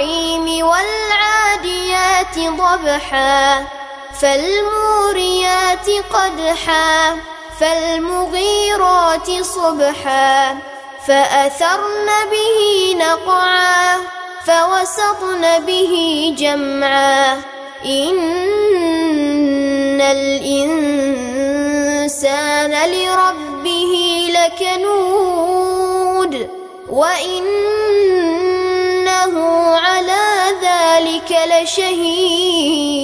الرحيم والعاديات ضبحا فالموريات قدحا فالمغيرات صبحا فأثرن به نقعا فوسطن به جمعا. إن الإنسان لربه لكنود وإنه على ذلك لشهيد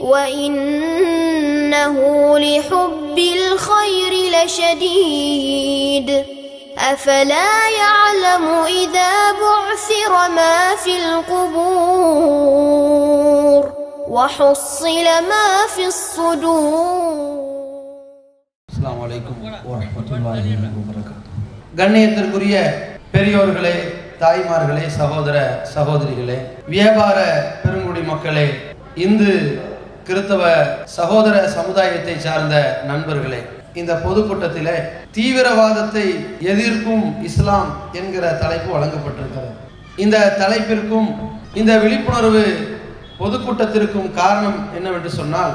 وإنه لحب الخير لشديد أفلا يعلم إذا بعثر ما في القبور وحصل ما في الصدور அஸ்ஸலாமு அலைக்கும் வரஹ்மத்துல்லாஹி வபரகாத்துஹு கண்ணியத்திற்குரிய பெரியோர்களே தாய்மார்களே சகோதர சகோதரிகளே வியாபார பெருங்குடி மக்களே இந்து கிறித்தவ சகோதர சமுதாயத்தை சார்ந்த நண்பர்களே இந்த பொதுக்கூட்டத்தில் தீவிரவாதத்தை எதிர்க்கும் இஸ்லாம் என்கிற தலைப்பு வழங்கப்பட்டிருக்கிறது. இந்த தலைப்பிற்கும் இந்த விழிப்புணர்வு பொதுக்கூட்டத்திற்கும் காரணம் என்னவென்று சொன்னால்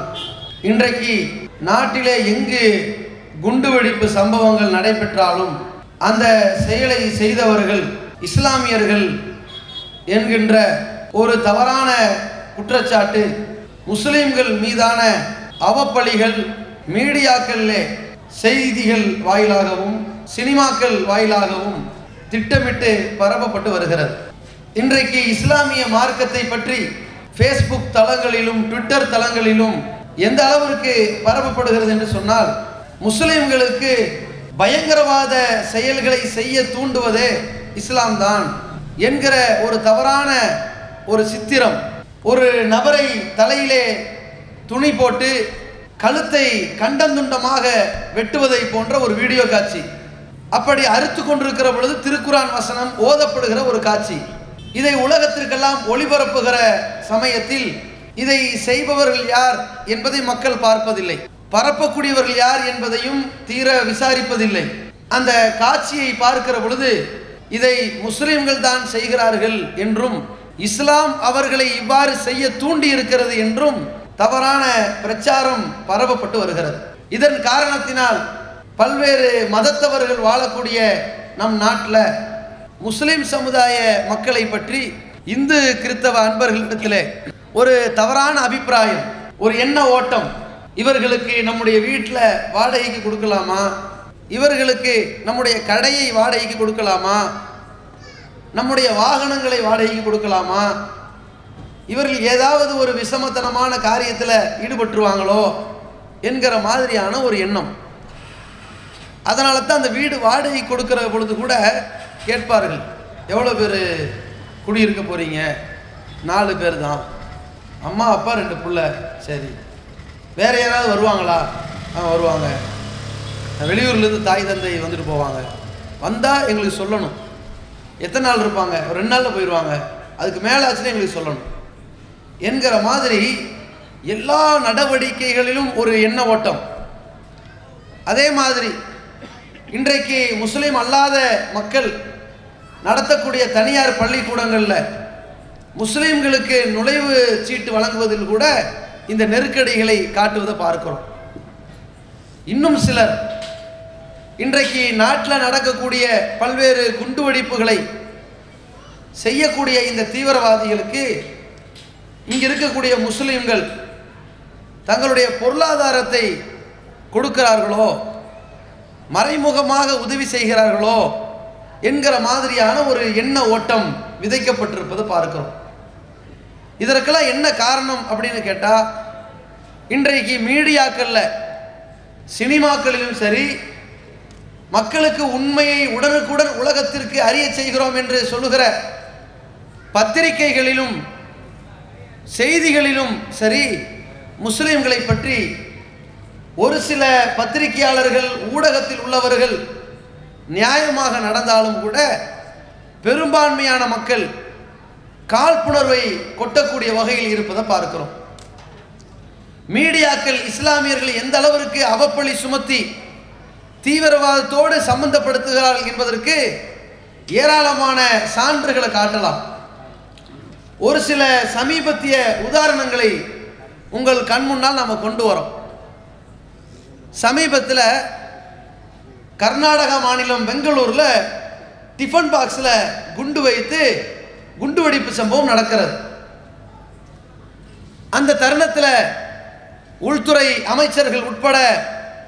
இன்றைக்கு நாட்டிலே எங்கு குண்டுவெடிப்பு சம்பவங்கள் நடைபெற்றாலும் அந்த செயலை செய்தவர்கள் இஸ்லாமியர்கள் என்கின்ற ஒரு தவறான குற்றச்சாட்டு முஸ்லிம்கள் மீதான அவப்பழிகள் மீடியாக்களிலே செய்திகள் வாயிலாகவும் சினிமாக்கள் வாயிலாகவும் திட்டமிட்டு பரப்பப்பட்டு வருகிறது. இன்றைக்கு இஸ்லாமிய மார்க்கத்தை பற்றி ஃபேஸ்புக் தளங்களிலும் ட்விட்டர் தளங்களிலும் எந்த அளவிற்கு பரப்பப்படுகிறது என்று சொன்னால் முஸ்லிம்களுக்கு பயங்கரவாத செயல்களை செய்ய தூண்டுவதே இஸ்லாம் தான் என்கிற ஒரு தவறான ஒரு சித்திரம். ஒரு நபரை தலையிலே துணி போட்டு கழுத்தை கண்டந்துண்டமாக வெட்டுவதை போன்ற ஒரு வீடியோ காட்சி. அப்படி அறுத்து கொண்டிருக்கிற பொழுது திருக்குரான் வசனம் ஓதப்படுகிற ஒரு காட்சி. இதை உலகத்திற்கெல்லாம் ஒளிபரப்புகிற சமயத்தில் இதை செய்பவர்கள் யார் என்பதை மக்கள் பார்ப்பதில்லை. பரப்பக்கூடியவர்கள் யார் என்பதையும் தீர விசாரிப்பதில்லை. அந்த காட்சியை பார்க்கிற பொழுது இதை முஸ்லிம்கள் தான் செய்கிறார்கள் என்றும் இஸ்லாம் அவர்களை இவ்வாறு செய்ய தூண்டி இருக்கிறது என்றும் தவறான பிரச்சாரம் பரவப்பட்டு வருகிறது. இதன் காரணத்தினால் பல்வேறு மதத்தவர்கள் வாழக்கூடிய நம் நாட்டில் முஸ்லிம் சமுதாய மக்களை பற்றி இந்து கிறித்தவ அன்பர்களிடத்தில் ஒரு தவறான அபிப்பிராயம் ஒரு எண்ண ஓட்டம் இவர்களுக்கு நம்முடைய வீட்டில் வாடகைக்கு கொடுக்கலாமா? இவர்களுக்கு நம்முடைய கடையை வாடகைக்கு கொடுக்கலாமா? நம்முடைய வாகனங்களை வாடகைக்கு கொடுக்கலாமா? இவர்கள் ஏதாவது ஒரு விஷமத்தனமான காரியத்தில் ஈடுபட்டுருவாங்களோ என்கிற மாதிரியான ஒரு எண்ணம். அதனால தான் அந்த வீடு வாடகை கொடுக்கிற பொழுது கூட கேட்பார்கள் எவ்வளோ பேர் குடியிருக்க போகிறீங்க நாலு பேர் தான். அம்மா அப்பா ரெண்டு பிள்ளை. சரி. வேறு யாராவது வருவாங்களா? ஆ வருவாங்க. வெளியூர்லேருந்து தாய் தந்தை வந்துட்டு போவாங்க. வந்தால் எங்களுக்கு சொல்லணும். எத்தனை நாள் இருப்பாங்க? ஒரு ரெண்டு நாளில் போயிடுவாங்க அதுக்கு மேலே ஆச்சுன்னா எங்களுக்கு சொல்லணும். என்கிற மாதிரி எல்லா நடவடிக்கைகளிலும் ஒரு எண்ண ஓட்டம். அதே மாதிரி இன்றைக்கு முஸ்லீம் அல்லாத மக்கள் நடத்தக்கூடிய தனியார் பள்ளிக்கூடங்களில் முஸ்லீம்களுக்கு நுழைவு சீட்டு வழங்குவதில் கூட இந்த நெருக்கடிகளை காட்டுவதை பார்க்கிறோம். இன்னும் சிலர் இன்றைக்கு நாட்டில் நடக்கக்கூடிய பல்வேறு குண்டுவெடிப்புகளை செய்யக்கூடிய இந்த தீவிரவாதிகளுக்கு இங்கே இருக்கக்கூடிய முஸ்லீம்கள் தங்களுடைய பொருளாதாரத்தை கொடுக்கிறார்களோ மறைமுகமாக உதவி செய்கிறார்களோ என்கிற மாதிரியான ஒரு எண்ண ஓட்டம் விதைக்கப்பட்டிருப்பது பார்க்கிறோம். இதற்கெல்லாம் என்ன காரணம் அப்படின்னு கேட்டால் இன்றைக்கு மீடியாக்களில் சினிமாக்களிலும் சரி மக்களுக்கு உண்மையை உடனுக்குடன் உலகத்திற்கு அறிய செய்கிறோம் என்று சொல்லுகிற பத்திரிகைகளிலும் செய்திகளிலும் சரி முஸ்லிம்களை பற்றி ஒரு சில பத்திரிகையாளர்கள் ஊடகத்தில் உள்ளவர்கள் நியாயமாக நடந்தாலும் கூட பெரும்பான்மையான மக்கள் காழ்ப்புணர்வை கொட்டக்கூடிய வகையில் இருப்பதை பார்க்கிறோம். மீடியாக்கள் இஸ்லாமியர்களை எந்த அளவிற்கு அவப்பழி சுமத்தி தீவிரவாதத்தோடு சம்பந்தப்படுத்துகிறார்கள் என்பதற்கு ஏராளமான சான்றுகளை காட்டலாம். ஒரு சில சமீபத்திய உதாரணங்களை உங்கள் கண் முன்னால் நாம் கொண்டு வரோம். சமீபத்தில் கர்நாடகா மாநிலம் பெங்களூரில் டிஃபன் பாக்ஸில் குண்டு வைத்து குண்டு வெடிப்பு சம்பவம் நடக்கிறது. அந்த தருணத்தில் உள்துறை அமைச்சர்கள் உட்பட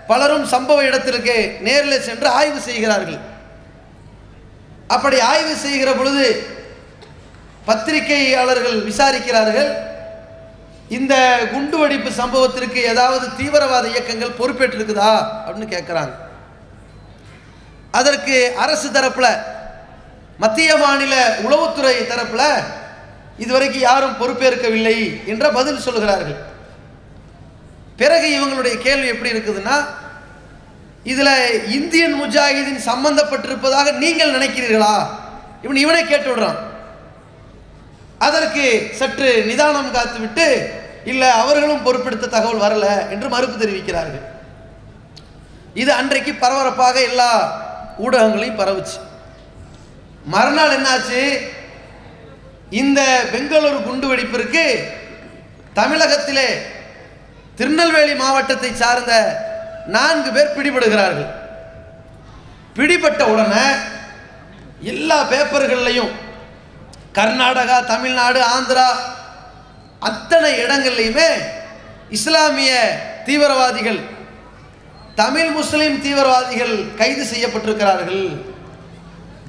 பலரும் சம்பவ இடத்திற்கு நேரில் சென்று ஆய்வு செய்கிறார்கள். அப்படி ஆய்வு செய்கிற பொழுது பத்திரிகையாளர்கள் விசாரிக்கிறார்கள். இந்த குண்டு வெடிப்பு சம்பவத்திற்கு ஏதாவது தீவிரவாத இயக்கங்கள் பொறுப்பேற்றிருக்குதா? அப்படின்னு கேட்குறாங்க. அதற்கு அரசு தரப்பில் மத்திய மாநில உளவுத்துறை தரப்பில் இதுவரைக்கும் யாரும் பொறுப்பேற்கவில்லை என்ற பதில் சொல்கிறார்கள் பிறகு இவங்களுடைய கேள்வி எப்படி இருக்குதுன்னா இதில் இந்தியன் முஜாஹிதீன் சம்பந்தப்பட்டிருப்பதாக நீங்கள் நினைக்கிறீர்களா? இவன் இவனை கேட்டு விடுறான். அதற்கு சற்று நிதானம் காத்துவிட்டு இல்லை அவர்களும் பொறுப்பெடுத்த தகவல் வரல என்று மறுப்பு தெரிவிக்கிறார்கள். இது அன்றைக்கு பரபரப்பாக எல்லா ஊடகங்களையும் பரவுச்சு. மறுநாள் என்னாச்சு? இந்த பெங்களூர் குண்டு வெடிப்பிற்கு தமிழகத்திலே திருநெல்வேலி மாவட்டத்தை சார்ந்த நான்கு பேர் பிடிபடுகிறார்கள். பிடிபட்ட உடனே எல்லா பேப்பர்கள்லையும் கர்நாடகா தமிழ்நாடு ஆந்திரா அத்தனை இடங்கள்லையுமே இஸ்லாமிய தீவிரவாதிகள் தமிழ் முஸ்லிம் தீவிரவாதிகள் கைது செய்யப்பட்டிருக்கிறார்கள்.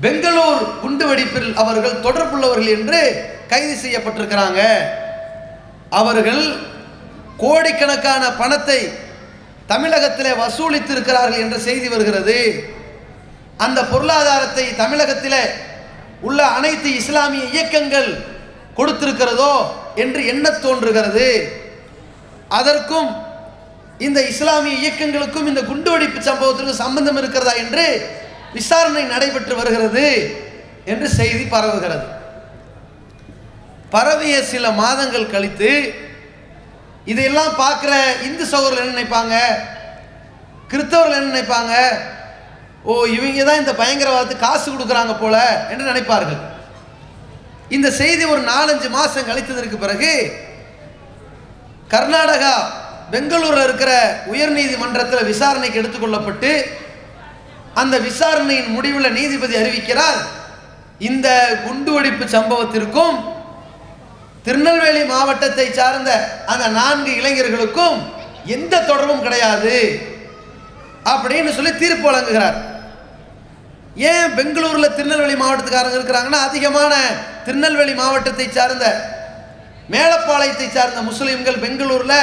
பெங்களூர் குண்டு வெடிப்பில் அவர்கள் தொடர்புள்ளவர்கள் என்று கைது செய்யப்பட்டிருக்கிறாங்க. அவர்கள் கோடிக்கணக்கான பணத்தை தமிழகத்திலே வசூலித்திருக்கிறார்கள் என்ற செய்தி வருகிறது. அந்த பொருளாதாரத்தை தமிழகத்தில் உள்ள அனைத்து இஸ்லாமிய இயக்கங்கள் கொடுத்திருக்கிறதோ என்று எண்ண தோன்றுகிறது. அதற்கும் இந்த இஸ்லாமிய இயக்கங்களுக்கும் இந்த குண்டுவெடிப்பு சம்பவத்திற்கும் சம்பந்தம் இருக்கிறதா என்று விசாரணை நடைபெற்று வருகிறது என்று செய்தி பரவுகிறது. பரவிய சில மாதங்கள் கழித்து இதையெல்லாம் பார்க்குற இந்து சகோதரர்கள் என்ன நினைப்பாங்க? கிறிஸ்தவர்கள் என்ன நினைப்பாங்க? ஓ இவங்க தான் இந்த பயங்கரவாதத்துக்கு காசு கொடுக்குறாங்க போல என்று நினைப்பார்கள். இந்த செய்தி ஒரு நாலஞ்சு மாதம் கழித்ததற்கு பிறகு கர்நாடகா பெங்களூரில் இருக்கிற உயர்நீதிமன்றத்தில் விசாரணைக்கு எடுத்துக்கொள்ளப்பட்டு அந்த விசாரணையின் முடிவில் நீதிபதி அறிவிக்கிறார். இந்த குண்டுவெடிப்பு சம்பவத்திற்கும் திருநெல்வேலி மாவட்டத்தை சார்ந்த அந்த நான்கு இளைஞர்களுக்கும் எந்த தொடர்பும் கிடையாது அப்படின்னு சொல்லி தீர்ப்பு வழங்குகிறார். ஏன் பெங்களூரில் திருநெல்வேலி மாவட்டத்துக்காரங்க இருக்கிறாங்கன்னா அதிகமான திருநெல்வேலி மாவட்டத்தை சார்ந்த மேலப்பாளையத்தை சார்ந்த முஸ்லீம்கள் பெங்களூரில்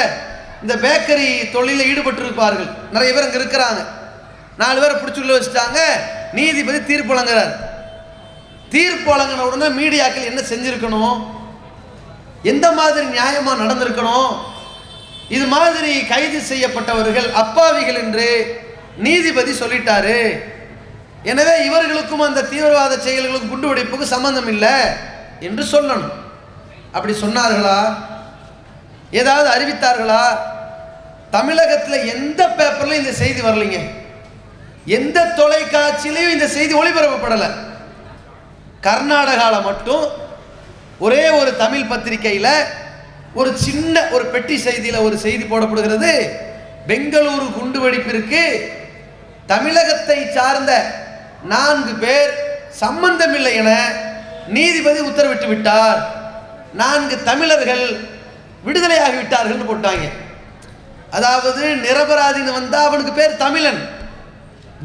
இந்த பேக்கரி தொழிலில் ஈடுபட்டிருப்பார்கள். நிறைய பேர் அங்கே இருக்கிறாங்க. நாலு பேரை பிடிச்சி உள்ள வச்சுட்டாங்க. நீதிபதி தீர்ப்பு வழங்குறார். தீர்ப்பு வழங்கின உடனே மீடியாக்கள் என்ன செஞ்சுருக்கணும்? எந்த மாதிரி நியாயமாக நடந்திருக்கணும்? இது மாதிரி கைது செய்யப்பட்டவர்கள் அப்பாவிகள் என்று நீதிபதி சொல்லிட்டாரு. எனவே இவர்களுக்கும் அந்த தீவிரவாத செயல்களுக்கும் குண்டு வெடிப்புக்கு சம்பந்தம் இல்லை என்று சொல்லணும். அப்படி சொன்னார்களா? ஏதாவது அறிவித்தார்களா? தமிழகத்தில் எந்த பேப்பர்லையும் இந்த செய்தி வரலைங்க. எந்த தொலைக்காட்சியிலையும் இந்த செய்தி ஒளிபரப்பப்படலை. கர்நாடகாவில் மட்டும் ஒரே ஒரு தமிழ் பத்திரிகையில் ஒரு சின்ன ஒரு பெட்டி செய்தியில் ஒரு செய்தி போடப்படுகிறது. பெங்களூரு குண்டுவெடிப்பிற்கு தமிழகத்தை சார்ந்த நான்கு பேர் சம்பந்தமில்லை என நீதிபதி உத்தரவிட்டு விட்டார். நான்கு தமிழர்கள் விடுதலையாகி விட்டார்கள் போட்டாங்க. அதாவது நிரபராதின்னு வந்தால் அவனுக்கு பேர் தமிழன்.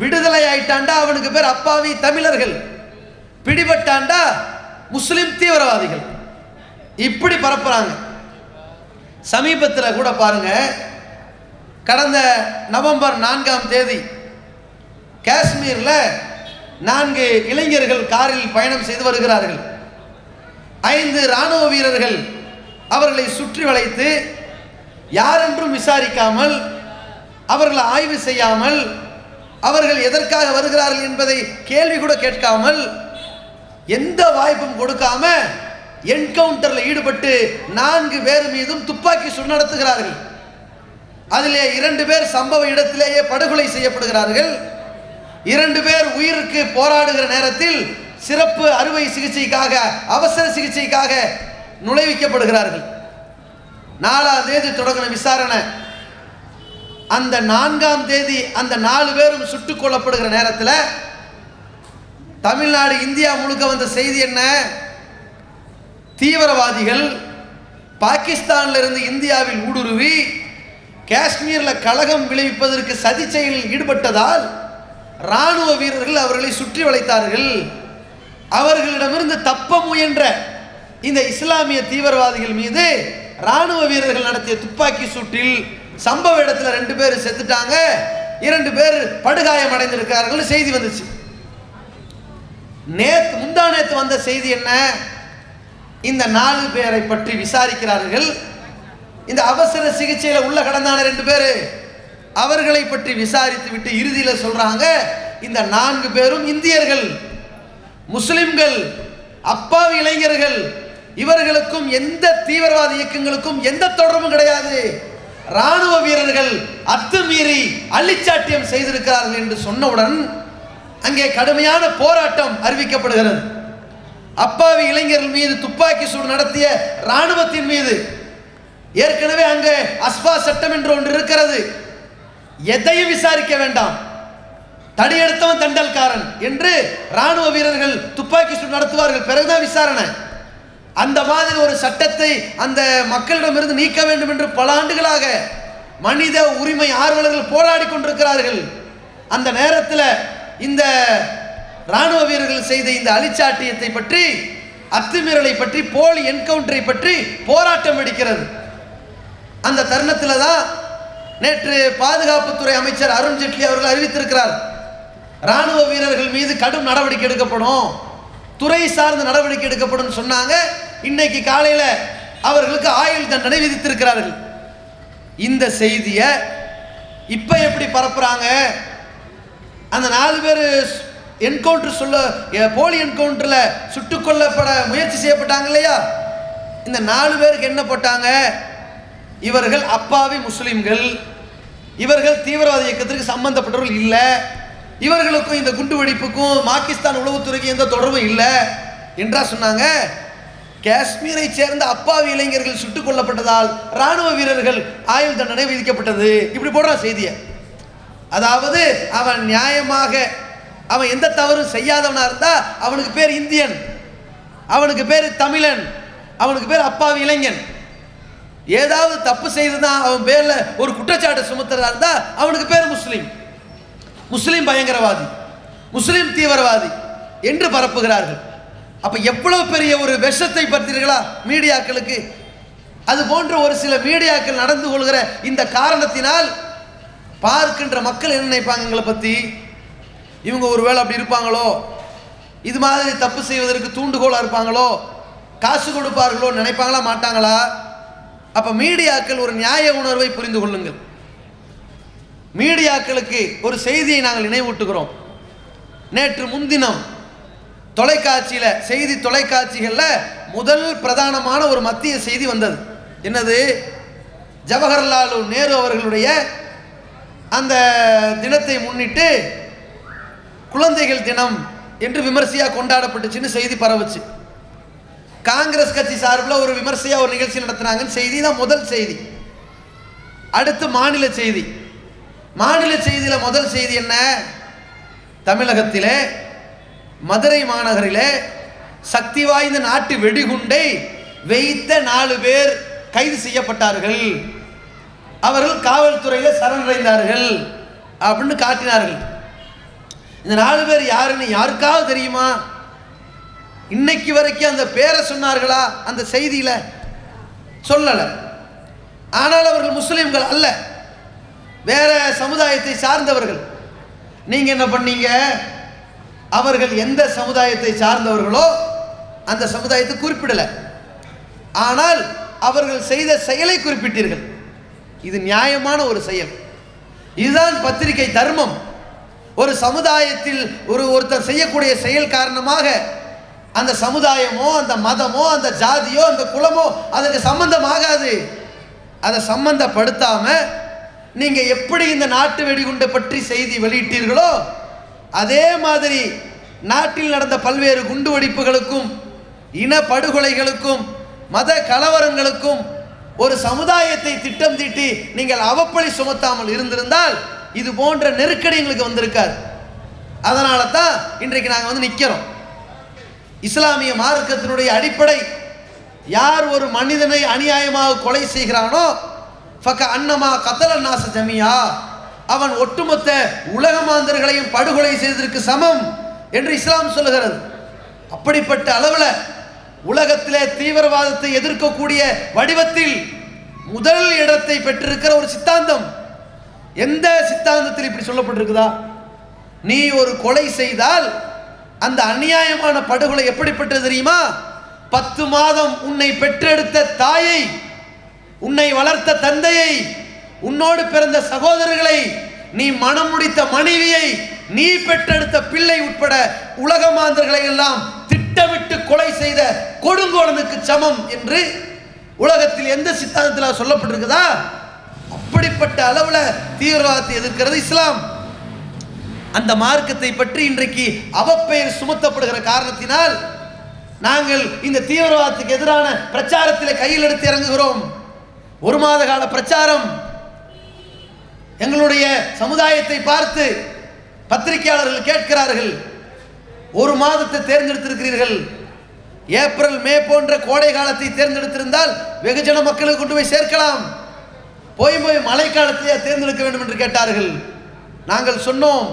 விடுதலை ஆயிட்டாண்டா அவனுக்கு பேர் அப்பாவி தமிழர்கள். பிடிபட்டாண்டா முஸ்லிம் தீவிரவாதிகள். இப்படி பரப்புறாங்க. சமீபத்தில் கூட பாருங்க கடந்த நவம்பர் நான்காம் தேதி காஷ்மீரில் நான்கு இளைஞர்கள் காரில் பயணம் செய்து வருகிறார்கள். ஐந்து இராணுவ வீரர்கள் அவர்களை சுற்றி வளைத்து யாரென்றும் விசாரிக்காமல் அவர்களை ஆய்வு செய்யாமல் அவர்கள் எதற்காக வருகிறார்கள் என்பதை கேள்வி கூட கேட்காமல் எந்த வாய்ப்பும் கொடுக்காம என்கவுண்டரில் ஈடுபட்டு நான்கு பேர் மீதும் துப்பாக்கி சுடு நடத்துகிறார்கள். அதிலே இரண்டு பேர் சம்பவ இடத்திலேயே படுகொலை செய்யப்படுகிறார்கள். இரண்டு பேர் உயிருக்கு போராடுகிற நேரத்தில் சிறப்பு அறுவை சிகிச்சைக்காக அவசர சிகிச்சைக்காக நுழைவிக்கப்படுகிறார்கள். நாலாம் தேதி தொடங்கின விசாரணை. அந்த நான்காம் தேதி அந்த நாலு பேரும் சுட்டுக் கொல்லப்படுகிற நேரத்தில் தமிழ்நாடு இந்தியா முழுக்க வந்த செய்தி என்ன? தீவிரவாதிகள் பாகிஸ்தானில் இருந்து இந்தியாவில் ஊடுருவி காஷ்மீரில் கழகம் விளைவிப்பதற்கு சதி செயலில் ஈடுபட்டதால் ராணுவ வீரர்கள் அவர்களை சுற்றி வளைத்தார்கள். அவர்களிடமிருந்து தப்ப முயன்ற இந்த இஸ்லாமிய தீவிரவாதிகள் மீது ராணுவ வீரர்கள் நடத்திய துப்பாக்கி சூட்டில் சம்பவ இடத்துல ரெண்டு பேர் செத்துட்டாங்க. இரண்டு பேர் படுகாயம் அடைந்திருக்கிறார்கள் செய்தி வந்துச்சு. நேத்து முந்தா நேத்து வந்த செய்தி என்ன? இந்த நாலு பேரை பற்றி விசாரிக்கிறார்கள். இந்த அவசர சிகிச்சையில் உள்ள கடந்தான ரெண்டு பேர். அவர்களை பற்றி விசாரித்து விட்டு இறுதியில் சொல்றாங்க இந்த நான்கு பேரும் இந்தியர்கள் முஸ்லிம்கள் அப்பாவி இளைஞர்கள். இவர்களுக்கும் எந்த தீவிரவாத இயக்கங்களுக்கும் எந்த தொடர்பும் கிடையாது. ராணுவ வீரர்கள் அத்துமீறி அள்ளிச்சாட்டியம் செய்திருக்கிறார்கள் என்று சொன்னவுடன் அங்கே கடுமையான போராட்டம் அறிவிக்கப்படுகிறது. அப்பாவி இளைஞர்கள் மீது துப்பாக்கி சூடு நடத்திய ராணுவத்தின் மீது ஏற்கனவே அங்கே அஸ்பா சட்டம் என்று ஒன்று இருக்கிறது. எதையும் விசாரிக்க வேண்டாம். தடியெடுத்தவன் தண்டல்காரன் என்று ராணுவ வீரர்கள் துப்பாக்கி சூடு நடத்துவார்கள். பிறகுதான் விசாரணை. அந்த மாதிரி ஒரு சட்டத்தை அந்த மக்களிடமிருந்து நீக்க வேண்டும் என்று பல ஆண்டுகளாக மனித உரிமை ஆர்வலர்கள் போராடி கொண்டிருக்கிறார்கள். அந்த நேரத்தில் இந்த ராணுவ வீரர்கள் செய்த இந்த அழிச்சாட்டியத்தை பற்றி அத்துமீறலை பற்றி போலி என்கவுண்டரை பற்றி போராட்டம் வெடிக்கிறது. அந்த தருணத்தில் தான் நேற்று பாதுகாப்புத்துறை அமைச்சர் அருண்ஜேட்லி அவர்கள் அறிவித்திருக்கிறார். ராணுவ வீரர்கள் மீது கடும் நடவடிக்கை எடுக்கப்படும். துறை சார்ந்த நடவடிக்கை எடுக்கப்படும் சொன்னாங்க. இன்னைக்கு காலையில் அவர்களுக்கு ஆயுள் தண்டனை விதித்திருக்கிறார்கள். இந்த செய்தியை இப்போ எப்படி பரப்புறாங்க? அந்த நாலு பேர் என்கவுண்டர் சொல்ல போலி என்கவுண்டரில் சுட்டுக்கொல்லப்பட முயற்சி செய்யப்பட்டாங்க இல்லையா? இந்த நாலு பேருக்கு என்ன போட்டாங்க? இவர்கள் அப்பாவி முஸ்லீம்கள். இவர்கள் தீவிரவாத இயக்கத்திற்கு சம்பந்தப்பட்டவர்கள் இல்லை. இவர்களுக்கும் இந்த குண்டு வெடிப்புக்கும் பாகிஸ்தான் உளவுத்துறைக்கும் எந்த தொடர்பும் இல்லை என்றா சொன்னாங்க. காஷ்மீரை சேர்ந்த அப்பாவி இளைஞர்கள் சுட்டுக் கொல்லப்பட்டதால் ராணுவ வீரர்கள் ஆயுள் தண்டனை விதிக்கப்பட்டது. இப்படி போடுறான் செய்தியை. அதாவது அவன் நியாயமாக அவன் எந்த தவறும் செய்யாதவனாக இருந்தால் அவனுக்கு பேர் இந்தியன் அவனுக்கு பேர் தமிழன் அவனுக்கு பேர் அப்பாவி இளைஞன். ஏதாவது தப்பு செய்துதான் அவன் பேரில் ஒரு குற்றச்சாட்டு சுமத்துறதா இருந்தால் அவனுக்கு பேர் முஸ்லீம். முஸ்லீம் பயங்கரவாதி முஸ்லீம் தீவிரவாதி என்று பரப்புகிறார்கள். அப்போ எவ்வளவு பெரிய ஒரு விஷத்தை பார்த்தீர்களா மீடியாக்களுக்கு? அது போன்ற ஒரு சில மீடியாக்கள் நடந்து கொள்கிற இந்த காரணத்தினால் பார்க்கின்ற மக்கள் என்ன நினைப்பாங்க எங்களை பற்றி இவங்க ஒருவேளை அப்படி இருப்பாங்களோ? இது மாதிரி தப்பு செய்வதற்கு தூண்டுகோலாக இருப்பாங்களோ? காசு கொடுப்பார்களோ நினைப்பாங்களா? மாட்டாங்களா? அப்போ மீடியாக்கள் ஒரு நியாய உணர்வை புரிந்து கொள்ளுங்கள். மீடியாக்களுக்கு ஒரு செய்தியை நாங்கள் நினைவூட்டுகிறோம். நேற்று முன்தினம் தொலைக்காட்சியில் செய்தி தொலைக்காட்சிகளில் முதல் பிரதானமான ஒரு மத்திய செய்தி வந்தது. என்னது? ஜவஹர்லால் நேரு அவர்களுடைய அந்த தினத்தை முன்னிட்டு குழந்தைகள் தினம் என்று விமர்சையாக கொண்டாடப்பட்டுச்சுன்னு செய்தி பரவுச்சு. காங்கிரஸ் கட்சி சார்பில் ஒரு விமர்சையாக ஒரு நிகழ்ச்சி நடத்துனாங்கன்னு செய்தி தான் முதல் செய்தி. அடுத்து மாநில செய்தி. மாநில செய்தியில் முதல் செய்தி என்ன? தமிழகத்திலே மதுரை மாநகரிலே சக்தி வாய்ந்த நாட்டு வெடிகுண்டை வைத்த நாலு பேர் கைது செய்யப்பட்டார்கள். அவர்கள் காவல்துறையில் சரணடைந்தார்கள் அப்படின்னு காட்டினார்கள். இந்த நாலு பேர் யாருன்னு யாருக்காவது தெரியுமா? இன்னைக்கு வரைக்கும் அந்த பேரை சொன்னார்களா? அந்த செய்தியில் சொல்லலை. ஆனால் அவர்கள் முஸ்லீம்கள் அல்ல. வேற சமுதாயத்தை சார்ந்தவர்கள். நீங்கள் என்ன பண்ணீங்க? அவர்கள் எந்த சமுதாயத்தை சார்ந்தவர்களோ அந்த சமுதாயத்தை குறிப்பிடலை. ஆனால் அவர்கள் செய்த செயலை குறிப்பிட்டீர்கள். இது நியாயமான ஒரு செயல். இதுதான் பத்திரிகை தர்மம். ஒரு சமுதாயத்தில் ஒரு ஒருத்தர் செய்யக்கூடிய செயல் காரணமாக அந்த சமுதாயமோ அந்த மதமோ அந்த ஜாதியோ அந்த குலமோ அதுக்கு சம்பந்தமாகாது. அதை சம்பந்தப்படுத்தாம நீங்க எப்படி இந்த நாட்டு வெடிகுண்டை பற்றி செய்தி வெளியிட்டீர்களோ அதே மாதிரி நாட்டில் நடந்த பல்வேறு குண்டு வெடிப்புகளுக்கும் இன படுகொலைகளுக்கும் மத கலவரங்களுக்கும் ஒரு சமுதாயத்தை திட்டம் தீட்டி நீங்கள் அவப்பழி சுமத்தாமல் இருந்திருந்தால் இது போன்ற நெருக்கடி எங்களுக்கு வந்திருக்காது. அதனால தான் இன்றைக்கு நாங்கள் வந்து நிற்கிறோம் இஸ்லாமிய மார்க்கத்தினுடைய அடிப்படை யார் ஒரு மனிதனை அநியாயமாக கொலை செய்கிறானோ ஃபக்க அன்னமா கத்தல நாச ஜமியா அவன் ஒட்டுமொத்த உலக மாந்தர்களையும் படுகொலை செய்ததற்கு சமம் என்று இஸ்லாம் சொல்லுகிறது. அப்படிப்பட்ட அளவில் உலகத்திலே தீவிரவாதத்தை எதிர்க்கக்கூடிய வடிவத்தில் முதல் இடத்தை பெற்றிருக்கிற ஒரு சித்தாந்தம். எந்த சித்தாந்தத்தில் இப்படி சொல்லப்பட்டிருக்குதா? நீ ஒரு கொலை செய்தால் அந்த அநியாயமான படுகொலை எப்படிப்பட்டது தெரியுமா? பத்து மாதம் உன்னை பெற்றெடுத்த தாயை உன்னை வளர்த்த தந்தையை உன்னோடு பிறந்த சகோதரர்களை நீ மனம் முடித்த மனைவியை நீ பெற்றெடுத்த பிள்ளை உட்பட உலக மாந்தர்களை எல்லாம் திட்டமிட்டு கொலை செய்த கொடுங்கோலனுக்கு சமம் என்று உலகத்தில் எந்த சித்தாந்தத்தில் சொல்லப்பட்டிருக்குதா? அப்படிப்பட்ட அளவில் தீவிரவாதத்தை எதிர்க்கிறது இஸ்லாம். அந்த மார்க்கத்தை பற்றி இன்றைக்கு அவப்பெயர் சுமத்தப்படுகிற காரணத்தினால் நாங்கள் இந்த தீவிரவாதத்துக்கு எதிரான பிரச்சாரத்தில் கையில் எடுத்து இறங்குகிறோம். ஒரு மாத கால பிரச்சாரம். எங்களுடைய சமுதாயத்தை பார்த்து பத்திரிகையாளர்கள் கேட்கிறார்கள். ஒரு மாதத்தை தேர்ந்தெடுத்திருக்கிறீர்கள். ஏப்ரல் மே போன்ற கோடை காலத்தை தேர்ந்தெடுத்திருந்தால் வெகுஜன மக்களுக்கு கொண்டு போய் சேர்க்கலாம். போய் போய் மழைக்காலத்தையே தேர்ந்தெடுக்க வேண்டும் என்று கேட்டார்கள். நாங்கள் சொன்னோம்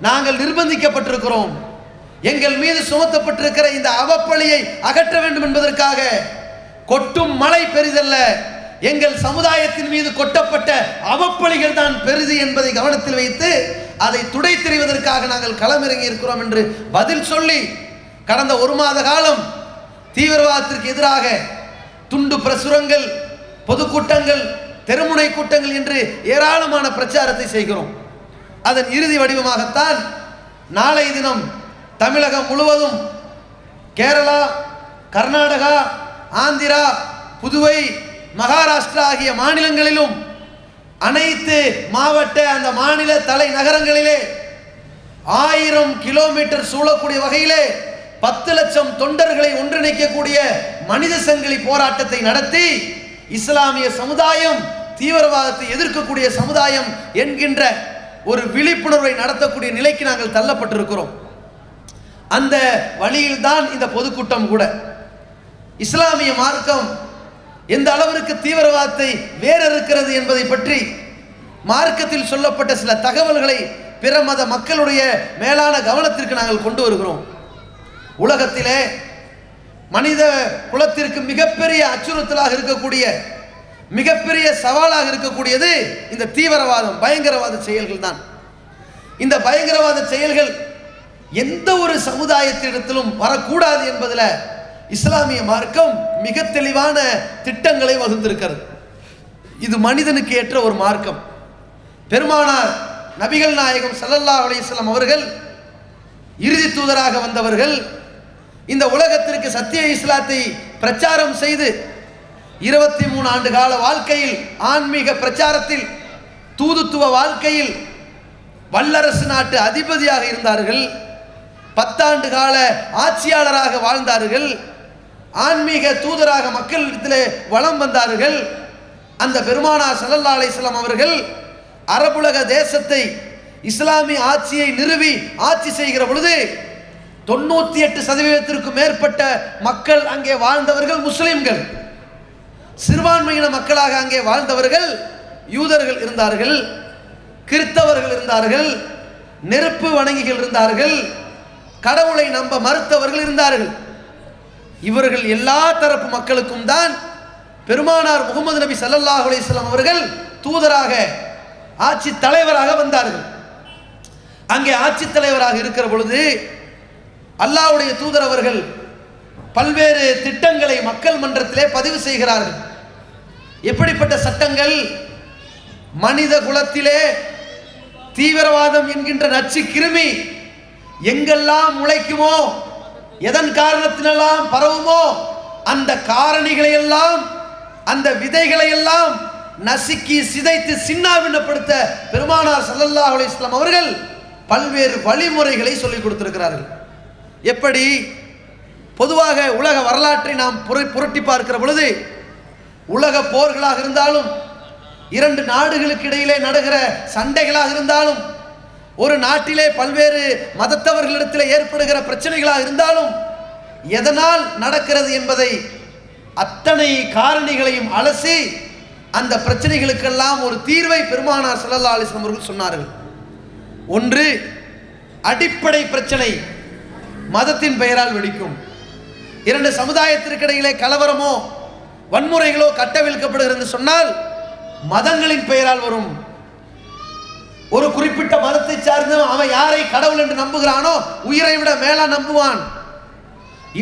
நாங்கள் நிர்பந்திக்கப்பட்டிருக்கிறோம். எங்கள் மீது சுமத்தப்பட்டிருக்கிற இந்த அவப்பழியை அகற்ற வேண்டும் என்பதற்காக. கொட்டும் மழை பெரிதல்ல. எங்கள் சமுதாயத்தின் மீது கொட்டப்பட்ட அவப்பழிகள் தான் பெரிது என்பதை கவனத்தில் வைத்து அதை துடை தெரிவதற்காக நாங்கள் களமிறங்கி இருக்கிறோம் என்று பதில் சொல்லி கடந்த ஒரு மாத காலம் தீவிரவாதத்திற்கு எதிராக துண்டு பிரசுரங்கள் பொதுக்கூட்டங்கள் தெருமுனை கூட்டங்கள் என்று ஏராளமான பிரச்சாரத்தை செய்கிறோம். அதன் இறுதி வடிவமாகத்தான் நாளை தினம் தமிழகம் முழுவதும் கேரளா கர்நாடகா ஆந்திரா புதுவை மகாராஷ்டிரா ஆகிய மாநிலங்களிலும் அனைத்து மாவட்ட அந்த மாநில தலைநகரங்களிலே ஆயிரம் கிலோமீட்டர் சூழக்கூடிய வகையிலே பத்து லட்சம் தொண்டர்களை ஒன்றிணைக்கக்கூடிய மனித சங்கிலி போராட்டத்தை நடத்தி இஸ்லாமிய சமுதாயம் தீவிரவாதத்தை எதிர்க்கக்கூடிய சமுதாயம் என்கின்ற ஒரு விழிப்புணர்வை நடத்தக்கூடிய நிலைக்கு நாங்கள் தள்ளப்பட்டிருக்கிறோம். அந்த வழியில்தான் இந்த பொதுக்கூட்டம் கூட. இஸ்லாமிய மார்க்கம் எந்த அளவிற்கு தீவிரவாதத்தை வேறறுக்கிறது என்பதை பற்றி மார்க்கத்தில் சொல்லப்பட்ட சில தகவல்களை பிற மத மக்களுடைய மேலான கவனத்திற்கு நாங்கள் கொண்டு வருகிறோம். உலகத்திலே மனித குலத்திற்கு மிகப்பெரிய அச்சுறுத்தலாக இருக்கக்கூடிய மிகப்பெரிய சவாலாக இருக்கக்கூடியது இந்த தீவிரவாதம் பயங்கரவாத செயல்கள் தான். இந்த பயங்கரவாத செயல்கள் எந்த ஒரு சமுதாயத்திடத்திலும் வரக்கூடாது என்பதில் இஸ்லாமிய மார்க்கம் மிக தெளிவான திட்டங்களை வகுந்திருக்கிறது இது மனிதனுக்கு ஏற்ற ஒரு மார்க்கம். பெருமானார் நபிகள் நாயகம் சல்லல்லா அலைஹி அவர்கள் இறுதி தூதராக வந்தவர்கள் இந்த உலகத்திற்கு சத்திய இஸ்லாத்தை பிரச்சாரம் செய்து இருபத்தி மூணு ஆண்டு கால வாழ்க்கையில் ஆன்மீக பிரச்சாரத்தில் தூதுத்துவ வாழ்க்கையில் வல்லரசு நாட்டு அதிபதியாக இருந்தார்கள் பத்தாண்டு கால ஆட்சியாளராக வாழ்ந்தார்கள் ஆன்மீக தூதராக மக்களிடத்திலே வளம் வந்தார்கள். அந்த பெருமானார் சல்லல்லா அலிஸ்லாம் அவர்கள் அரபுலக தேசத்தை இஸ்லாமிய ஆட்சியை நிறுவி ஆட்சி செய்கிற பொழுது தொண்ணூத்தி எட்டு சதவீதத்திற்கும் மேற்பட்ட மக்கள் அங்கே வாழ்ந்தவர்கள் முஸ்லிம்கள். சிறுபான்மையின மக்களாக அங்கே வாழ்ந்தவர்கள் யூதர்கள் இருந்தார்கள் கிறிஸ்தவர்கள் இருந்தார்கள் நெருப்பு வணங்கிகள் இருந்தார்கள் கடவுளை நம்ப மறுத்தவர்கள் இருந்தார்கள். இவர்கள் எல்லா தரப்பு மக்களுக்கும் தான் பெருமானார் முகமது நபி சல்லாஹ் அலிஸ்லாம் அவர்கள் தூதராக ஆட்சி தலைவராக வந்தார்கள். அங்கே ஆட்சி தலைவராக இருக்கிற பொழுது அல்லாஹ்வுடைய தூதர் அவர்கள் பல்வேறு திட்டங்களை மக்கள் மன்றத்திலே பதிவு செய்கிறார்கள். எப்படிப்பட்ட சட்டங்கள்? மனித குலத்திலே தீவிரவாதம் என்கின்ற நச்சு கிருமி எங்கெல்லாம் முளைக்குமோ எதன் காரணத்தினெல்லாம் பரவுமோ அந்த காரணிகளை எல்லாம் அந்த விதைகளை எல்லாம் நசுக்கி சிதைத்து சின்னாவினப்படுத்த பெருமானார் சல்லல்லா அலி இஸ்லாம் அவர்கள் பல்வேறு வழிமுறைகளை சொல்லிக் கொடுத்திருக்கிறார்கள். எப்படி? பொதுவாக உலக வரலாற்றை நாம் புர- புரட்டி பார்க்கிற பொழுது உலக போர்களாக இருந்தாலும் இரண்டு நாடுகளுக்கு இடையிலே நடக்கிற சண்டைகளாக இருந்தாலும் ஒரு நாட்டிலே பல்வேறு மதத்தவர்களிடத்தில் ஏற்படுகிற பிரச்சனைகளாக இருந்தாலும் எதனால் நடக்கிறது என்பதை அத்தனை காரணிகளையும் அலசி அந்த பிரச்சனைகளுக்கெல்லாம் ஒரு தீர்வை பெருமானார் ஸல்லல்லாஹு அலைஹி அவர்கள் சொன்னார்கள். ஒன்று அடிப்படை பிரச்சனை மதத்தின் பெயரால் வெடிக்கும். இரண்டு சமுதாயத்திற்கிடையிலே கலவரமோ வன்முறைகளோ கட்டவிழ்க்கப்படுகிறது சொன்னால் மதங்களின் பெயரால் வரும். ஒரு குறிப்பிட்ட மதத்தை சார்ந்தவன் அவன் யாரை கடவுள் என்று நம்புகிறானோ உயிரை விட மேலா நம்புவான்.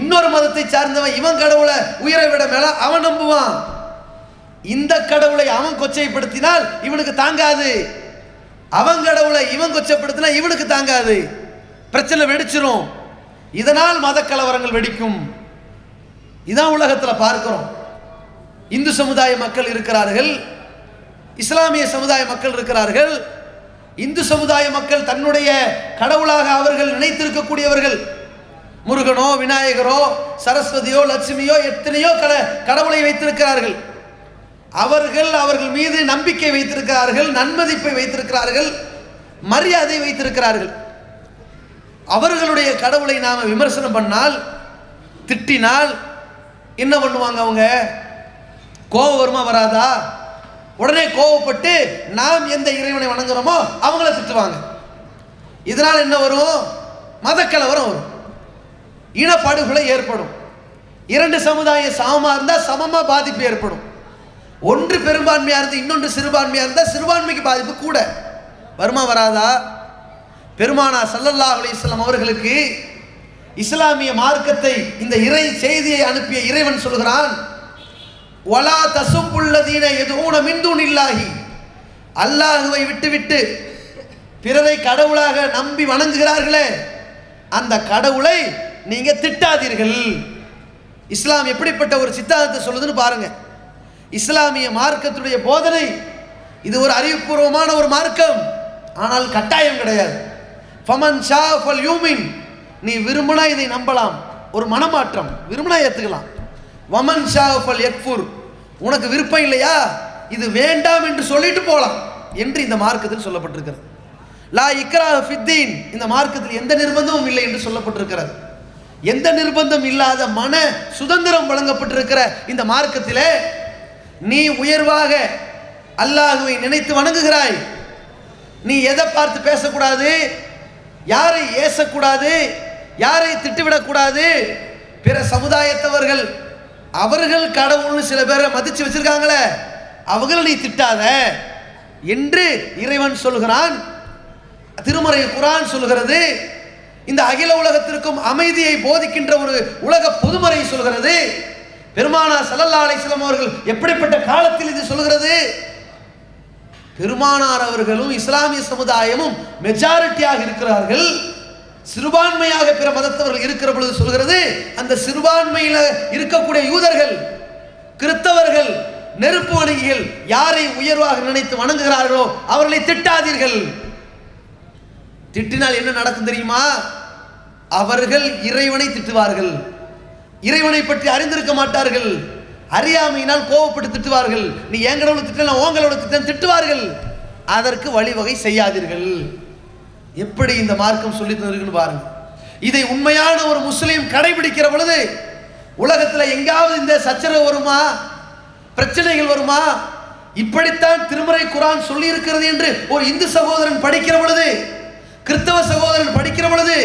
இன்னொரு மதத்தை சார்ந்தவன் இவன் கடவுளை உயிரை விட மேல அவன் நம்புவான். இந்த கடவுளை அவன் கொச்சைப்படுத்தினால் இவனுக்கு தாங்காது. அவன் கடவுளை இவன் கொச்சைப்படுத்தினா இவனுக்கு தாங்காது. பிரச்சனை வெடிச்சிரும். இதனால் மத கலவரங்கள் வெடிக்கும். இதான் உலகத்தில் பார்க்கிறோம். இந்து சமுதாய மக்கள் இருக்கிறார்கள். இஸ்லாமிய சமுதாய மக்கள் இருக்கிறார்கள். இந்து சமுதாய மக்கள் தன்னுடைய கடவுளாக அவர்கள் நினைத்திருக்கக்கூடியவர்கள். முருகனோ விநாயகரோ சரஸ்வதியோ லட்சுமியோ எத்தனையோ கட கடவுளை வைத்திருக்கிறார்கள். அவர்கள் அவர்கள் மீது நம்பிக்கை வைத்திருக்கிறார்கள் நன்மதிப்பை வைத்திருக்கிறார்கள் மரியாதை வைத்திருக்கிறார்கள். அவர்களுடைய கடவுளை நாம் விமர்சனம் பண்ணால் திட்டினால் என்ன பண்ணுவாங்க அவங்க? கோபம் வருமா வராதா? உடனே கோவப்பட்டு நாம் எந்த இறைவனை வணங்குறோமோ அவங்கள திட்டுவாங்க. இதனால் என்ன வரும் மதக்கலவரம் வரும். இனப்படுகொலை ஏற்படும். இரண்டு சமுதாயம் சமமாக இருந்தால் சமமாக பாதிப்பு ஏற்படும். ஒன்று பெரும்பான்மையாக இருந்து இன்னொன்று சிறுபான்மையாக இருந்தால் சிறுபான்மைக்கு பாதிப்பு கூட. வருமா வராதா? பெருமானா சல்லல்லா அலிஸ்லாம் அவர்களுக்கு இஸ்லாமிய மார்க்கத்தை இந்த இறை செய்தியை அனுப்பிய இறைவன் சொல்கிறான் ஒலா தசும்புள்ளதீன எதுவும் மின்தூன் இல்லாஹி அல்லாஹுவை விட்டுவிட்டு பிறரை கடவுளாக நம்பி வணங்குகிறார்களே அந்த கடவுளை நீங்கள் திட்டாதீர்கள். இஸ்லாம் எப்படிப்பட்ட ஒரு சித்தாந்தத்தை சொல்லுதுன்னு பாருங்க. இஸ்லாமிய மார்க்கத்துடைய போதனை இது ஒரு அறிவுபூர்வமான ஒரு மார்க்கம். ஆனால் கட்டாயம் கிடையாது. ஃபமன் ஷா ஃபல் யூமின். நீ விரும்பினா இதை நம்பலாம். ஒரு மனமாற்றம். விரும்பினா ஏற்றுக்கலாம் வமன் ஷா ஃபல் உனக்கு விருப்பம் இல்லையா? இது வேண்டாம் என்று சொல்லிட்டு போகலாம் என்று இந்த மார்க்கத்தில் சொல்லப்பட்டிருக்கிறது. லா இக்ரா ஃபித்தீன் இந்த மார்க்கத்தில் எந்த நிர்பந்தமும் இல்லை என்று சொல்லப்பட்டிருக்கிறது. எந்த நிர்பந்தம் இல்லாத மன சுதந்திரம் வழங்கப்பட்டிருக்கிற இந்த மார்க்கத்தில் நீ உயர்வாக அல்லாஹுவை நினைத்து வணங்குகிறாய். நீ எதை பார்த்து பேசக்கூடாது? யாரை ஏசக்கூடாது? யாரை திட்டுவிடக்கூடாது? பிற சமுதாயத்தவர்கள் அவர்கள் கடவுள்னு சில பேரை மதிச்சு வச்சிருக்காங்களே அவங்கள நீ திட்டாத என்று இறைவன் சொல்கிறான். திருமறை குரான் சொல்கிறது இந்த அகில உலகத்திற்கும் அமைதியை போதிக்கின்ற ஒரு உலக பொதுமறை சொல்கிறது. பெருமானா ஸல்லல்லாஹு அலைஹி அவர்கள் எப்படிப்பட்ட காலத்தில் இது சொல்கிறது? பெருமானார் அவர்களும் இஸ்லாமிய சமுதாயமும் மெஜாரிட்டியாக இருக்கிறார்கள். சிறுபான்மையாக பிற மதத்தவர்கள் இருக்கிற பொழுது சொல்கிறது அந்த சிறுபான்மையில் இருக்கக்கூடிய யூதர்கள் கிறிஸ்தவர்கள் நெருப்பு வணங்கிகள் யாரை உயர்வாக நினைத்து வணங்குகிறார்களோ அவர்களை திட்டாதீர்கள். திட்டினால் என்ன நடக்கும் தெரியுமா? அவர்கள் இறைவனை திட்டுவார்கள். இறைவனை பற்றி அறிந்திருக்க மாட்டார்கள். அறியாமையினால் கோவப்பட்டு திட்டுவார்கள். நீ எங்களோட திட்டம் திட்டல திட்டம் திட்டுவார்கள். அதற்கு வழிவகை செய்யாதீர்கள். எப்படி இந்த மார்க்கம் சொல்லி தந்திருக்குன்னு பாருங்க. இதை உண்மையான ஒரு முஸ்லீம் கடைபிடிக்கிற பொழுது உலகத்தில் எங்காவது இந்த சச்சரவு வருமா? பிரச்சனைகள் வருமா? இப்படித்தான் திருமறை குரான் சொல்லி இருக்கிறது என்று ஒரு இந்து சகோதரன் படிக்கிற பொழுது கிறிஸ்தவ சகோதரன் படிக்கிற பொழுது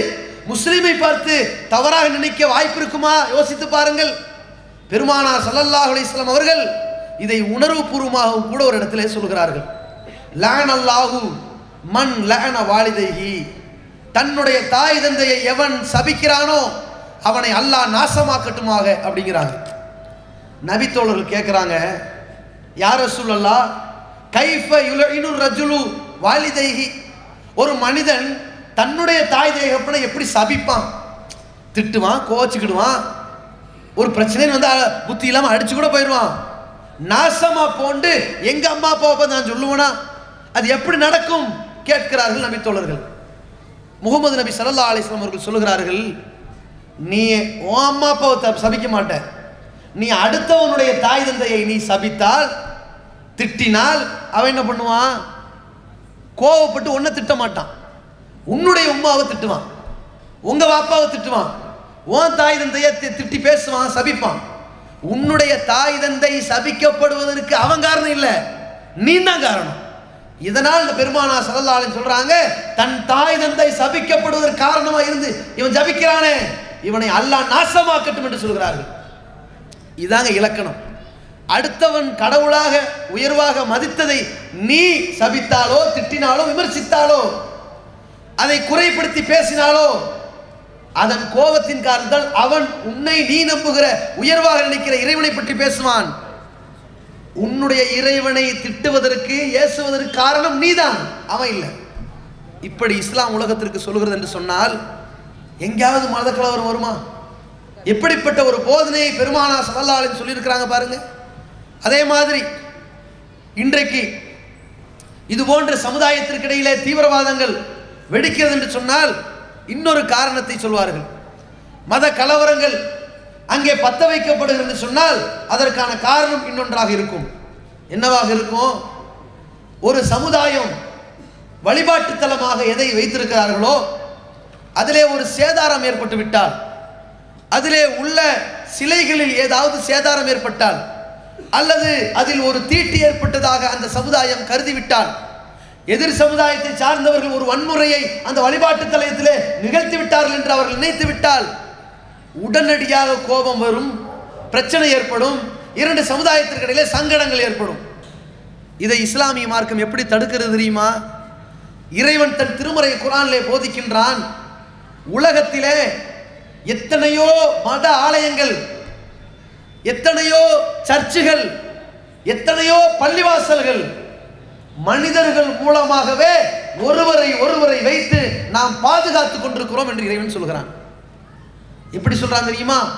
முஸ்லீமை பார்த்து தவறாக நினைக்க வாய்ப்பு இருக்குமா? யோசித்து பாருங்கள். பெருமானார் சல்லல்லாஹ் அலிஸ்லாம் அவர்கள் இதை உணர்வுபூர்வமாகவும் கூட ஒரு இடத்திலே சொல்கிறார்கள். லான் அல்லாஹு மண் லகன வாலிதைகி. தன்னுடைய தாய் தந்தையை எவன் சபிக்கிறானோ அவனை அல்லாஹ் நாசமாக்கட்டுமாக அப்படிங்கிறாங்க. நபித்தோழர்கள் கேட்குறாங்க யார சூழல்லா கைஃப யுலஇனு ரஜுலு? வாலிதைகி ஒரு மனிதன் தன்னுடைய தாய் தேகப்பனை எப்படி சபிப்பான்? திட்டுவான் கோச்சிக்கிடுவான் ஒரு பிரச்சனைன்னு வந்து புத்தி இல்லாமல் அடிச்சு கூட போயிடுவான். நாசமாக போண்டு எங்கள் அம்மா அப்பாவை நான் சொல்லுவேனா? அது எப்படி நடக்கும்? கேட்கிறார்கள் நபி தோழர்கள். முகமது நபி சல்லா அலிஸ்லாம் அவர்கள் சொல்லுகிறார்கள் நீ உன் அம்மா அப்பாவை த- சபிக்க மாட்ட நீ அடுத்தவனுடைய தாய் தந்தையை நீ சபித்தால் திட்டினால் அவன் என்ன பண்ணுவான்? கோவப்பட்டு ஒன்றை திட்ட மாட்டான். உன்னுடைய உம்மாவை திட்டுவான். உங்க அப்பாவை திட்டுவான். உன் தாய் தந்தையை தி- திட்டி பேசுவான் சபிப்பான். உன்னுடைய தாய் தந்தை சபிக்கப்படுவதற்கு அவன் காரணம் இல்லை. நீ தான் காரணம். இதனால் இந்த பெருமானா சதல்லாலன் சொல்றாங்க தன் தாய் தந்தை சபிக்கப்படுவதற்கு காரணமா இருந்து இவன் ஜபிக்கிறானே இவனை அல்லாஹ் நாசமாக்கட்டும் என்று சொல்கிறார்கள். இதாங்க இலக்கணம். அடுத்தவன் கடவுளாக உயர்வாக மதித்ததை நீ சபித்தாலோ திட்டினாலோ விமர்சித்தாலோ அதை குறைப்படுத்தி பேசினாலோ அதன் கோபத்தின் காரணத்தால் அவன் உன்னை நீ நம்புகிற உயர்வாக நினைக்கிற இறைவனை பற்றி பேசுவான். உன்னுடைய இறைவனை திட்டுவதற்கு ஏசுவதற்கு காரணம் நீதான். அவன் இல்லை. இப்படி இஸ்லாம் உலகத்திற்கு சொல்கிறது என்று சொன்னால் எங்கேயாவது மதக்கலவரம் வருமா? எப்படிப்பட்ட ஒரு போதனையை பெருமானா சல்லல்லாஹு சொல்லியிருக்கிறாங்க பாருங்க. அதே மாதிரி இன்றைக்கு இது போன்ற சமுதாயத்திற்கிடையிலே தீவிரவாதங்கள் வெடிக்கிறது என்று சொன்னால் இன்னொரு காரணத்தை சொல்வார்கள். மத கலவரங்கள் அங்கே பத்த வைக்கப்படுகிறது என்று சொன்னால் அதற்கான காரணம் இன்னொன்றாக இருக்கும். என்னவாக இருக்கும்? ஒரு சமுதாயம் வழிபாட்டு தலமாக எதை வைத்திருக்கிறார்களோ அதிலே ஒரு சேதாரம் ஏற்பட்டு விட்டால் அதிலே உள்ள சிலைகளில் ஏதாவது சேதாரம் ஏற்பட்டால் அல்லது அதில் ஒரு தீட்டு ஏற்பட்டதாக அந்த சமுதாயம் கருதிவிட்டால் எதிர் சமுதாயத்தை சார்ந்தவர்கள் ஒரு வன்முறையை அந்த வழிபாட்டு தலயத்திலே நிகழ்த்தி விட்டார்கள் என்று அவர்கள் நினைத்து விட்டால் உடனடியாக கோபம் வரும் பிரச்சனை ஏற்படும் இரண்டு சமுதாயத்திற்கு இடையிலே சங்கடங்கள் ஏற்படும். இதை இஸ்லாமிய மார்க்கம் எப்படி தடுக்கிறது தெரியுமா? இறைவன் தன் திருமறை குரானிலே போதிக்கின்றான். உலகத்திலே எத்தனையோ மத ஆலயங்கள் எத்தனையோ சர்ச்சுகள் எத்தனையோ பள்ளிவாசல்கள் மனிதர்கள் மூலமாகவே ஒருவரை ஒருவரை வைத்து நாம் பாதுகாத்துக் கொண்டிருக்கிறோம் என்று இறைவன் சொல்கிறான். எப்படி சொல்றான் தெரியுமா?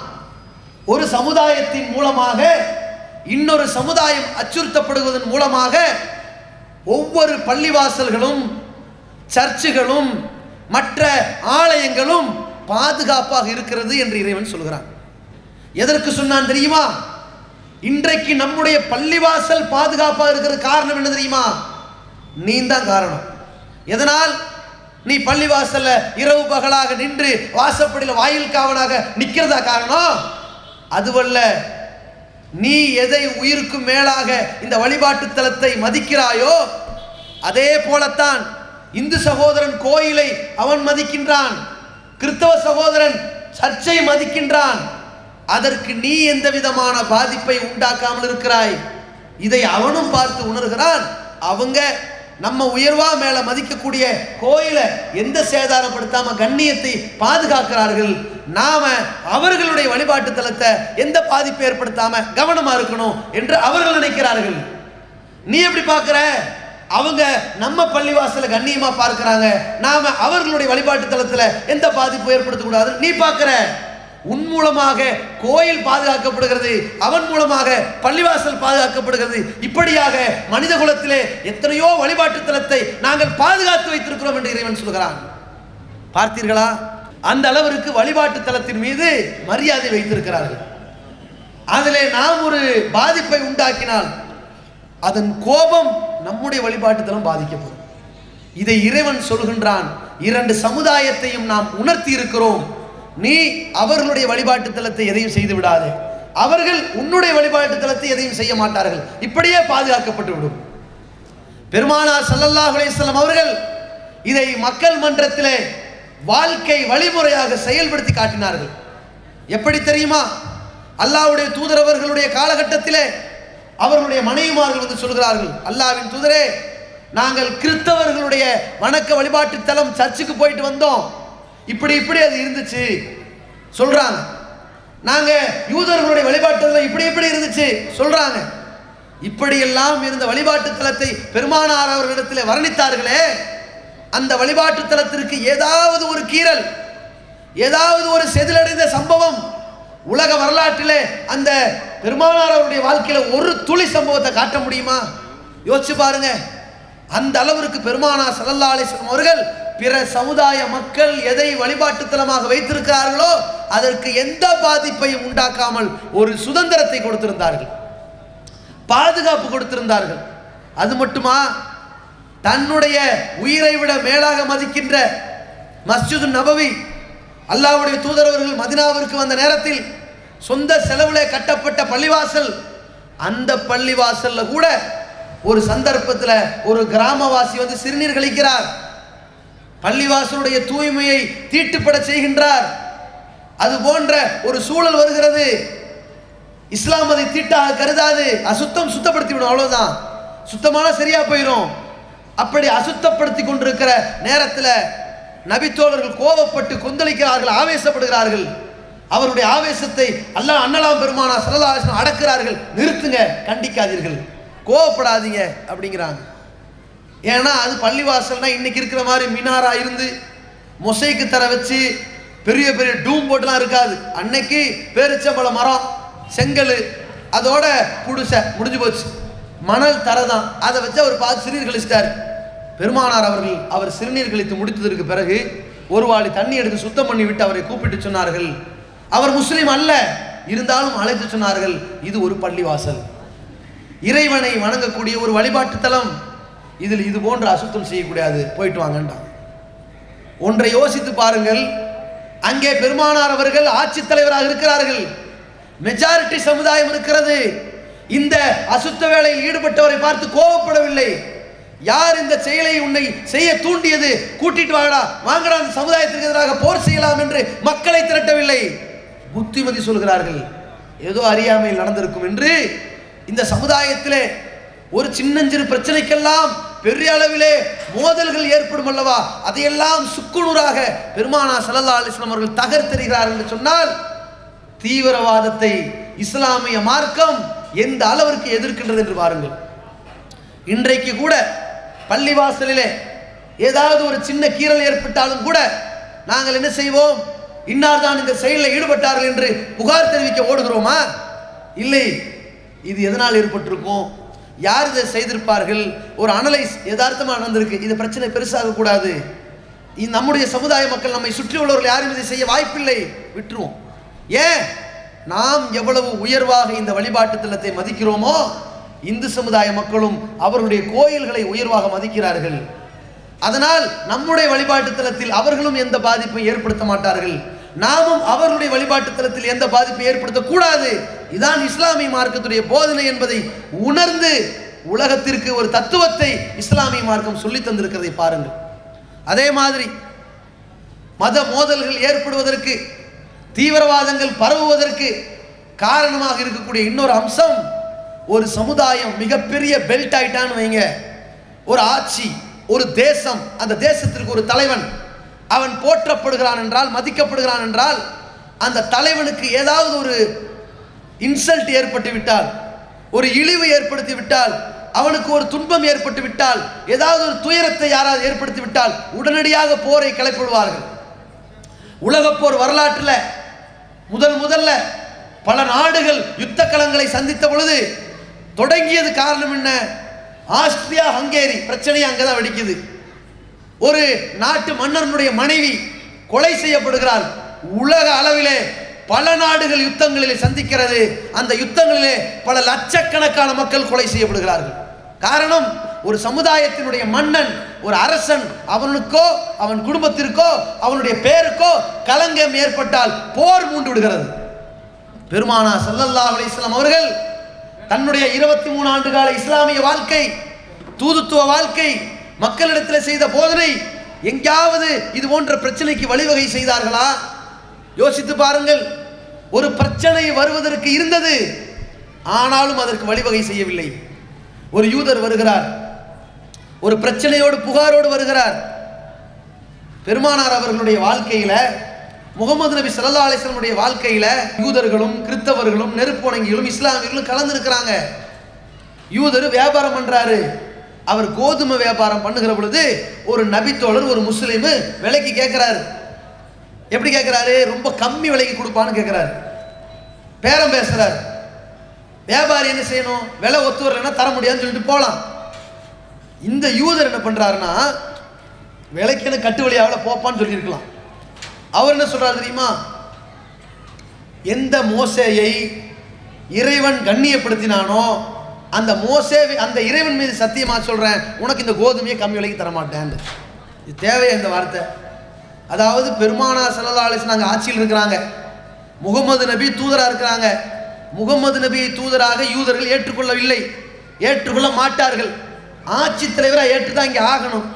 ஒரு சமுதாயத்தின் மூலமாக இன்னொரு சமுதாயம் அச்சுறுத்தப்படுவதன் மூலமாக ஒவ்வொரு பள்ளிவாசல்களும் சர்ச்சுகளும் மற்ற ஆலயங்களும் பாதுகாப்பாக இருக்கிறது என்று இறைவன் சொல்கிறான். எதற்கு சொன்னான் தெரியுமா? இன்றைக்கு நம்முடைய பள்ளிவாசல் பாதுகாப்பாக இருக்கிற காரணம் என்ன தெரியுமா? நீ தான் காரணம். எதனால்? நீ பள்ளிவாசல்ல இரவு பகலாக நின்று வாசப்படியில் வாயில் காவனாக நிற்கிறதா காரணம்? அதுவல்ல நீ எதை உயிருக்கும் மேலாக இந்த வழிபாட்டு தலத்தை மதிக்கிறாயோ அதே போலத்தான் இந்து சகோதரன் கோயிலை அவன் மதிக்கின்றான் கிறிஸ்தவ சகோதரன் சர்ச்சை மதிக்கின்றான். அதற்கு நீ எந்த விதமான பாதிப்பை உண்டாக்காமல் இருக்கிறாய்? இதை அவனும் பார்த்து உணர்கிறான். அவங்க நம்ம உயர்வா மேல மதிக்கக்கூடிய கோயிலை எந்த சேதாரப்படுத்தாம கண்ணியத்தை பாதுகாக்கிறார்கள்? நாம அவர்களுடைய வழிபாட்டு தலத்தை எந்த பாதிப்பு ஏற்படுத்தாம கவனமா இருக்கணும் என்று அவர்கள் நினைக்கிறார்கள். நீ எப்படி பார்க்குற? அவங்க நம்ம பள்ளிவாசல கண்ணியமா பார்க்கிறாங்க. நாம அவர்களுடைய வழிபாட்டு தலத்துல எந்த பாதிப்பு ஏற்படுத்தக்கூடாது? நீ பார்க்குற. உன் மூலமாக கோயில் பாதுகாக்கப்படுகிறது அவன் மூலமாக பள்ளிவாசல் பாதுகாக்கப்படுகிறது. இப்படியாக மனித குலத்திலே எத்தனையோ வழிபாட்டு தலத்தை நாங்கள் பாதுகாத்து வைத்திருக்கிறோம் என்று இறைவன் சொல்கிறான். பார்த்தீர்களா? அந்த அளவிற்கு வழிபாட்டு தலத்தின் மீது மரியாதை வைத்திருக்கிறார்கள். அதிலே நாம் ஒரு பாதிப்பை உண்டாக்கினால் அதன் கோபம் நம்முடைய வழிபாட்டு தலம் பாதிக்கப்படும். இதை இறைவன் சொல்கின்றான். இரண்டு சமுதாயத்தையும் நாம் உணர்த்தி இருக்கிறோம் நீ அவர்களுடைய வழிபாட்டு தலத்தை எதையும் செய்து விடாதே. அவர்கள் உன்னுடைய வழிபாட்டு தலத்தை எதையும் செய்ய மாட்டார்கள். இப்படியே பாதுகாக்கப்பட்டு விடும். பெருமானார் சல்லல்லாஹ் அலைஹி அவர்கள் இதை மக்கள் மன்றத்திலே வாழ்க்கை வழிமுறையாக செயல்படுத்தி காட்டினார்கள். எப்படி தெரியுமா? அல்லாஹ்வுடைய தூதரவர்களுடைய காலகட்டத்திலே அவர்களுடைய மனைவிமார்கள் வந்து சொல்கிறார்கள் அல்லாவின் தூதரே நாங்கள் கிறிஸ்தவர்களுடைய வணக்க வழிபாட்டு தலம் சர்ச்சுக்கு போயிட்டு வந்தோம். இப்படி இப்படி அது இருந்துச்சு. சொல்றாங்க. நாங்க யூதர்களுடைய வழிபாட்டு தலம் இப்படி இப்படி இருந்துச்சு. சொல்றாங்க. இப்படியெல்லாம் இருந்த வழிபாட்டு தலத்தை பெருமானார் அவர்களிடத்தில் வர்ணித்தார்களே. அந்த வழிபாட்டு தலத்திற்கு ஏதாவது ஒரு கீறல் ஏதாவது ஒரு செதிலடைந்த சம்பவம் உலக வரலாற்றிலே அந்த பெருமானார் அவருடைய வாழ்க்கையில ஒரு துளி சம்பவத்தை காட்ட முடியுமா? யோசிச்சு பாருங்க. அந்த அளவிற்கு பெருமானார் சல்லல்லா அலிஸ்லாம் அவர்கள் பிற சமுதாய மக்கள் எதை வழிபாட்டுத்தலமாக வைத்திருக்கிறார்களோ அதற்கு எந்த பாதிப்பையும் உண்டாக்காமல் ஒரு சுதந்திரத்தை கொடுத்திருந்தார்கள். பாதுகாப்பு கொடுத்திருந்தார்கள். அது மட்டுமா? தன்னுடைய உயிரை விட மேலாக மதிக்கின்ற மஸ்ஜிது நபவி அல்லாவுடைய தூதரவர்கள் மதினாவிற்கு வந்த நேரத்தில் சொந்த செலவிலே கட்டப்பட்ட பள்ளிவாசல் அந்த பள்ளிவாசல்ல கூட ஒரு சந்தர்ப்பத்தில் ஒரு கிராமவாசி வந்து சிறுநீர் கழிக்கிறார். பள்ளிவாசலுடைய தூய்மையை தீட்டுப்பட செய்கின்றார். அது போன்ற ஒரு சூழல் வருகிறது. இஸ்லாம் அதை தீட்டாக கருதாது. அசுத்தம் சுத்தப்படுத்தி விடும் அவ்வளவுதான். சுத்தமான சரியா போயிடும் அப்படி அசுத்தப்படுத்தி கொண்டிருக்கிற நேரத்தில் நபித்தோழர்கள் கோபப்பட்டு கொந்தளிக்கிறார்கள் ஆவேசப்படுகிறார்கள். அவருடைய ஆவேசத்தை அல்லாஹ் அண்ணலாம் பெருமானா சரலாசனம் அடக்கிறார்கள். நிறுத்துங்க கண்டிக்காதீர்கள். கோவப்படாதீங்க அப்படிங்கிறாங்க. ஏன்னா அது பள்ளிவாசல்னா இன்னைக்கு இருக்கிற மாதிரி மினாரா இருந்து மொசைக்கு தர வச்சு பெரிய பெரிய டூம் போட்டுலாம் இருக்காது. அன்னைக்கு பேரிச்சம்பழ மரம் செங்கல் அதோட குடிசை முடிஞ்சு போச்சு. மணல் தர தான் அதை வச்சு அவர் பார்த்து சிறுநீர் கழிச்சிட்டார். பெருமானார் அவர்கள் அவர் சிறுநீர் கழித்து முடித்ததற்கு பிறகு ஒரு வாளி தண்ணி எடுத்து சுத்தம் பண்ணி விட்டு அவரை கூப்பிட்டு சொன்னார்கள். அவர் முஸ்லீம் அல்ல இருந்தாலும் அழைத்து சொன்னார்கள் இது ஒரு பள்ளிவாசல் இறைவனை வணங்கக்கூடிய ஒரு வழிபாட்டு தலம் இதில் இது போன்ற அசுத்தம் செய்யக்கூடாது. போயிட்டு வாங்கன்றாங்க ஒன்றை யோசித்து பாருங்கள். அங்கே பெருமானார் அவர்கள் ஆட்சித் தலைவராக இருக்கிறார்கள். மெஜாரிட்டி சமுதாயம் இருக்கிறது. இந்த அசுத்த வேலையில் ஈடுபட்டவரை பார்த்து கோபப்படவில்லை. யார் இந்த செயலை உன்னை செய்ய தூண்டியது? கூட்டிட்டு வாங்கடா. வாங்கடா அந்த சமுதாயத்திற்கு எதிராக போர் செய்யலாம் என்று மக்களை திரட்டவில்லை. புத்திமதி சொல்கிறார்கள் ஏதோ அறியாமையில் நடந்திருக்கும் என்று. இந்த சமுதாயத்திலே ஒரு சின்னஞ்சிறு பிரச்சனைக்கெல்லாம் பெரிய அளவிலே மோதல்கள் ஏற்படும் அல்லவா? அதையெல்லாம் சுக்குநூறாக பெருமானா சல்லா அலிஸ்லாம் அவர்கள் தகர்த்தெறிகிறார் என்று சொன்னால் தீவிரவாதத்தை இஸ்லாமிய மார்க்கம் எந்த அளவிற்கு எதிர்க்கின்றது என்று பாருங்கள். இன்றைக்கு கூட பள்ளிவாசலிலே ஏதாவது ஒரு சின்ன கீறல் ஏற்பட்டாலும் கூட நாங்கள் என்ன செய்வோம்? இன்னார் தான் இந்த செயலில் ஈடுபட்டார்கள் என்று புகார் தெரிவிக்க ஓடுகிறோமா? இல்லை. இது எதனால் ஏற்பட்டிருக்கும்? யார் இதை செய்திருப்பார்கள்? ஒரு அனலைஸ் யதார்த்தமாக நடந்திருக்கு இது பிரச்சனை பெருசாக கூடாது. நம்முடைய சமுதாய மக்கள் நம்மை சுற்றி உள்ளவர்கள் யாரும் இதை செய்ய வாய்ப்பில்லை. விட்டுருவோம். ஏன்? நாம் எவ்வளவு உயர்வாக இந்த வழிபாட்டு தலத்தை மதிக்கிறோமோ இந்து சமுதாய மக்களும் அவர்களுடைய கோயில்களை உயர்வாக மதிக்கிறார்கள். அதனால் நம்முடைய வழிபாட்டு தலத்தில் அவர்களும் எந்த பாதிப்பையும் ஏற்படுத்த மாட்டார்கள். நாமும் அவர்களுடைய வழிபாட்டு தலத்தில் எந்த பாதிப்பை ஏற்படுத்தக்கூடாது. இதான் இஸ்லாமிய மார்க்கத்துடைய போதனை என்பதை உணர்ந்து உலகத்திற்கு ஒரு தத்துவத்தை இஸ்லாமிய மார்க்கம் சொல்லி தந்திருக்கிறதை பாருங்கள். அதே மாதிரி மத மோதல்கள் ஏற்படுவதற்கு தீவிரவாதங்கள் பரவுவதற்கு காரணமாக இருக்கக்கூடிய இன்னொரு அம்சம் ஒரு சமுதாயம் மிகப்பெரிய பெல்ட் ஆயிட்டான்னு வைங்க. ஒரு ஆட்சி ஒரு தேசம் அந்த தேசத்திற்கு ஒரு தலைவன் அவன் போற்றப்படுகிறான் என்றால் மதிக்கப்படுகிறான் என்றால் அந்த தலைவனுக்கு ஏதாவது ஒரு இன்சல்ட் ஏற்பட்டு விட்டால் ஒரு இழிவு ஏற்படுத்தி விட்டால் அவனுக்கு ஒரு துன்பம் ஏற்பட்டு விட்டால் ஏதாவது ஒரு துயரத்தை யாராவது ஏற்படுத்தி விட்டால் உடனடியாக போரை கிளப்பிடுவார்கள் உலகப்போர் வரலாற்றில் முதல் முதல்ல பல நாடுகள் யுத்த களங்களை சந்தித்த பொழுது தொடங்கியது காரணம் என்ன? ஆஸ்திரியா ஹங்கேரி பிரச்சனையை அங்கே தான் வெடிக்குது. ஒரு நாட்டு மன்னனுடைய மனைவி கொலை செய்யப்படுகிறாள். உலக அளவிலே பல நாடுகள் யுத்தங்களிலே சந்திக்கிறது. அந்த யுத்தங்களிலே பல லட்சக்கணக்கான மக்கள் கொலை செய்யப்படுகிறார்கள். காரணம் ஒரு சமுதாயத்தினுடைய மன்னன் ஒரு அரசன் அவனுக்கோ அவன் குடும்பத்திற்கோ அவனுடைய பேருக்கோ கலங்கம் ஏற்பட்டால் போர் மூண்டு விடுகிறது. பெருமானா சல்லல்லா அலைஹி அவர்கள் தன்னுடைய இருபத்தி மூணு ஆண்டு கால இஸ்லாமிய வாழ்க்கை தூதுத்துவ வாழ்க்கை மக்களிடத்தில் செய்த போதனை எங்கேயாவது இது போன்ற பிரச்சனைக்கு வழிவகை செய்தார்களா? யோசித்து பாருங்கள். ஒரு பிரச்சனை வருவதற்கு இருந்தது ஆனாலும் அதற்கு வழிவகை செய்யவில்லை. ஒரு யூதர் வருகிறார். ஒரு பிரச்சனையோடு புகாரோடு வருகிறார். பெருமானார் அவர்களுடைய வாழ்க்கையில முகமது நபி சல்லா அலைஹி வாழ்க்கையில யூதர்களும் நெருப்பு வணங்கிகளும் இஸ்லாமியர்களும் கலந்துருக்கிறாங்க யூதர் வியாபாரம் பண்றாரு. அவர் கோதுமை வியாபாரம் பண்ணுகிற பொழுது ஒரு நபித்தோழர் ஒரு முஸ்லீமு விலைக்கு கேட்குறாரு எப்படி கேட்குறாரு ரொம்ப கம்மி விலைக்கு கொடுப்பான்னு கேட்குறாரு பேரம் பேசுகிறார் வியாபாரி என்ன செய்யணும்? விலை ஒத்து வரலைன்னா தர முடியாதுன்னு சொல்லிட்டு போகலாம் இந்த யூதர் என்ன பண்ணுறாருன்னா விளக்கென கட்டு வழியாவில் போப்பான்னு சொல்லியிருக்கலாம். அவர் என்ன சொல்கிறார் தெரியுமா? எந்த மோசையை இறைவன் கண்ணியப்படுத்தினானோ அந்த மோசே அந்த இறைவன் மீது சத்தியமாக சொல்கிறேன் உனக்கு இந்த கோதுமையை கம்மி விலைக்கு தரமாட்டேன் இது தேவையா இந்த வார்த்தை? அதாவது பெருமானா சல்லா அலிஸ் நாங்கள் ஆட்சியில் இருக்கிறாங்க. முகமது நபி தூதராக இருக்கிறாங்க. முகமது நபி தூதராக யூதர்கள் ஏற்றுக்கொள்ளவில்லை. ஏற்றுக்கொள்ள மாட்டார்கள். ஆட்சி தலைவராக ஏற்றுதான் இங்கே ஆகணும்.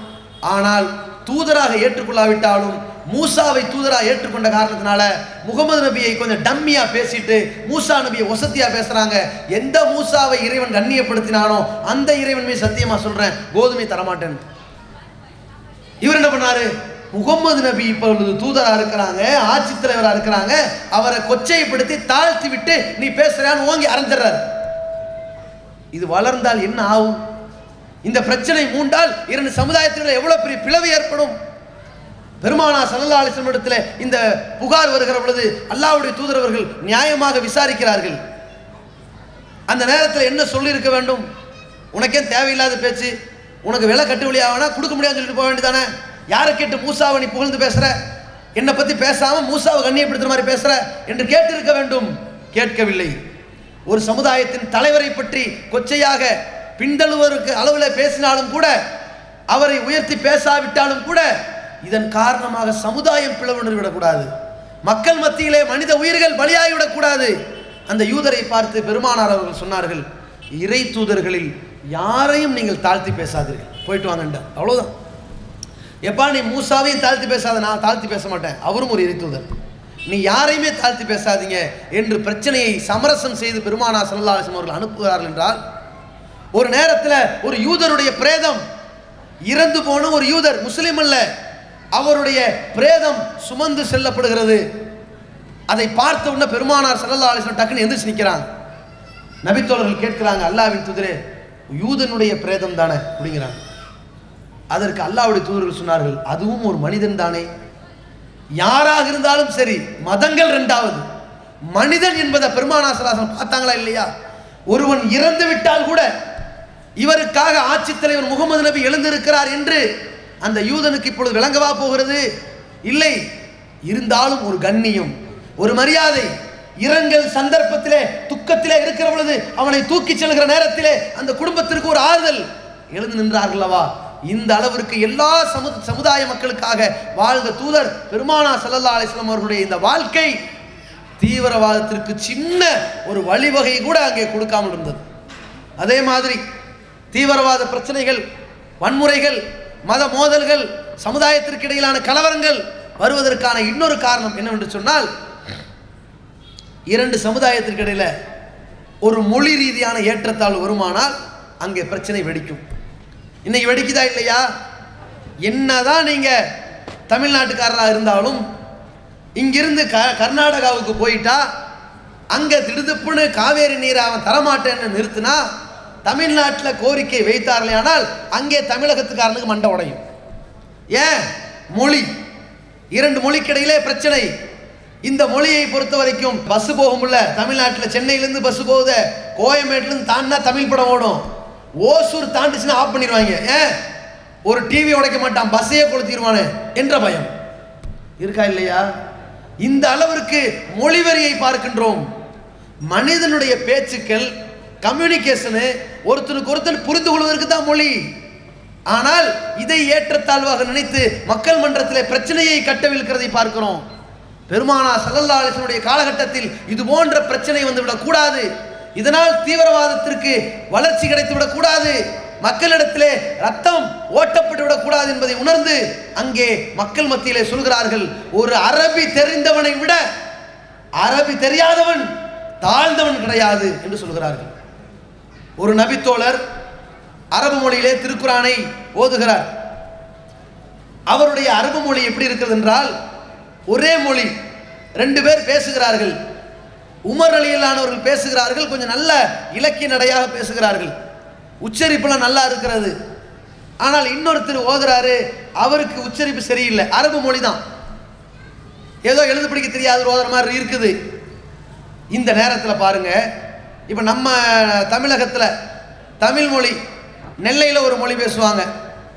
ஆனால் தூதராக ஏற்றுக்கொள்ளாவிட்டாலும் மூசாவை தூதராக ஏற்றுக்கொண்ட காரணத்தினால முகமது நபியை கொஞ்சம் டம்மியாக பேசிட்டு மூசா நபியை ஒசத்தியாக பேசுகிறாங்க எந்த மூசாவை இறைவன் கண்ணியப்படுத்தினானோ அந்த இறைவன் மீது சொல்கிறேன் கோதுமை தரமாட்டேன் இவர் என்ன பண்ணாரு? முகமது நபி இப்பொழுது தூதராக இருக்கிறாங்க ஆட்சி தலைவராக இருக்கிறாங்க. அவரை கொச்சைப்படுத்தி தாழ்த்தி விட்டு நீ பேசுறான்னு ஓங்கி அரைஞ்சிடுறாரு. இது வளர்ந்தால் என்ன ஆகும்? இந்த பிரச்சனை மூண்டால் இரண்டு சமுதாயத்தில் எவ்வளவு பெரிய பிளவு ஏற்படும்? பெருமானா சல்லா அலிஸ்லம் இடத்துல இந்த புகார் வருகிற பொழுது அல்லாவுடைய தூதரவர்கள் நியாயமாக விசாரிக்கிறார்கள். அந்த நேரத்தில் என்ன சொல்லியிருக்க வேண்டும்? உனக்கே தேவையில்லாத பேச்சு உனக்கு விலை கட்டு வழியாகனா கொடுக்க முடியாதுன்னு சொல்லிட்டு போக வேண்டியதானே? யாரை கேட்டு மூசாவை நீ புகழ்ந்து பேசுற? என்னை பற்றி பேசாமல் மூசாவை கண்ணியப்படுத்துற மாதிரி பேசுற? என்று கேட்டிருக்க வேண்டும். கேட்கவில்லை. ஒரு சமுதாயத்தின் தலைவரை பற்றி கொச்சையாக பின்தழுவருக்கு அளவில் பேசினாலும் கூட அவரை உயர்த்தி பேசாவிட்டாலும் கூட இதன் காரணமாக சமுதாயம் பிளவுணர் விடக்கூடாது. மக்கள் மத்தியிலே மனித உயிர்கள் பலியாகிவிடக்கூடாது. அந்த யூதரை பார்த்து பெருமானார் அவர்கள் சொன்னார்கள் இறை தூதர்களில் யாரையும் நீங்கள் தாழ்த்தி பேசாதீர்கள். போயிட்டு வாங்கண்டா அவ்வளோதான் எப்பா நீ மூசாவையும் தாழ்த்தி பேசாத நான் தாழ்த்தி பேச மாட்டேன். அவரும் ஒரு இறை தூதர். நீ யாரையுமே தாழ்த்தி பேசாதீங்க என்று பிரச்சனையை சமரசம் செய்து பெருமானா சல்லாசம் அவர்கள் அனுப்புகிறார்கள் என்றால் ஒரு நேரத்தில் ஒரு யூதருடைய பிரேதம் இறந்து போன ஒரு யூதர் முஸ்லீம் அல்ல. அவருடைய பிரேதம் சுமந்து செல்லப்படுகிறது. அதை பார்த்த உடனே பெருமானார் சல்லல்லா அலிஸ்லாம் டக்குன்னு எந்திரிச்சு நிற்கிறாங்க நபித்தோழர்கள் கேட்கிறாங்க அல்லாவின் துதிரே யூதனுடைய பிரேதம் தானே? அப்படிங்கிறாங்க. அதற்கு அல்லாவுடைய தூதர்கள் சொன்னார்கள் அதுவும் ஒரு மனிதன் தானே? யாராக இருந்தாலும் சரி மதங்கள் ரெண்டாவது. மனிதன் என்பதை பெருமானாசராசன் பார்த்தாங்களா இல்லையா? ஒருவன் இறந்து விட்டால் கூட இவருக்காக ஆட்சித் தலைவர் முகமது நபி எழுந்திருக்கிறார் என்று அந்த யூதனுக்கு இப்பொழுது விளங்கவா போகிறது? இல்லை. இருந்தாலும் ஒரு கண்ணியம் ஒரு மரியாதை. இரங்கல் சந்தர்ப்பத்திலே துக்கத்திலே இருக்கிற பொழுது அவனை தூக்கிச் செல்கிற நேரத்திலே அந்த குடும்பத்திற்கு ஒரு ஆறுதல். எழுந்து நின்றார்களவா இந்த அளவிற்கு எல்லா சமு சமுதாய மக்களுக்காக வாழ்ந்த தூதர் பெருமானா சல்லல்லா அலிஸ்லாம் அவர்களுடைய இந்த வாழ்க்கை தீவிரவாதத்திற்கு சின்ன ஒரு வழிவகை கூட அங்கே கொடுக்காமல் இருந்தது. அதே மாதிரி தீவிரவாத பிரச்சனைகள் வன்முறைகள் மத மோதல்கள் சமுதாயத்திற்கு இடையிலான கலவரங்கள் வருவதற்கான இன்னொரு காரணம் என்னவென்று சொன்னால் இரண்டு சமுதாயத்திற்கு இடையில ஒரு மொழி ரீதியான ஏற்றத்தாள் வருமானால் அங்கே பிரச்சனை வெடிக்கும். இன்னைக்கு வெடிக்குதா இல்லையா? என்னதான் நீங்க தமிழ்நாட்டுக்காரராக இருந்தாலும் இங்கிருந்து க கர்நாடகாவுக்கு போயிட்டா அங்கே திடுதுப்புன்னு காவேரி நீரை அவன் தரமாட்டேன்னு நிறுத்தினா தமிழ்நாட்டில் கோரிக்கை வைத்தார்களே ஆனால் அங்கே தமிழகத்துக்காரனுக்கு மண்டை உடையும். ஏன்? மொழி. இரண்டு மொழிக்கிடையிலே பிரச்சனை. இந்த மொழியை பொறுத்த வரைக்கும் பஸ் போகும்ல தமிழ்நாட்டில் சென்னையிலேருந்து பஸ் போகுது கோயம்பேட்டிலேருந்து தாண்டினா தமிழ் படம் ஓடும். ஓசூர் தாண்டிச்சுன்னா ஆஃப் பண்ணிடுவாங்க. ஏன்? ஒரு டிவி உடைக்க மாட்டான். பஸ்ஸையே கொளுத்திடுவானே என்ற பயம். இருக்கா இல்லையா? இந்த அளவிற்கு மொழிவரியை பார்க்கின்றோம். மனிதனுடைய பேச்சுக்கள் கம்யூனிகேஷனு ஒருத்தருக்கு ஒருத்தர் புரிந்து கொள்வதற்கு தான் மொழி. ஆனால் இதை ஏற்றத்தாழ்வாக நினைத்து மக்கள் மன்றத்தில் பிரச்சனையை கட்டவிழ்க்கிறதை பார்க்கிறோம். பெருமானா சல்லல்லா அலிஸ்வனுடைய காலகட்டத்தில் இது போன்ற பிரச்சனை வந்துவிடக் கூடாது. இதனால் தீவிரவாதத்திற்கு வளர்ச்சி கிடைத்து விடக்கூடாது மக்களிடத்திலே ரத்தம் ஓட்டப்பட்டு விடக்கூடாது என்பதை உணர்ந்து அங்கே மக்கள் மத்தியிலே சொல்கிறார்கள் ஒரு அரபி தெரிந்தவனை விட அரபி தெரியாதவன் தாழ்ந்தவன் கிடையாது என்று சொல்கிறார்கள். ஒரு நபித்தோழர் அரபு மொழியிலே திருக்குறானை ஓதுகிறார். அவருடைய அரபு மொழி எப்படி இருக்கிறது என்றால் ஒரே மொழி ரெண்டு பேர் பேசுகிறார்கள். உமர் அலியிலானவர்கள் பேசுகிறார்கள் கொஞ்சம் நல்ல இலக்கிய நடையாக பேசுகிறார்கள். உச்சரிப்புலாம் நல்லா இருக்கிறது. ஆனால் இன்னொருத்தர் ஓதுறாரு அவருக்கு உச்சரிப்பு சரியில்லை. அரபு மொழி தான் ஏதோ எழுது படிக்க தெரியாத ஓதுற மாதிரி இருக்குது. இந்த நேரத்தில் பாருங்கள் இப்போ நம்ம தமிழகத்தில் தமிழ் மொழி நெல்லையில் ஒரு மொழி பேசுவாங்க.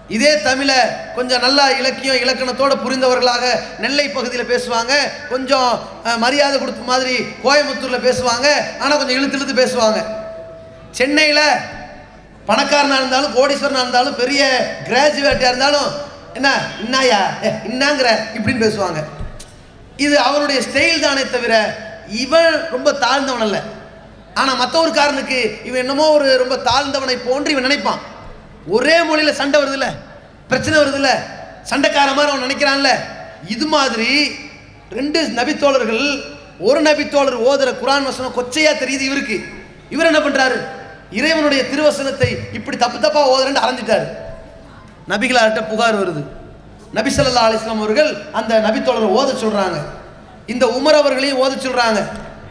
இதே தமிழை கொஞ்சம் நல்லா இலக்கியம் இலக்கணத்தோடு புரிந்தவர்களாக நெல்லை பகுதியில் பேசுவாங்க. கொஞ்சம் மரியாதை கொடுத்த மாதிரி கோயம்புத்தூரில் பேசுவாங்க. ஆனால் கொஞ்சம் இழுத்து இழுத்து பேசுவாங்க. சென்னையில் பணக்காரனாக இருந்தாலும் கோடீஸ்வரனாக இருந்தாலும் பெரிய கிராஜுவேட்டாக இருந்தாலும் என்ன இன்னாயா? ஏ, இன்னாங்கிற இப்படின்னு பேசுவாங்க. இது அவருடைய ஸ்டைல் தானே தவிர இவன் ரொம்ப தாழ்ந்தவன் இல்லை ஆனால் மற்ற ஒரு காரனுக்கு இவன் என்னமோ ஒரு ரொம்ப தாழ்ந்தவனை போன்று இவன் நினைப்பான். ஒரே மொழியில் சண்டை வருதுல்ல? பிரச்சனை வருதுல்ல? சண்டைக்கார மாதிரி அவன் நினைக்கிறான்ல? இது மாதிரி ரெண்டு நபித்தோழர்கள் ஒரு நபித்தோழர் ஓதுற குரான் வசனம் கொச்சையா தெரியுது இவருக்கு. இவர் என்ன பண்றாரு? இறைவனுடைய திருவசனத்தை இப்படி தப்பு தப்பா ஓதுறேன்னு அரைஞ்சிட்டாரு. நபிகளார்கிட்ட புகார் வருது. நபி சல்லா அலிஸ்லாம் அவர்கள் அந்த நபித்தோழரை ஓத சொல்றாங்க. இந்த உமர் அவர்களையும் ஓத சொல்றாங்க.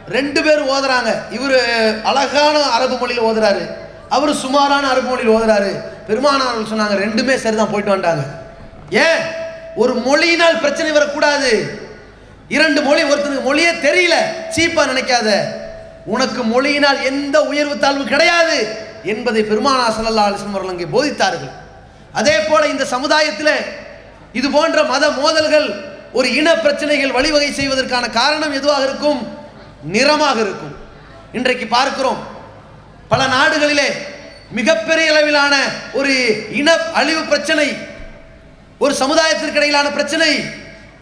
ரெண்டு பேரும் ஓதுறாங்க. இவர் அழகான அரபு மொழியில் ஓதுறாரு. அவர் சுமாரான அரபு மொழியில் ஓதுறாரு. பெருமானார்கள் சொன்னாங்க ரெண்டுமே சரிதான் போயிட்டு வந்தாங்க ஏன்? ஒரு மொழியினால் பிரச்சனை வரக்கூடாது. இரண்டு மொழி ஒருத்தனுக்கு மொழியே தெரியல. சீப்பா நினைக்காத. உனக்கு மொழியினால் எந்த உயர்வு தாழ்வு கிடையாது என்பதை பெருமானா சல்லா அலைஹி அவர்கள் அங்கே போதித்தார்கள். அதே போல இந்த சமுதாயத்தில் இது போன்ற மத மோதல்கள் ஒரு இன பிரச்சனைகள் வழிவகை செய்வதற்கான காரணம் எதுவாக இருக்கும்? நிறமாக இருக்கும். இன்றைக்கு பார்க்கிறோம் பல நாடுகளிலே மிகப்பெரிய அளவிலான ஒரு இன அழிவு பிரச்சனை ஒரு சமுதாயத்திற்கு இடையிலான பிரச்சனை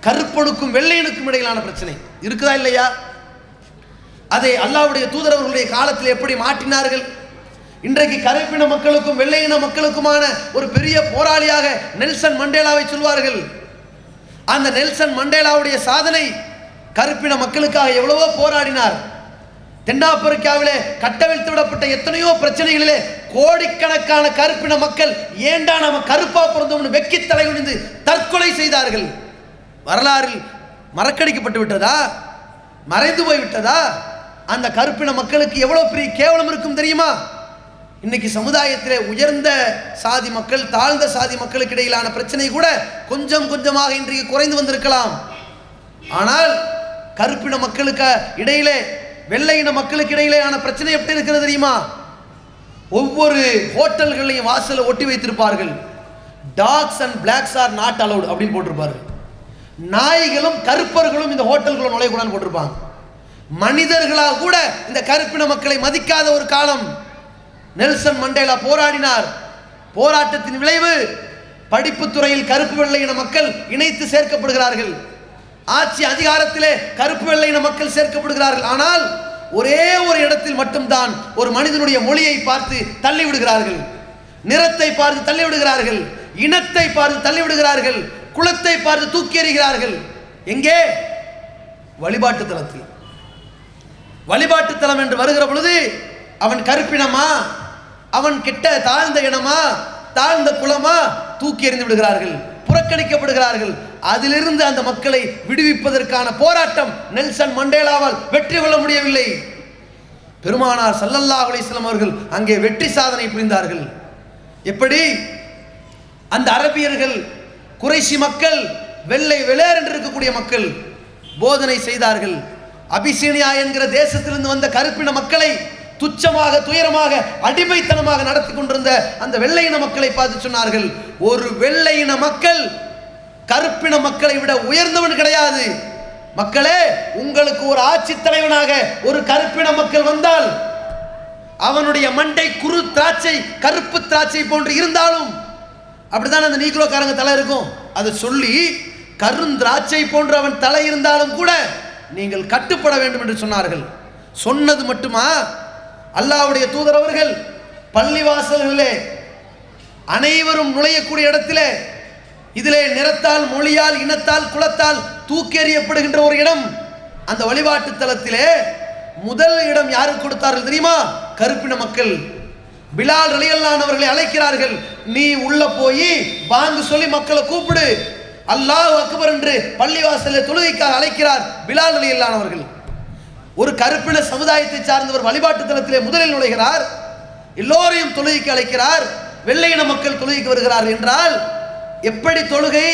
கருப்பனுக்கும் வெள்ளையனுக்கும் இடையிலான பிரச்சனை. இருக்குதா இல்லையா? அதை அல்லாவுடைய தூதரவர்களுடைய காலத்தில் எப்படி மாற்றினார்கள்? இன்றைக்கு கருப்பின மக்களுக்கும் வெள்ளையின மக்களுக்குமான ஒரு பெரிய போராளியாக நெல்சன் மண்டேலாவை சொல்வார்கள். அந்த நெல்சன் மண்டேலாவுடைய சாதனை கருப்பின மக்களுக்காக எவ்வளவோ போராடினார். தென்னாப்பிரிக்காவிலே கட்டவிழ்த்து விடப்பட்ட எத்தனையோ பிரச்சனைகளிலே கோடிக்கணக்கான கருப்பின மக்கள் ஏண்டா நாம கருப்பா பிறந்தோம்னு வெக்கி தலை தற்கொலை செய்தார்கள். வரலாறில் மறக்கடிக்கப்பட்டு விட்டதா? மறைந்து போய் விட்டதா? அந்த கருப்பின மக்களுக்கு எவ்வளவு பெரிய கேவலம் இருக்கும் தெரியுமா? இன்னைக்கு சமுதாயத்திலே உயர்ந்த சாதி மக்கள் தாழ்ந்த சாதி மக்களுக்கு இடையிலான பிரச்சனை கூட கொஞ்சம் கொஞ்சமாக இன்றைக்கு குறைந்து வந்திருக்கலாம். ஆனால் கருப்பின மக்களுக்கு இடையிலே வெள்ளை இன மக்களுக்கு இடையிலேயான பிரச்சனை எப்படி இருக்கிறது தெரியுமா? ஒவ்வொரு ஹோட்டல்களையும் வாசல்ல ஒட்டி வைத்திருப்பார்கள். Dogs and blacks are not allowed அப்படின்னு போட்டிருப்பாரு. நாய்களும் கருப்பர்களும் இந்த ஹோட்டல்களை நுழையக்கூடாதுன்னு போட்டிருப்பாங்க. மனிதர்களாக கூட இந்த கருப்பின மக்களை மதிக்காத ஒரு காலம். நெல்சன் மண்டேலா போராடினார். போராட்டத்தின் விளைவு படிப்புத்துறையில் கருப்பு கருப்பு வெள்ளையின மக்கள் இணைத்து சேர்க்கப்படுகிறார்கள். ஆட்சி அதிகாரத்திலே கருப்பு வெள்ளையின மக்கள் சேர்க்கப்படுகிறார்கள். ஆனால் ஒரே ஒரு இடத்தில் மட்டும்தான் ஒரு மனிதனுடைய மொழியை பார்த்து தள்ளி விடுகிறார்கள் நிறத்தை பார்த்து தள்ளி விடுகிறார்கள் இனத்தை பார்த்து தள்ளி விடுகிறார்கள் குலத்தை பார்த்து தூக்கி எறிகிறார்கள். எங்கே? வழிபாட்டு தலத்தில். வழிபாட்டு தலம் என்று வருகிற பொழுது அவன் கருப்பினமா? அவன் கிட்ட தாழ்ந்த இனமா? தாழ்ந்த குலமா? தூக்கி எறிந்து விடுகிறார்கள். புறக்கணிக்கப்படுகிறார்கள். அதிலிருந்து அந்த மக்களை விடுவிப்பதற்கான போராட்டம் நெல்சன் மண்டேலாவால் வெற்றி கொள்ள முடியவில்லை. பெருமானார் சல்லல்லா அலிஸ்லாம் அவர்கள் அங்கே வெற்றி சாதனை புரிந்தார்கள். எப்படி? அந்த அரபியர்கள் குறைசி மக்கள் வெள்ளை வெளேர் என்று இருக்கக்கூடிய மக்கள் போதனை செய்தார்கள். அபிசீனியா என்கிற தேசத்திலிருந்து வந்த கருப்பின மக்களை துச்சமாக துயரமாக அடிமைத்தனமாக நடத்தி கொண்டிருந்த அந்த வெள்ளையின மக்களை பார்த்து சொன்னார்கள் ஒரு வெள்ளையின மக்கள் கருப்பின மக்களை விட உயர்ந்தவன் கிடையாது. மக்களே உங்களுக்கு ஒரு ஆட்சி தலைவனாக ஒரு கருப்பின மக்கள் வந்தால் அவனுடைய மண்டை குரு திராட்சை கருப்பு திராட்சை போன்று இருந்தாலும் அப்படித்தான் அந்த நீக்ரோக்காரங்க தலை இருக்கும்? அதை சொல்லி கருந்திராட்சை போன்று அவன் தலை இருந்தாலும் கூட நீங்கள் கட்டுப்பட வேண்டும் என்று சொன்னார்கள். சொன்னது மட்டுமா? அல்லாவுடைய தூதர் அவர்கள் பள்ளிவாசல்களிலே அனைவரும் நுழையக்கூடிய இடத்திலே இதிலே நிறத்தால் மொழியால் இனத்தால் குலத்தால் தூக்கேறியப்படுகின்ற ஒரு இடம். அந்த வழிபாட்டு தலத்திலே முதல் இடம் யாருக்கு கொடுத்தார்கள் தெரியுமா? கருப்பின மக்கள். பிலால் ரலியல்லானவர்களை அழைக்கிறார்கள். நீ உள்ள போய் வாங்கு சொல்லி மக்களை கூப்பிடு. அல்லாஹ் அக்பர் என்று பள்ளிவாசலில் தொழுகைக்காக அழைக்கிறார் பிலால் ரலியல்லானவர்கள் ஒரு கருப்பின சமுதாயத்தை சார்ந்தவர் வழிபாட்டு தளத்திலே முதலில் நுழைகிறார். எல்லோரையும் தொழுகைக்கு அழைக்கிறார். வெள்ளையின மக்கள் தொழுகைக்கு வருகிறார் என்றால் எப்படி தொழுகை?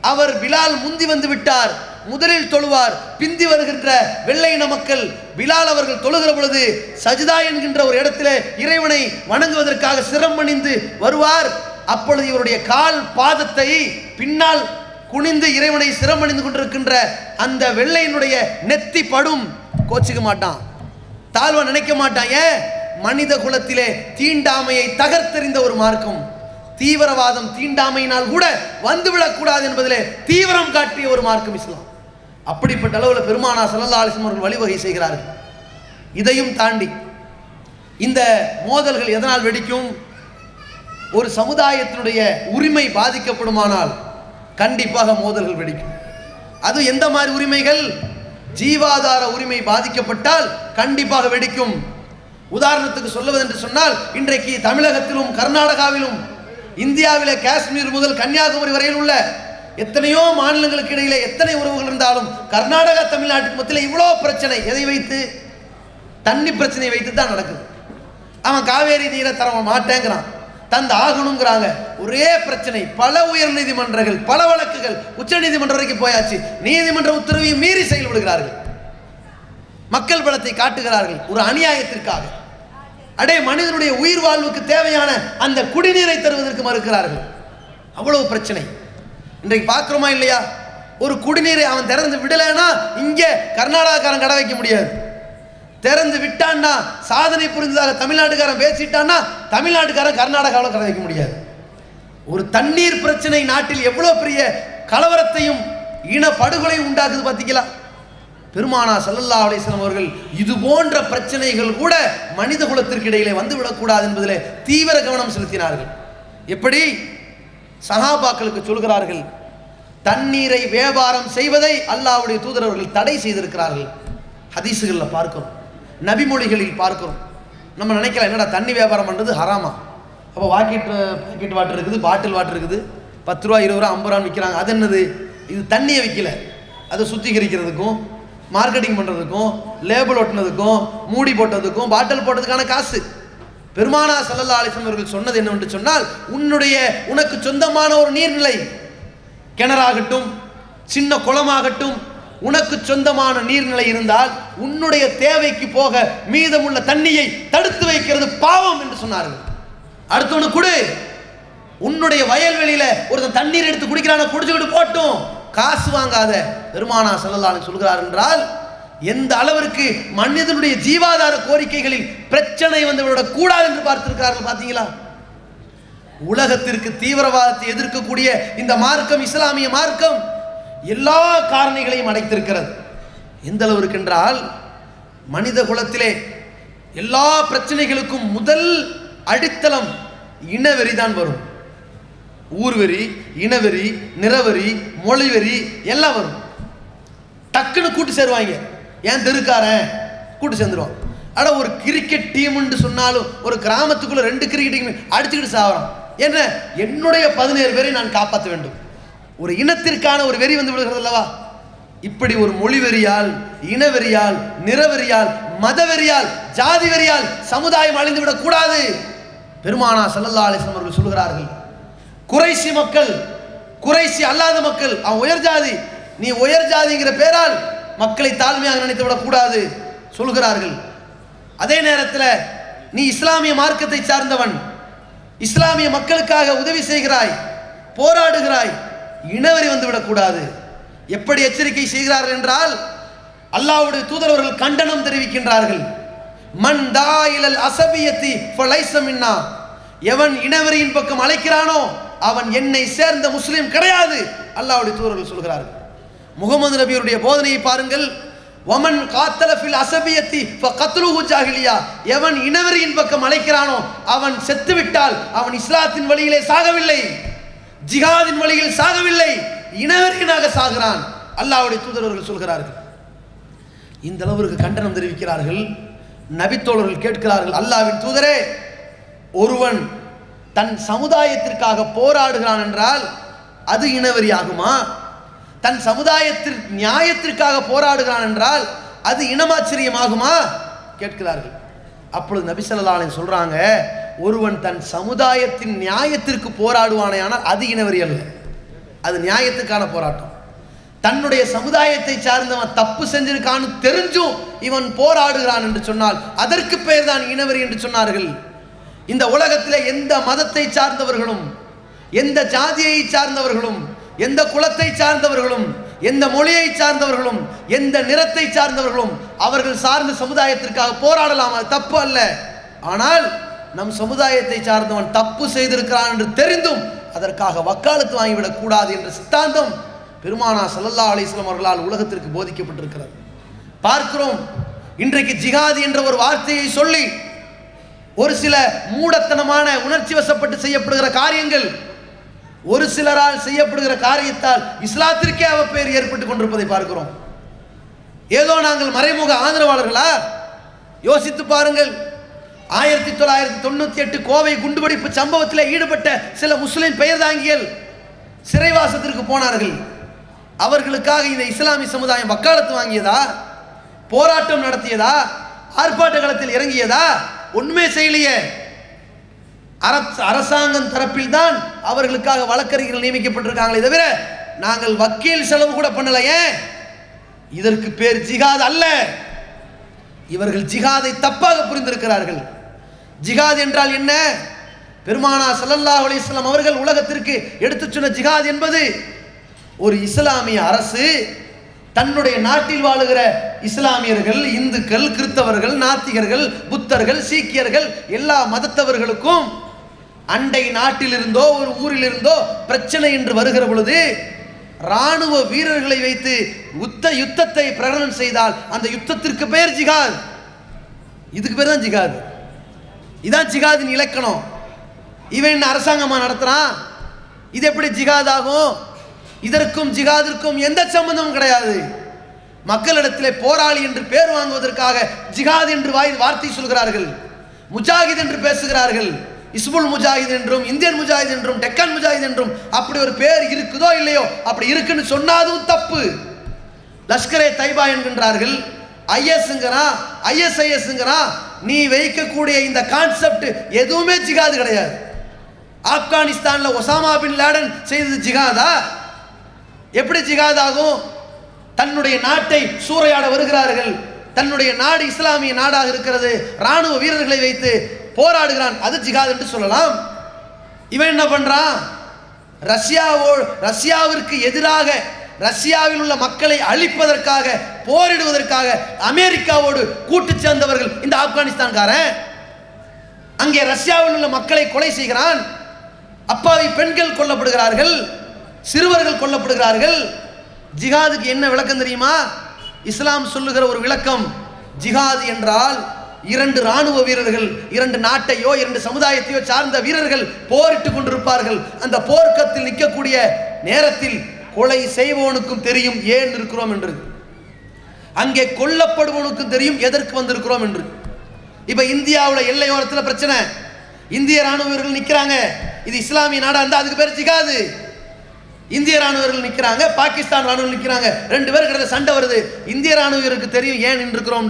அவர் பிலால் முந்தி வந்து விட்டார். முதலில் தொழுவார். பிந்தி வருகின்ற வெள்ளையின மக்கள் பிலால் அவர்கள் தொழுகிற பொழுது சஜிதா என்கின்ற ஒரு இடத்திலே இறைவனை வணங்குவதற்காக சிரமணிந்து வருவார். அப்பொழுது இவருடைய கால் பாதத்தை பின்னால் குனிந்து இறைவனை சிரமணிந்து கொண்டிருக்கின்ற அந்த வெள்ளையினுடைய நெத்தி படும். கோச்சிக்க மாட்டான். தாழ்வ நினைக்க மாட்டான். ஏன்? மனித குலத்திலே தீண்டாமையை தகர்த்தெறிந்த ஒரு மார்க்கம். தீவிரவாதம் தீண்டாமையினால் கூட வந்துவிடக்கூடாது என்பதிலே தீவிரம் காட்டிய ஒரு மார்க்கம் இஸ்லாம். அப்படிப்பட்ட அளவில் பெருமானா சல்லல்லா அலிஸ்லம் அவர்கள் வழிவகை செய்கிறார்கள். இதையும் தாண்டி இந்த மோதல்கள் எதனால் வெடிக்கும்? ஒரு சமுதாயத்தினுடைய உரிமை பாதிக்கப்படுமானால் கண்டிப்பாக மோதல்கள் வெடிக்கும். அது எந்த மாதிரி உரிமைகள்? ஜீவாதார உரிமை பாதிக்கப்பட்டால் கண்டிப்பாக வெடிக்கும். உதாரணத்துக்கு சொல்லுவதென்று சொன்னால் இன்றைக்கு தமிழகத்திலும் கர்நாடகாவிலும் இந்தியாவில் காஷ்மீர் முதல் கன்னியாகுமரி வரையில் உள்ள எத்தனையோ மாநிலங்களுக்கு இடையிலே எத்தனை உறவுகள் இருந்தாலும் கர்நாடகா தமிழ்நாட்டுக்கு மத்தியில் இவ்வளோ பிரச்சனை எதை வைத்து? தண்ணி பிரச்சனையை வைத்து தான் நடக்குது. அவன் காவேரி நீரை தர மாட்டேங்கிறான். தந்து ஆகணுங்கிறாங்க ஒரே பிரச்சனை. பல உயர் நீதிமன்றங்கள் பல வழக்குகள் உச்ச நீதிமன்றம் வரைக்கும் போயாச்சு. நீதிமன்ற உத்தரவையும் மீறி செயல்படுகிறார்கள் மக்கள் பலத்தை காட்டுகிறார்கள். ஒரு அநியாயத்திற்காக. அடே மனிதனுடைய உயிர் வாழ்வுக்கு தேவையான அந்த குடிநீரை தருவதற்கு மறுக்கிறார்கள். அவ்வளவு பிரச்சனை. இன்றைக்கு பார்க்குறோமா இல்லையா? ஒரு குடிநீரை அவன் திறந்து விடலைன்னா இங்கே கர்நாடகாக்காரன் கடை வைக்க முடியாது. திறந்து விட்டான்னா சாதனை புரிந்ததாக தமிழ்நாட்டுக்காரன் பேசிட்டான்னா தமிழ்நாட்டுக்காரன் கர்நாடகாவில் கதை வைக்க முடியாது. ஒரு தண்ணீர் பிரச்சனை நாட்டில் எவ்வளோ பெரிய கலவரத்தையும் இன படுகொலையும் உண்டாக்குது பார்த்தீங்களா பெருமானா சல்லல்லா அலிஸ்லாம் அவர்கள் இது போன்ற பிரச்சனைகள் கூட மனித குலத்திற்கு இடையிலே வந்துவிடக்கூடாது என்பதிலே தீவிர கவனம் செலுத்தினார்கள். எப்படி? சகாபாக்களுக்கு சொல்கிறார்கள் தண்ணீரை வியாபாரம் செய்வதை அல்லாவுடைய தூதரவர்கள் தடை செய்திருக்கிறார்கள். ஹதீஸுகளில் பார்க்கிறோம். நபிமொழிகளில் பார்க்கிறோம். நம்ம நினைக்கலாம் என்னடா தண்ணி வியாபாரம் பண்ணுறது ஹராமா? அப்போ வாக்கெட் பாக்கெட் வாட்டர் இருக்குது பாட்டில் வாட்டர் இருக்குது பத்து ரூபா இருபது ரூபா ஐம்பது ரூபா விற்கிறாங்க அது என்னது? இது தண்ணியை விற்கல அதை சுத்திகரிக்கிறதுக்கும் மார்க்கெட்டிங் பண்ணுறதுக்கும் லேபிள் ஒட்டினதுக்கும் மூடி போட்டதுக்கும் பாட்டில் போட்டதுக்கான காசு. பெருமானா சல்லல்லா ஆலிசன் அவர்கள் சொன்னது என்னவென்று சொன்னால் உன்னுடைய உனக்கு சொந்தமான ஒரு நீர்நிலை. கிணறாகட்டும் சின்ன குளமாகட்டும் உனக்கு சொந்தமான நீர்நிலை இருந்தால் உன்னுடைய தேவைக்கு போக மீதமுள்ள தண்ணியை தடுத்து வைக்கிறது பாவம் என்று சொன்னார்கள். அடுத்தவனு குடு. உன்னுடைய வயல்வெளியில ஒருத்தன் தண்ணீர் எடுத்து குடிக்கிறான குடிச்சுக்கிட்டு போட்டும். காசு வாங்காத பெருமானா செல்லலான்னு சொல்கிறார் என்றால் எந்த அளவிற்கு மனிதனுடைய ஜீவாதார கோரிக்கைகளில் பிரச்சனை வந்து கூடாது என்று பார்த்திருக்கிறார்கள் பார்த்தீங்களா? உலகத்திற்கு தீவிரவாதத்தை எதிர்க்கக்கூடிய இந்த மார்க்கம் இஸ்லாமிய மார்க்கம் எல்லா காரணிகளையும் அடைத்திருக்கிறது. எந்த அளவிற்கு என்றால் மனித குலத்திலே எல்லா பிரச்சனைகளுக்கும் முதல் அடித்தளம் இனவெறி தான் வரும். ஊர்வெறி இனவெறி நிறவெறி மொழிவெறி எல்லாம் வரும். டக்குன்னு கூட்டு சேருவாங்க. ஏன் தெருக்காரன்? கூட்டு சேர்ந்துருவான். ஆனால் ஒரு கிரிக்கெட் டீம்னு சொன்னாலும் ஒரு கிராமத்துக்குள்ள ரெண்டு கிரிக்கெட் டீம் அடிச்சுக்கிட்டு சாவறான். என்ன? என்னுடைய பதினேழு பேரை நான் காப்பாற்ற வேண்டும். ஒரு இனத்திற்கான ஒரு வெறி வந்து விடுகிறது அல்லவா? இப்படி ஒரு மொழி வெறியால் இனவெறியால் நிறவெறியால் மதவெறியால் ஜாதி வெறியால் சமுதாயம் அழிந்து விடக்கூடாது. பெருமானா சல்லல்லா அலிஸ்லாம் அவர்கள் சொல்கிறார்கள் குறைசி மக்கள் குறைசி அல்லாத மக்கள் அவன் உயர் ஜாதி நீ உயர் ஜாதிங்கிற பேரால் மக்களை தாழ்மையாக நினைத்து விடக்கூடாது. சொல்கிறார்கள் அதே நேரத்தில் நீ இஸ்லாமிய மார்க்கத்தை சார்ந்தவன் இஸ்லாமிய மக்களுக்காக உதவி செய்கிறாய் போராடுகிறாய் இனவரி வந்து விடக்கூடாது எப்படி எச்சரிக்கை செய்கிறார்கள் என்றால் அல்லாவுடைய தூதரவர்கள் கண்டனம் தெரிவிக்கின்றார்கள். மண் தாயிலல் அசபியத்தி ஃபலைசமின்னா எவன் இனவரியின் பக்கம் அழைக்கிறானோ அவன் என்னை சேர்ந்த முஸ்லீம் கிடையாது. அல்லாவுடைய தூதர்கள் சொல்கிறார்கள். முகமது நபியுடைய போதனையை பாருங்கள். ஒமன் காத்தலஃபில் அசபியத்தி ஃபகத்லுஹு ஜாகிலியா எவன் இனவரியின் பக்கம் அழைக்கிறானோ அவன் செத்துவிட்டால் அவன் இஸ்லாத்தின் வழியிலே சாகவில்லை. ஜிஹாதின் வழியில் சாகவில்லை. இனவெறியனாக சாகிறான். அல்லாவுடைய தூதரவர்கள் சொல்கிறார்கள். இந்த அளவிற்கு கண்டனம் தெரிவிக்கிறார்கள். நபித்தோழர்கள் கேட்கிறார்கள் அல்லாவின் தூதரே ஒருவன் தன் சமுதாயத்திற்காக போராடுகிறான் என்றால் அது இனவெறி ஆகுமா தன் சமுதாயத்தில் நியாயத்திற்காக போராடுகிறான் என்றால் அது இனமாச்சரியமாகுமா? கேட்கிறார்கள். அப்பொழுது நபி சொல்கிறாங்க சொல்றாங்க ஒருவன் தன் சமுதாயத்தின் நியாயத்திற்கு போராடுவானே ஆனால் அது இனவெறி அல்ல. அது நியாயத்துக்கான போராட்டம். தன்னுடைய சமுதாயத்தை சார்ந்தவன் தப்பு செஞ்சிருக்கான்னு தெரிஞ்சும் இவன் போராடுகிறான் என்று சொன்னால் அதற்கு பெயர் தான் இனவெறி என்று சொன்னார்கள். இந்த உலகத்தில் எந்த மதத்தை சார்ந்தவர்களும் எந்த ஜாதியை சார்ந்தவர்களும் எந்த குலத்தை சார்ந்தவர்களும் எந்த மொழியை சார்ந்தவர்களும் எந்த நிறத்தை சார்ந்தவர்களும் அவர்கள் சார்ந்த சமுதாயத்திற்காக போராடலாம் அது தப்பு அல்ல. ஆனால் நம் சமுதாயத்தை சார்ந்தவன் தப்பு செய்திருக்கிறான் என்று தெரிந்தும் அதற்காக வக்காலத்து வாங்கிவிடக் கூடாது என்ற சித்தாந்தம் பெருமானா சல்லல்லா அலிஸ்லாம் அவர்களால் உலகத்திற்கு போதிக்கப்பட்டிருக்கிறது. பார்க்கிறோம் இன்றைக்கு ஜிகாதி என்ற ஒரு வார்த்தையை சொல்லி ஒரு சில மூடத்தனமான உணர்ச்சி வசப்பட்டு செய்யப்படுகிற காரியங்கள் ஒரு சிலரால் செய்யப்படுகிற காரியத்தால் இஸ்லாத்திற்கே அவ பெயர் ஏற்பட்டு கொண்டிருப்பதை பார்க்கிறோம். ஏதோ நாங்கள் மறைமுக ஆதரவாளர்களா? யோசித்து பாருங்கள். ஆயிரத்தி தொள்ளாயிரத்தி தொண்ணூத்தி எட்டு கோவை குண்டுவெடிப்பு சம்பவத்தில் ஈடுபட்ட சில முஸ்லிம் பெயர்தாங்கிகள் சிறைவாசத்திற்கு போனார்கள். அவர்களுக்காக இந்த இஸ்லாமிய சமுதாயம் வக்காலத்து வாங்கியதா? போராட்டம் நடத்தியதா? ஆர்ப்பாட்ட களத்தில் இறங்கியதா? உண்மை செய்யலையே. அரசாங்கம் தரப்பில் தான் அவர்களுக்காக வழக்கறிஞர்கள் நியமிக்கப்பட்டிருக்காங்களே தவிர நாங்கள் வக்கீல் செலவு கூட பண்ணலையே. இதற்கு பேர் ஜிகாத் அல்ல. இவர்கள் ஜிகாதை தப்பாக புரிந்திருக்கிறார்கள். ஜிகாத் என்றால் என்ன? பெருமானா சல்லல்லாஹ் அலிஸ்லாம் அவர்கள் உலகத்திற்கு எடுத்துச் சொன்ன ஜிகாத் என்பது ஒரு இஸ்லாமிய அரசு தன்னுடைய நாட்டில் வாழுகிற இஸ்லாமியர்கள் இந்துக்கள் கிறிஸ்தவர்கள் நாத்திகர்கள் புத்தர்கள் சீக்கியர்கள் எல்லா மதத்தவர்களுக்கும் அண்டை நாட்டிலிருந்தோ ஒரு ஊரிலிருந்தோ பிரச்சனை என்று வருகிற பொழுது ராணுவ வீரர்களை வைத்து உத்த யுத்தத்தை பிரகடனம் செய்தால் அந்த யுத்தத்திற்கு பெயர் ஜிகாத் இதுக்கு பேர் தான் ஜிகாது இதான் ஜிகாதின் இலக்கணம். இவன் என்ன அரசாங்கமாக நடத்துகிறான் இது எப்படி ஜிகாத் ஆகும்? இதற்கும் ஜிகாதிற்கும் எந்த சம்பந்தமும் கிடையாது. மக்களிடத்தில் போராளி என்று பேர் வாங்குவதற்காக ஜிகாத் என்று வாய் வார்த்தை சொல்கிறார்கள். முஜாஹித் என்று பேசுகிறார்கள். இஸ்புல் முஜாஹித் என்றும் இந்தியன் முஜாஹித் என்றும் டெக்கன் முஜாஹித் என்றும் அப்படி ஒரு பேர் இருக்குதோ இல்லையோ அப்படி இருக்குன்னு சொன்னாதும் தப்பு. லஷ்கரே தைபா என்கின்றார்கள். ஐஎஸ்ங்கிறான் ஐஎஸ்ஐஎஸ்ங்கிறான் நீ வைக்கக்கூடிய இந்த கான்செப்ட் எதுவுமே ஜிகாது கிடையாது. ஆப்கானிஸ்தான்ல ஒசாமா பின் லேடன் செய்தது ஜிகாதா? எப்படி ஜிகாத் ஆகும் தன்னுடைய நாட்டை சூறையாட வருகிறார்கள். தன்னுடைய நாடு இஸ்லாமிய நாடாக இருக்கிறது. ராணுவ வீரர்களை வைத்து போராடுகிறான். அது ஜிகாத் என்று சொல்லலாம். இவன் என்ன பண்றான்? ரஷ்யாவோ ரஷ்யாவிற்கு எதிராக ரஷ்யாவில் உள்ள மக்களை அழிப்பதற்காக போரிடுவதற்காக அமெரிக்காவோடு கூட்டு சேர்ந்தவர்கள் இந்த ஆப்கானிஸ்தான்காரன். அங்கே ரஷ்யாவில் உள்ள மக்களை கொலை செய்கிறான். அப்பாவி பெண்கள் கொல்லப்படுகிறார்கள் சிறுவர்கள் கொல்லப்படுகிறார்கள். ஜிஹாதுக்கு என்ன விளக்கம் தெரியுமா? இஸ்லாம் சொல்லுகிற ஒரு விளக்கம் ஜிஹாது என்றால் இரண்டு ராணுவ வீரர்கள் இரண்டு நாட்டையோ இரண்டு சமுதாயத்தையோ சார்ந்த வீரர்கள் போரிட்டு கொண்டிருப்பார்கள். அந்த போர்க்கத்தில் நிற்கக்கூடிய நேரத்தில் கொலை செய்பவனுக்கும் தெரியும் ஏன் இருக்கிறோம் என்று. அங்கே கொல்லப்படுபவனுக்கும் தெரியும் எதற்கு வந்திருக்கிறோம் என்று. இப்ப இந்தியாவில் எல்லையோரத்தில் பிரச்சனை. இந்திய ராணுவ வீரர்கள் நிற்கிறாங்க இது இஸ்லாமிய நாடா இருந்தால் அதுக்கு பேர் ஜிகாது இந்திய ராணுவர்கள் நிற்கிறாங்க பாகிஸ்தான் ராணுவர்கள் நிற்கிறாங்க ரெண்டு பேருக்கு இடையில சண்டை வருது. இந்திய ராணுவ வீரருக்கு தெரியும் ஏன் நின்றுக்கிறோம்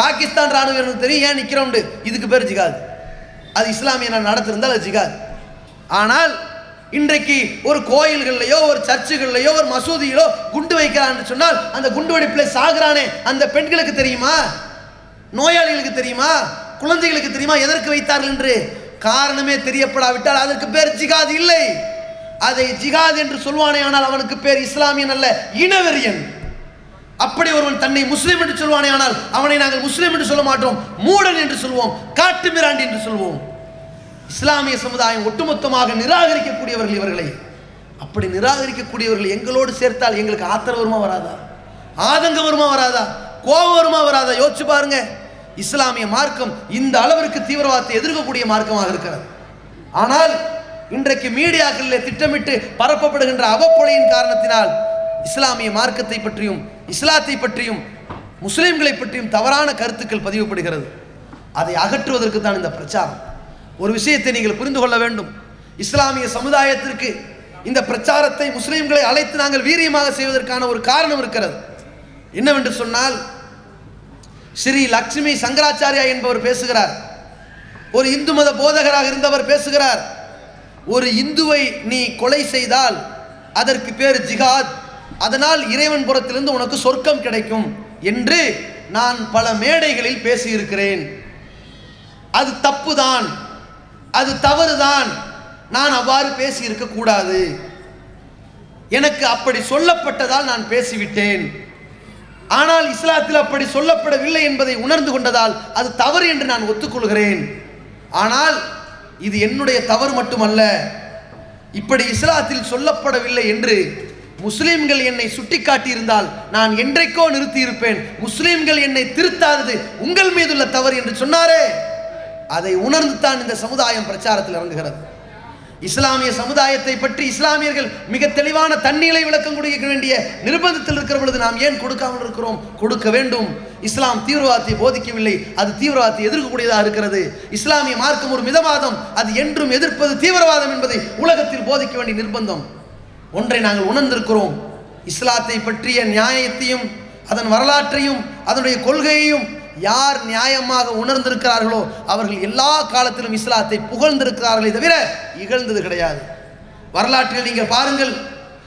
பாகிஸ்தான் ராணுவ வீரருக்கு தெரியும் ஏன் நிக்கிறோம் இதுக்கு பேர் ஜிகாது அது இஸ்லாமிய நாடு நடத்திருந்தால் அது ஜிகாது ஆனால் இன்றைக்கு ஒரு கோயில்கள்லையோ ஒரு சர்ச்சுகள்லையோ ஒரு மசூதியிலோ குண்டு வைக்கிறான்னு சொன்னால் அந்த குண்டு வெடிப்பில் சாகுறானே அந்த பெண்களுக்கு தெரியுமா? நோயாளிகளுக்கு தெரியுமா? குழந்தைகளுக்கு தெரியுமா? எதற்கு வைத்தார்கள் என்று? காரணமே தெரியப்படாவிட்டால் அதற்கு பேர் ஜிகாது இல்லை. அதை ஜிகாத் என்று சொல்வானே ஆனால் அவனுக்கு பேர் இஸ்லாமியன் அல்ல இனவெறியன். அப்படி ஒருவன் தன்னை முஸ்லீம் என்று சொல்வானே ஆனால் அவனை நாங்கள் முஸ்லீம் என்று சொல்ல மாட்டோம் மூடன் என்று சொல்வோம் காட்டு மிராண்டி என்று சொல்வோம். இஸ்லாமிய சமுதாயம் ஒட்டுமொத்தமாக நிராகரிக்கக்கூடியவர்கள் இவர்களை. அப்படி நிராகரிக்கக்கூடியவர்கள் எங்களோடு சேர்த்தால் எங்களுக்கு ஆத்திரம் வருமா வராதா? ஆதங்கம் வருமா வராதா? கோபம் வருமா வராதா? யோசிச்சு பாருங்க. இஸ்லாமிய மார்க்கம் இந்த அளவிற்கு தீவிரவாதத்தை எதிர்க்கக்கூடிய மார்க்கமாக இருக்கிறது. ஆனால் இன்றைக்கு மீடியாக்களில் திட்டமிட்டு பரப்பப்படுகின்ற அவப்பொழியின் காரணத்தினால் இஸ்லாமிய மார்க்கத்தை பற்றியும் இஸ்லாத்தை பற்றியும் முஸ்லீம்களை பற்றியும் தவறான கருத்துக்கள் பதிவுபடுகிறது. அதை அகற்றுவதற்கு தான் இந்த பிரச்சாரம். ஒரு விஷயத்தை நீங்கள் புரிந்து கொள்ள வேண்டும். இஸ்லாமிய சமுதாயத்திற்கு இந்த பிரச்சாரத்தை முஸ்லீம்களை அழைத்து நாங்கள் வீரியமாக செய்வதற்கான ஒரு காரணம் இருக்கிறது. என்னவென்று சொன்னால் ஸ்ரீ லக்ஷ்மி சங்கராச்சாரியா என்பவர் பேசுகிறார். ஒரு இந்து மத போதகராக இருந்தவர் பேசுகிறார். ஒரு இந்துவை நீ கொலை செய்தால் அதற்கு பேர் ஜிகாத் அதனால் இறைவன் புறத்திலிருந்து உனக்கு சொர்க்கம் கிடைக்கும் என்று நான் பல மேடைகளில் பேசியிருக்கிறேன். அது தப்புதான். அது தவறுதான். நான் அவ்வாறு பேசி இருக்கக்கூடாது எனக்கு அப்படி சொல்லப்பட்டதால் நான் பேசிவிட்டேன். ஆனால் இஸ்லாத்தில் அப்படி சொல்லப்படவில்லை என்பதை உணர்ந்து கொண்டதால் அது தவறு என்று நான் ஒத்துக்கொள்கிறேன். ஆனால் இது என்னுடைய தவறு மட்டுமல்ல. இப்படி இஸ்லாத்தில் சொல்லப்படவில்லை என்று முஸ்லீம்கள் என்னை சுட்டிக்காட்டியிருந்தால் நான் என்றைக்கோ நிறுத்தியிருப்பேன். முஸ்லீம்கள் என்னை திருத்தாதது உங்கள் மீதுள்ள தவறு என்று சொன்னாரே. அதை உணர்ந்து தான் இந்த சமுதாயம் பிரச்சாரத்தில் இறங்குகிறது. இஸ்லாமிய சமுதாயத்தை பற்றி இஸ்லாமியர்கள் மிக தெளிவான தண்ணீரை விளக்கம் கொடுக்க வேண்டிய நிர்பந்தத்தில் இருக்கிற பொழுது நாம் ஏன் கொடுக்காமல் இருக்கிறோம்? கொடுக்க வேண்டும். இஸ்லாம் தீவிரவாதத்தை போதிக்கவில்லை. அது தீவிரவாதத்தை எதிர்க்கக்கூடியதாக இருக்கிறது. இஸ்லாமிய மார்க்கம் ஒரு மிதவாதம். அது என்றும் எதிர்ப்பது தீவிரவாதம் என்பதை உலகத்தில் போதிக்க வேண்டிய நிர்பந்தம். ஒன்றை நாங்கள் உணர்ந்திருக்கிறோம். இஸ்லாத்தை பற்றிய நியாயத்தையும் அதன் வரலாற்றையும் அதனுடைய கொள்கையையும் யார் நியாயமாக உணர்ந்திருக்கிறார்களோ அவர்கள் எல்லா காலத்திலும் இஸ்லாத்தை புகழ்ந்திருக்கிறார்களே தவிர இகழ்ந்தது கிடையாது. வரலாற்றில் நீங்கள் பாருங்கள்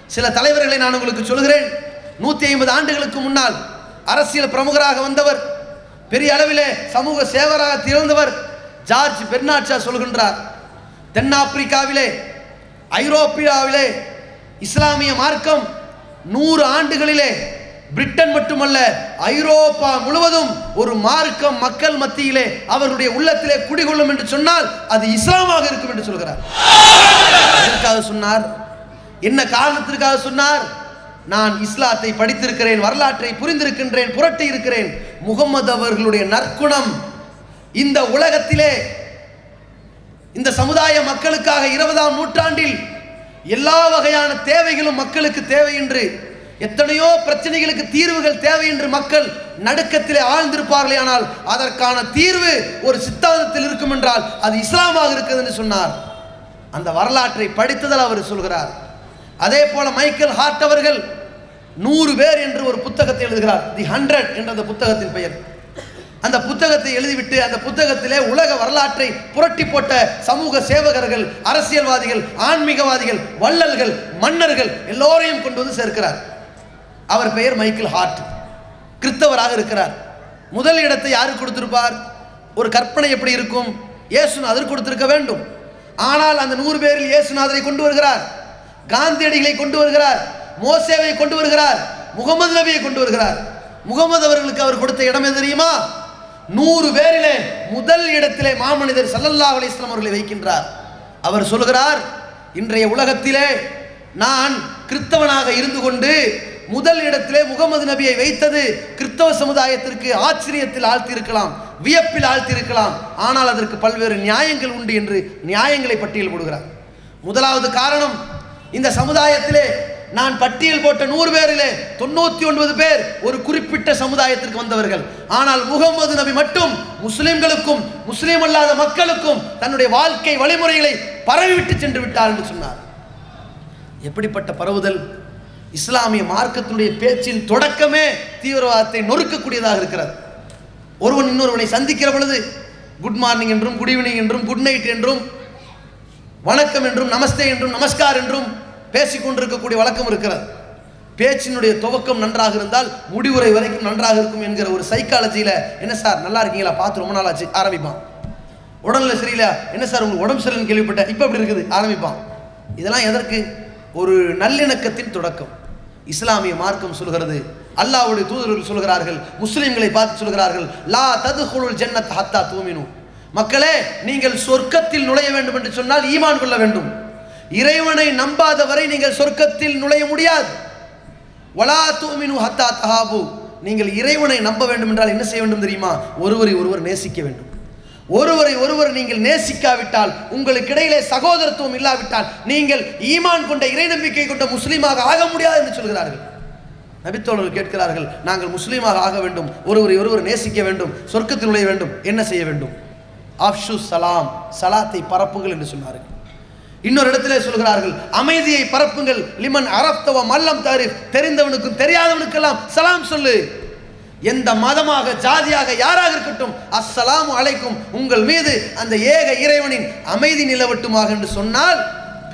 சில தலைவர்களை நான் உங்களுக்கு சொல்கிறேன் நூற்றி ஐம்பது ஆண்டுகளுக்கு முன்னால் அரசியல் பிரமுகராக வந்தவர் பெரிய அளவிலே சமூக சேவராக திகழ்ந்தவர் ஜார்ஜ் பெர்னாட்சா சொல்கின்றார். தென்னாப்பிரிக்காவிலே ஐரோப்பியாவிலே இஸ்லாமிய மார்க்கம் நூறு ஆண்டுகளிலே பிரிட்டன் மட்டுமல்ல ஐரோப்பா முழுவதும் ஒரு மார்க்கம் மக்கள் மத்தியிலே அவர்களுடைய உள்ளத்திலே குடிகொள்ளும் என்று சொன்னால் அது இஸ்லாமாக இருக்கும் என்று சொல்கிறார். எதற்காக சொன்னார். என்ன காரணத்திற்காக சொன்னார்? நான் இஸ்லாத்தை படித்திருக்கிறேன் வரலாற்றை புரிந்திருக்கின்றேன் புரட்டி இருக்கிறேன். முகமது அவர்களுடைய நற்குணம் இந்த உலகத்திலே இந்த சமுதாய மக்களுக்காக இருபதாம் நூற்றாண்டில் எல்லா வகையான தேவைகளும் மக்களுக்கு தேவை என்று எத்தனையோ பிரச்சனைகளுக்கு தீர்வுகள் தேவை என்று மக்கள் நடுக்கத்திலே ஆழ்ந்திருப்பார்களே ஆனால் அதற்கான தீர்வு ஒரு சித்தாந்தத்தில் இருக்கும் என்றால் அது இஸ்லாமாக இருக்குது என்று சொன்னார். அந்த வரலாற்றை படித்ததால் அவர் சொல்கிறார். அதே போல மைக்கேல் ஹார்ட் அவர்கள் நூறு பேர் என்று ஒரு புத்தகத்தை எழுதுகிறார். தி ஹண்ட்ரட் என்ற அந்த புத்தகத்தின் பெயர். அந்த புத்தகத்தை எழுதிவிட்டு அந்த புத்தகத்திலே உலக வரலாற்றை புரட்டி போட்ட சமூக சேவகர்கள் அரசியல்வாதிகள் ஆன்மீகவாதிகள் வள்ளல்கள் மன்னர்கள் எல்லோரையும் கொண்டு வந்து சேர்க்கிறார். அவர் பெயர் மைக்கேல் ஹார்ட். கிறிஸ்தவராக இருக்கிறார். முதல் இடத்தை யாருக்கு கொடுத்திருப்பார்? ஒரு கற்பனை எப்படி இருக்கும்? இயேசுநாதர் கொடுத்திருக்க வேண்டும். ஆனால் அந்த நூறு பேரில் இயேசுநாதரை கொண்டு வருகிறார். காந்தியடிகளை கொண்டு வருகிறார். மோசேவை கொண்டு வருகிறார். முகமது நபியை கொண்டு வருகிறார். முகமது அவர்களுக்கு அவர் கொடுத்த இடம் எது தெரியுமா? நூறு பேரிலே முதல் இடத்திலே மாமனிதர் சல்லல்லா அலிஸ்லாம் அவர்களை வைக்கின்றார். அவர் சொல்கிறார் இன்றைய உலகத்திலே நான் கிறிஸ்தவனாக இருந்து கொண்டு முதல் இடத்திலே முகமது நபியை வைத்தது கிறிஸ்தவ சமுதாயத்திற்கு ஆச்சரியத்தில் ஆழ்த்தியிருக்கலாம் வியப்பில் ஆழ்த்தியிருக்கலாம். ஆனால் அதற்கு பல்வேறு நியாயங்கள் உண்டு என்று நியாயங்களை பட்டியல் போடுகிறார். முதலாவது காரணம் இந்த சமுதாயத்திலே நான் பட்டியல் போட்ட நூறு பேரிலே தொண்ணூத்தி ஒன்பது பேர் ஒரு குறிப்பிட்ட சமுதாயத்திற்கு வந்தவர்கள். ஆனால் முகமது நபி மட்டும் முஸ்லிம்களுக்கும் முஸ்லிம் அல்லாத மக்களுக்கும் தன்னுடைய வாழ்க்கை வழிமுறைகளை பரவிவிட்டு சென்று விட்டார் என்று சொன்னார். எப்படிப்பட்ட பரவுதல்? இஸ்லாமிய மார்க்கத்தினுடைய பேச்சின் தொடக்கமே தீவிரவாதத்தை நொறுக்கக்கூடியதாக இருக்கிறது. ஒருவன் இன்னொருவனை சந்திக்கிற பொழுது குட் மார்னிங் என்றும் குட் ஈவினிங் என்றும் குட் நைட் என்றும் வணக்கம் என்றும் நமஸ்தே என்றும் நமஸ்கார் என்றும் பேசிக்கொண்டிருக்கக்கூடிய வழக்கம் இருக்கிறது. பேச்சினுடைய துவக்கம் நன்றாக இருந்தால் முடிவுரை வரைக்கும் நன்றாக இருக்கும் என்கிற ஒரு சைக்காலஜியில் என்ன சார் நல்லா இருக்கீங்களா? பார்த்து ரொம்ப நாள் ஆச்சு ஆரம்பிப்பான். உடல்நிலை சரியில்லை என்ன சார் உங்களுக்கு உடம்பு சரியில்லைன்னு கேள்விப்பட்டேன் இப்போ அப்படி இருக்குது? ஆரம்பிப்பான். இதெல்லாம் எதற்கு? ஒரு நல்லிணக்கத்தின் தொடக்கம். இஸ்லாமிய மார்க்கம் சொல்கிறது அல்லாவுடைய தூதர்கள் சொல்கிறார்கள் முஸ்லிம்களை பார்த்து சொல்கிறார்கள் லா தது குழுல் ஜன்னத் ஹத்தா தூமினு. மக்களே நீங்கள் சொர்க்கத்தில் நுழைய வேண்டும் என்று சொன்னால் ஈமான் கொள்ள வேண்டும். இறைவனை நம்பாத வரை நீங்கள் சொர்க்கத்தில் நுழைய முடியாது. வலா தூமினு ஹத்தா தஹாபு. நீங்கள் இறைவனை நம்ப வேண்டும் என்றால் என்ன செய்ய வேண்டும் தெரியுமா? ஒருவரை ஒருவர் நேசிக்க வேண்டும். ஒருவரை ஒருவர் நீங்கள் நேசிக்காவிட்டால் உங்களுக்கு இடையிலே சகோதரத்துவம் இல்லாவிட்டால் நீங்கள் ஈமான் கொண்ட இறை நம்பிக்கை கொண்ட முஸ்லீமாக ஆக முடியாது என்று சொல்கிறார்கள். நபித்தோழர்கள் கேட்கிறார்கள் நாங்கள் முஸ்லீமாக ஆக வேண்டும் ஒருவரை ஒருவர் நேசிக்க வேண்டும் சொர்க்கத்தில் நுழைய வேண்டும் என்ன செய்ய வேண்டும்? ஆப்ஷு சலாம் சலாத்தை பரப்புங்கள் என்று சொன்னார்கள். இன்னொரு இடத்திலே சொல்கிறார்கள் அமைதியை பரப்புங்கள் லிமன் அரப்தவ மல்லம் தாரிஃப் தெரிந்தவனுக்கும் தெரியாதவனுக்கெல்லாம் சலாம் சொல்லு. எந்த மதமாக ஜாதியாக யாராக இருக்கட்டும் அஸ்ஸலாம் அலைக்கும் உங்கள் மீது அந்த ஏக இறைவனின் அமைதி நிலவட்டுமாக என்று சொன்னால்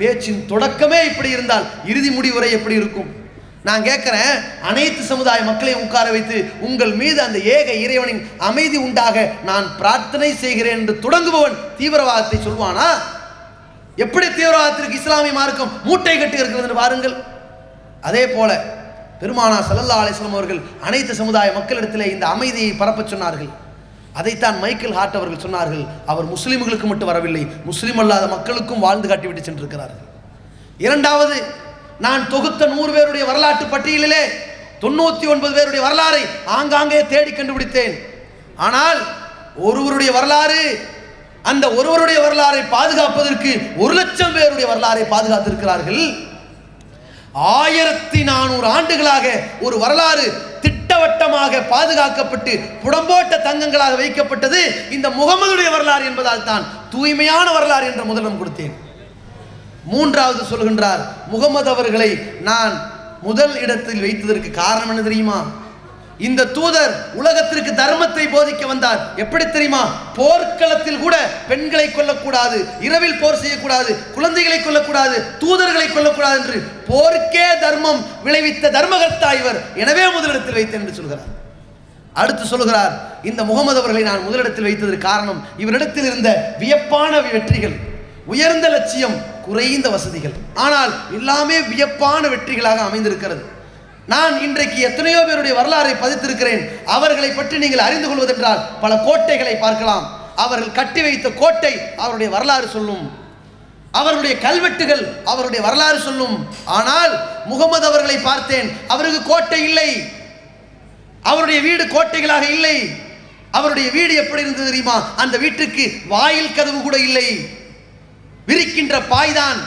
பேச்சின் தொடக்கமே இப்படி இருந்தால் இறுதி முடிவுரை எப்படி இருக்கும்? நான் கேட்குறேன் அனைத்து சமுதாய மக்களையும் உட்கார வைத்து உங்கள் மீது அந்த ஏக இறைவனின் அமைதி உண்டாக நான் பிரார்த்தனை செய்கிறேன் என்று தொடங்குபவன் தீவிரவாதத்தை சொல்வானா? எப்படி தீவிரவாதத்திற்கு இஸ்லாமிய மார்க்கம் மூட்டை கட்டி இருக்கிறது என்று பாருங்கள். அதே போல பெருமானா சல்லல்லா அலிஸ்லம் அவர்கள் அனைத்து சமுதாய மக்களிடத்திலே இந்த அமைதியை பரப்பச் சொன்னார்கள். அதைத்தான் மைக்கேல் ஹார்ட் அவர்கள் சொன்னார்கள். அவர் முஸ்லீம்களுக்கு மட்டும் வரவில்லை முஸ்லீம் அல்லாத மக்களுக்கும் வாழ்ந்து காட்டிவிட்டு சென்றிருக்கிறார்கள். இரண்டாவது நான் தொகுத்த நூறு பேருடைய வரலாற்று பட்டியலிலே தொண்ணூத்தி ஒன்பது பேருடைய வரலாறை ஆங்காங்கே தேடி கண்டுபிடித்தேன். ஆனால் ஒருவருடைய வரலாறு அந்த ஒருவருடைய வரலாறை பாதுகாப்பதற்கு ஒரு லட்சம் பேருடைய வரலாறை பாதுகாத்திருக்கிறார்கள். ஆயிரத்தி நானூறு ஆண்டுகளாக ஒரு வரலாறு திட்டவட்டமாக பாதுகாக்கப்பட்டு புடம்போட்ட தங்கங்களாக வைக்கப்பட்டது இந்த முகமதுடைய வரலாறு என்பதால் தான் தூய்மையான வரலாறு என்ற முதலிடம் கொடுத்தேன். மூன்றாவது சொல்கின்றார் முகமது அவர்களை நான் முதல் இடத்தில் வைத்ததற்கு காரணம் என்ன தெரியுமா? இந்த தூதர் உலகத்திற்கு தர்மத்தை போதிக்க வந்தார். எப்படி தெரியுமா? போர்க்களத்தில் கூட பெண்களை கொல்லக்கூடாது இரவில் போர் செய்யக்கூடாது குழந்தைகளை கொல்லக்கூடாது தூதர்களை கொல்லக்கூடாது என்று போர்க்கே தர்மம் விளைவித்த தர்மகர்த்தா இவர். எனவே முதலிடத்தில் வைத்தேன் என்று சொல்கிறார். அடுத்து சொல்கிறார் இந்த முகமது அவர்களை நான் முதலிடத்தில் வைத்ததற்கு காரணம் இவரிடத்தில் இருந்த வியப்பான வெற்றிகள் உயர்ந்த லட்சியம் குறைந்த வசதிகள். ஆனால் எல்லாமே வியப்பான வெற்றிகளாக அமைந்திருக்கிறது. நான் இன்றைக்கு எத்தனையோ பேருடைய வரலாறை பதித்திருக்கிறேன். அவர்களை பற்றி நீங்கள் அறிந்து கொள்வதென்றால் பல கோட்டைகளை பார்க்கலாம். அவர்கள் கட்டி வைத்த கோட்டை அவருடைய வரலாறு சொல்லும். அவருடைய கல்வெட்டுகள் அவருடைய வரலாறு சொல்லும். ஆனால் முகமது அவர்களை பார்த்தேன். அவருக்கு கோட்டை இல்லை. அவருடைய வீடு கோட்டைகளாக இல்லை. அவருடைய வீடு எப்படி இருந்தது தெரியுமா? அந்த வீட்டுக்கு வாயில் கதவு கூட இல்லை. விரிக்கின்ற பாய்தான்.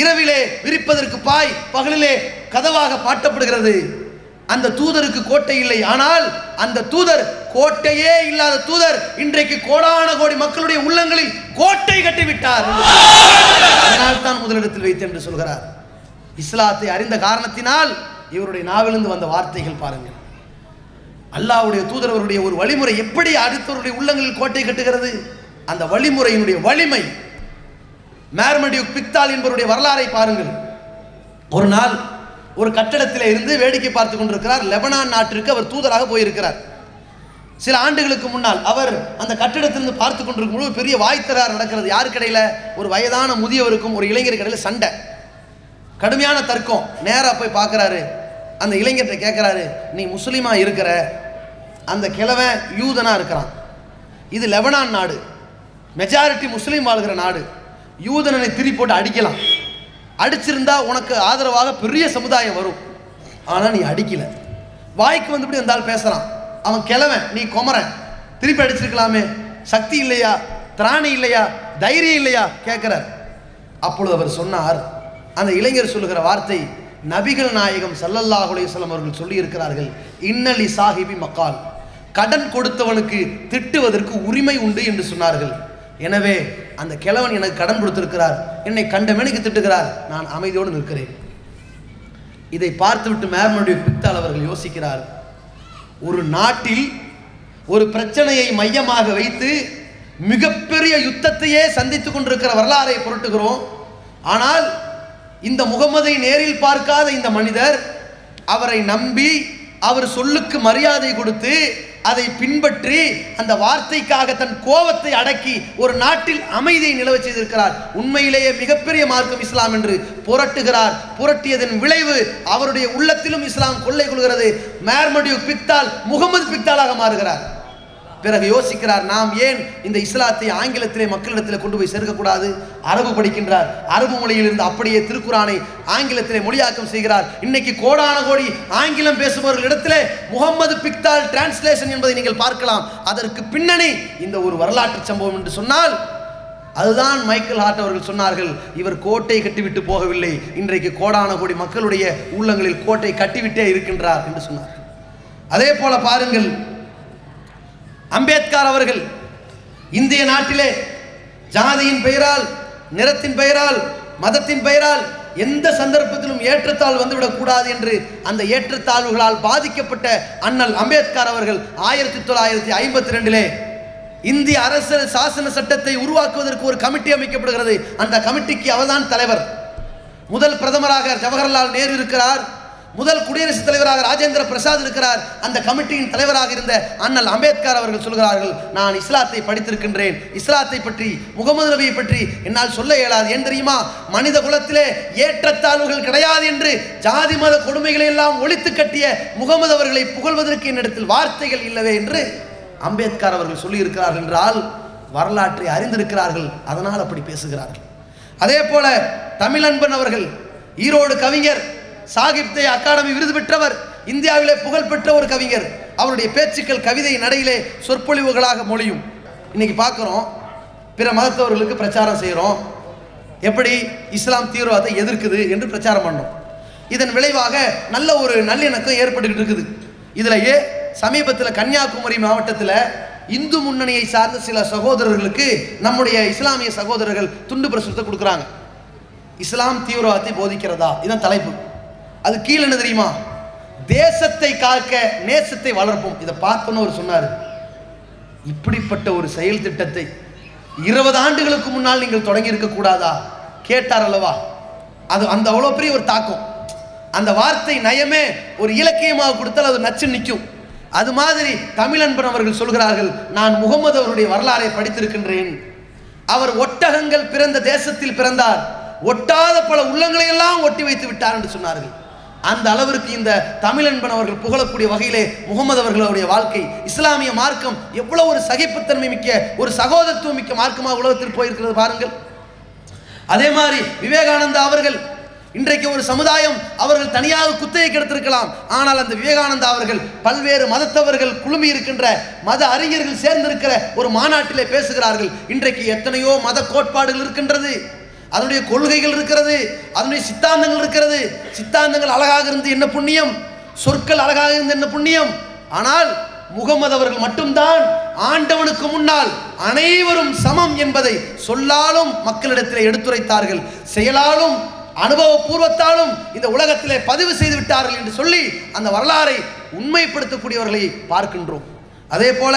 இரவிலே விரிப்பதற்கு பாய் பகலிலே கதவாக பாட்டப்படுகிறது. அந்த தூதருக்கு கோட்டை இல்லை. ஆனால் அந்த தூதர் கோட்டையே இல்லாத தூதர் இன்றைக்கு கோடான கோடி மக்களுடைய உள்ளங்களில் கோட்டை கட்டிவிட்டார் அதனால் தான் முதலிடத்தில் வைத்து என்று சொல்கிறார். இஸ்லாத்தை அறிந்த காரணத்தினால் இவருடைய நாவிலிருந்து வந்த வார்த்தைகள் பாருங்கள். அல்லாஹ்வுடைய தூதரவருடைய ஒரு வழிமுறை எப்படி அடுத்தவருடைய உள்ளங்களில் கோட்டை கட்டுகிறது? அந்த வழிமுறையினுடைய வலிமை மேர்மடியுக் பிக்தால் என்பவருடைய வரலாறை பாருங்கள். ஒரு நாள் ஒரு கட்டடத்தில் இருந்து வேடிக்கை பார்த்து கொண்டிருக்கிறார். லெபனான் நாட்டிற்கு அவர் தூதராக போயிருக்கிறார். சில ஆண்டுகளுக்கு முன்னால் அவர் அந்த கட்டிடத்திலிருந்து பார்த்து கொண்டிருக்கும் பொழுது பெரிய வாய்த்தரார் நடக்கிறது. யார் கடையில் ஒரு வயதான முதியவருக்கும் ஒரு இளைஞர் கடையில் சண்டை. கடுமையான தர்க்கம். நேராக போய் பார்க்குறாரு. அந்த இளைஞர்கிட்ட கேட்குறாரு நீ முஸ்லீமாக இருக்கிற? அந்த கிழவன் யூதனாக இருக்கிறான். இது லெபனான் நாடு. மெஜாரிட்டி முஸ்லீம் வாழ்கிற நாடு. யூதனனை திரி போட்டு அடிக்கலாம். அடிச்சிருந்தா உனக்கு ஆதரவாக பெரிய சமுதாயம் வரும். ஆனால் நீ அடிக்கல. வாய்க்கு வந்துபடி வந்தால் பேசுகிறான் அவன் கிழவன் நீ குமரன். திருப்பி அடிச்சிருக்கலாமே. சக்தி இல்லையா? திராணி இல்லையா? தைரியம் இல்லையா? கேட்குறார் அப்பொழுது அவர் சொன்னார் அந்த இளைஞர் சொல்லுகிற வார்த்தை நபிகள் நாயகம் ஸல்லல்லாஹு அவர்கள் சொல்லியிருக்கிறார்கள் இன்னலி சாஹிபி மக்கால் கடன் கொடுத்தவனுக்கு திட்டுவதற்கு உரிமை உண்டு என்று சொன்னார்கள். எனவே அந்த கிழவன் எனக்கு கடன் கொடுத்திருக்கிறார். என்னை கண்டமேனிக்கு திட்டுகிறார். நான் அமைதியோடு நிற்கிறேன். இதை பார்த்துவிட்டு மேர்மனுடைய பித்தால் அவர்கள் யோசிக்கிறார். ஒரு நாட்டில் ஒரு பிரச்சனையை மையமாக வைத்து மிகப்பெரிய யுத்தத்தையே சந்தித்துக் கொண்டிருக்கிற வரலாறை புரட்டுகிறோம். ஆனால் இந்த முகமதை நேரில் பார்க்காத இந்த மனிதர் அவரை நம்பி அவர் சொல்லுக்கு மரியாதை கொடுத்து அதை பின்பற்றி அந்த வார்த்தைக்காக தன் கோபத்தை அடக்கி ஒரு நாட்டில் அமைதியை நிலவச் செய்திருக்கிறார். உண்மையிலேயே மிகப்பெரிய மார்க்கம் இஸ்லாம் என்று புரட்டுகிறார். புரட்டியதன் விளைவு அவருடைய உள்ளத்திலும் இஸ்லாம் கொள்ளை கொள்கிறது. மேர்மடியு பிக்தால் முகமது பிக்தாலாக மாறுகிறார். பிறகு யோசிக்கிறார் நாம் ஏன் இந்த இஸ்லாத்தை ஆங்கிலத்திலே மக்களிடத்தில் கொண்டு போய் சேர்க்கக்கூடாது? அரபு படிக்கின்றார். அரபு மொழியிலிருந்து அப்படியே திருக்குறானை ஆங்கிலத்திலே மொழியாக்கம் செய்கிறார். இன்னைக்கு கோடான கோடி ஆங்கிலம் பேசுபவர்கள் இடத்திலே முகமது பிக்தால் டிரான்ஸ்லேஷன் என்பதை நீங்கள் பார்க்கலாம். அதற்கு பின்னணி இந்த ஒரு வரலாற்று சம்பவம் என்று சொன்னால் அதுதான் மைக்கேல் ஹார்ட் அவர்கள் சொன்னார்கள் இவர் கோட்டை கட்டிவிட்டு போகவில்லை. இன்றைக்கு கோடான கோடி மக்களுடைய உள்ளங்களில் கோட்டை கட்டிவிட்டே இருக்கின்றார் என்று சொன்னார் அதே போல பாருங்கள் அம்பேத்கர் அவர்கள் இந்திய நாட்டிலே ஜாதியின் பெயரால் நிறத்தின் பெயரால் மதத்தின் பெயரால் எந்த சந்தர்ப்பத்திலும் ஏற்றத்தாழ் வந்துவிடக்கூடாது என்று அந்த ஏற்றத்தாழ்வுகளால் பாதிக்கப்பட்ட அண்ணல் அம்பேத்கர் அவர்கள் ஆயிரத்தி தொள்ளாயிரத்தி ஐம்பத்தி ரெண்டிலே இந்திய அரசியல் சாசன சட்டத்தை உருவாக்குவதற்கு ஒரு கமிட்டி அமைக்கப்படுகிறது. அந்த கமிட்டிக்கு அவர்தான் தலைவர். முதல் பிரதமராக ஜவஹர்லால் நேரு இருக்கிறார். முதல் குடியரசுத் தலைவராக ராஜேந்திர பிரசாத் இருக்கிறார். அந்த கமிட்டியின் தலைவராக இருந்த அண்ணல் அம்பேத்கர் அவர்கள் சொல்கிறார்கள் நான் இஸ்லாத்தை படித்திருக்கின்றேன். இஸ்லாத்தை பற்றி முகமது நபியை பற்றி என்னால் சொல்ல இயலாது. ஏன் தெரியுமா? மனித குலத்திலே ஏற்றத்தாழ்வுகள் கிடையாது என்று ஜாதி மத கொடுமைகளை எல்லாம் ஒழித்து கட்டிய முகமது அவர்களை புகழ்வதற்கு என்னிடத்தில் வார்த்தைகள் இல்லவே என்று அம்பேத்கர் அவர்கள் சொல்லியிருக்கிறார்கள் என்றால் வரலாற்றை அறிந்திருக்கிறார்கள். அதனால் அப்படி பேசுகிறார்கள். அதே போல தமிழன்பன் அவர்கள் ஈரோடு கவிஞர் சாகித்ய அகாடமி விருது பெற்றவர் இந்தியாவிலே புகழ்பெற்ற ஒரு கவிஞர். அவருடைய பேச்சுக்கள் கவிதை நடையிலே சொற்பொழிவுகளாக மொழியும். இன்னைக்கு பார்க்குறோம் பிற மதத்தவர்களுக்கு பிரச்சாரம் செய்கிறோம். எப்படி இஸ்லாம் தீவிரவாதத்தை எதிர்க்குது என்று பிரச்சாரம் பண்ணோம். இதன் விளைவாக நல்ல ஒரு நல்லிணக்கம் ஏற்பட்டுக்கிட்டு இருக்குது. இதிலேயே சமீபத்தில் கன்னியாகுமரி மாவட்டத்தில் இந்து முன்னணியை சார்ந்த சில சகோதரர்களுக்கு நம்முடைய இஸ்லாமிய சகோதரர்கள் துண்டு பிரசுரத்தை கொடுக்குறாங்க. இஸ்லாம் தீவிரவாதத்தை போதிக்கிறதா? இதான் தலைப்பு. அது கீழே என்ன தெரியுமா? தேசத்தை காக்க நேசத்தை வளர்ப்போம். இதை பார்த்தோன்னு அவர் சொன்னார். இப்படிப்பட்ட ஒரு செயல் திட்டத்தை இருபது ஆண்டுகளுக்கு முன்னால் நீங்கள் தொடங்கி இருக்க கூடாதா? கேட்டார் அல்லவா? அது அந்த அவ்வளோ பெரிய ஒரு தாக்கம். அந்த வார்த்தை நயமே ஒரு இலக்கியமாக கொடுத்தால் அது நச்சு நிற்கும். அது மாதிரி தமிழன்பன் அவர்கள் சொல்கிறார்கள் நான் முகமது அவருடைய வரலாறை படித்திருக்கின்றேன். அவர் ஒட்டகங்கள் பிறந்த தேசத்தில் பிறந்தார். ஒட்டாத பல உள்ளங்களை எல்லாம் ஒட்டி வைத்து விட்டார் என்று சொன்னார்கள். அந்த அளவிற்கு இந்த தமிழன்பன் அவர்கள் புகழக்கூடிய வகையிலே முகமது அவர்களுடைய வாழ்க்கை இஸ்லாமிய மார்க்கம் எவ்வளவு ஒரு சகிப்புத்தன்மை மிக்க ஒரு சகோதரத்துவம் மிக்க மார்க்கமாக உலகத்தில் போயிருக்கிறது பாருங்கள். அதே மாதிரி விவேகானந்தா அவர்கள் இன்றைக்கு ஒரு சமுதாயம் அவர்கள் தனியாக குத்தையை கெடுத்திருக்கலாம் ஆனால் அந்த விவேகானந்தா அவர்கள் பல்வேறு மதத்தவர்கள் குழுமி இருக்கின்ற மத அறிஞர்கள் சேர்ந்திருக்கிற ஒரு மாநாட்டிலே பேசுகிறார்கள். இன்றைக்கு எத்தனையோ மத கோட்பாடுகள் இருக்கின்றது. அதனுடைய கொள்கைகள் இருக்கிறது அதனுடைய சித்தாந்தங்கள் இருக்கிறது. சித்தாந்தங்கள் அழகாக இருந்து என்ன புண்ணியம்? சொற்கள் அழகாக இருந்து என்ன புண்ணியம்? ஆனால் முகமது அவர்கள் மட்டும்தான் ஆண்டவனுக்கு முன்னால் அனைவரும் சமம் என்பதை சொல்லாலும் மக்களிடத்தில் எடுத்துரைத்தார்கள். செயலாலும் அனுபவபூர்வத்தாலும் இந்த உலகத்திலே பதிவு செய்து விட்டார்கள் என்று சொல்லி அந்த வரலாறை உண்மைப்படுத்தக்கூடியவர்களை பார்க்கின்றோம். அதே போல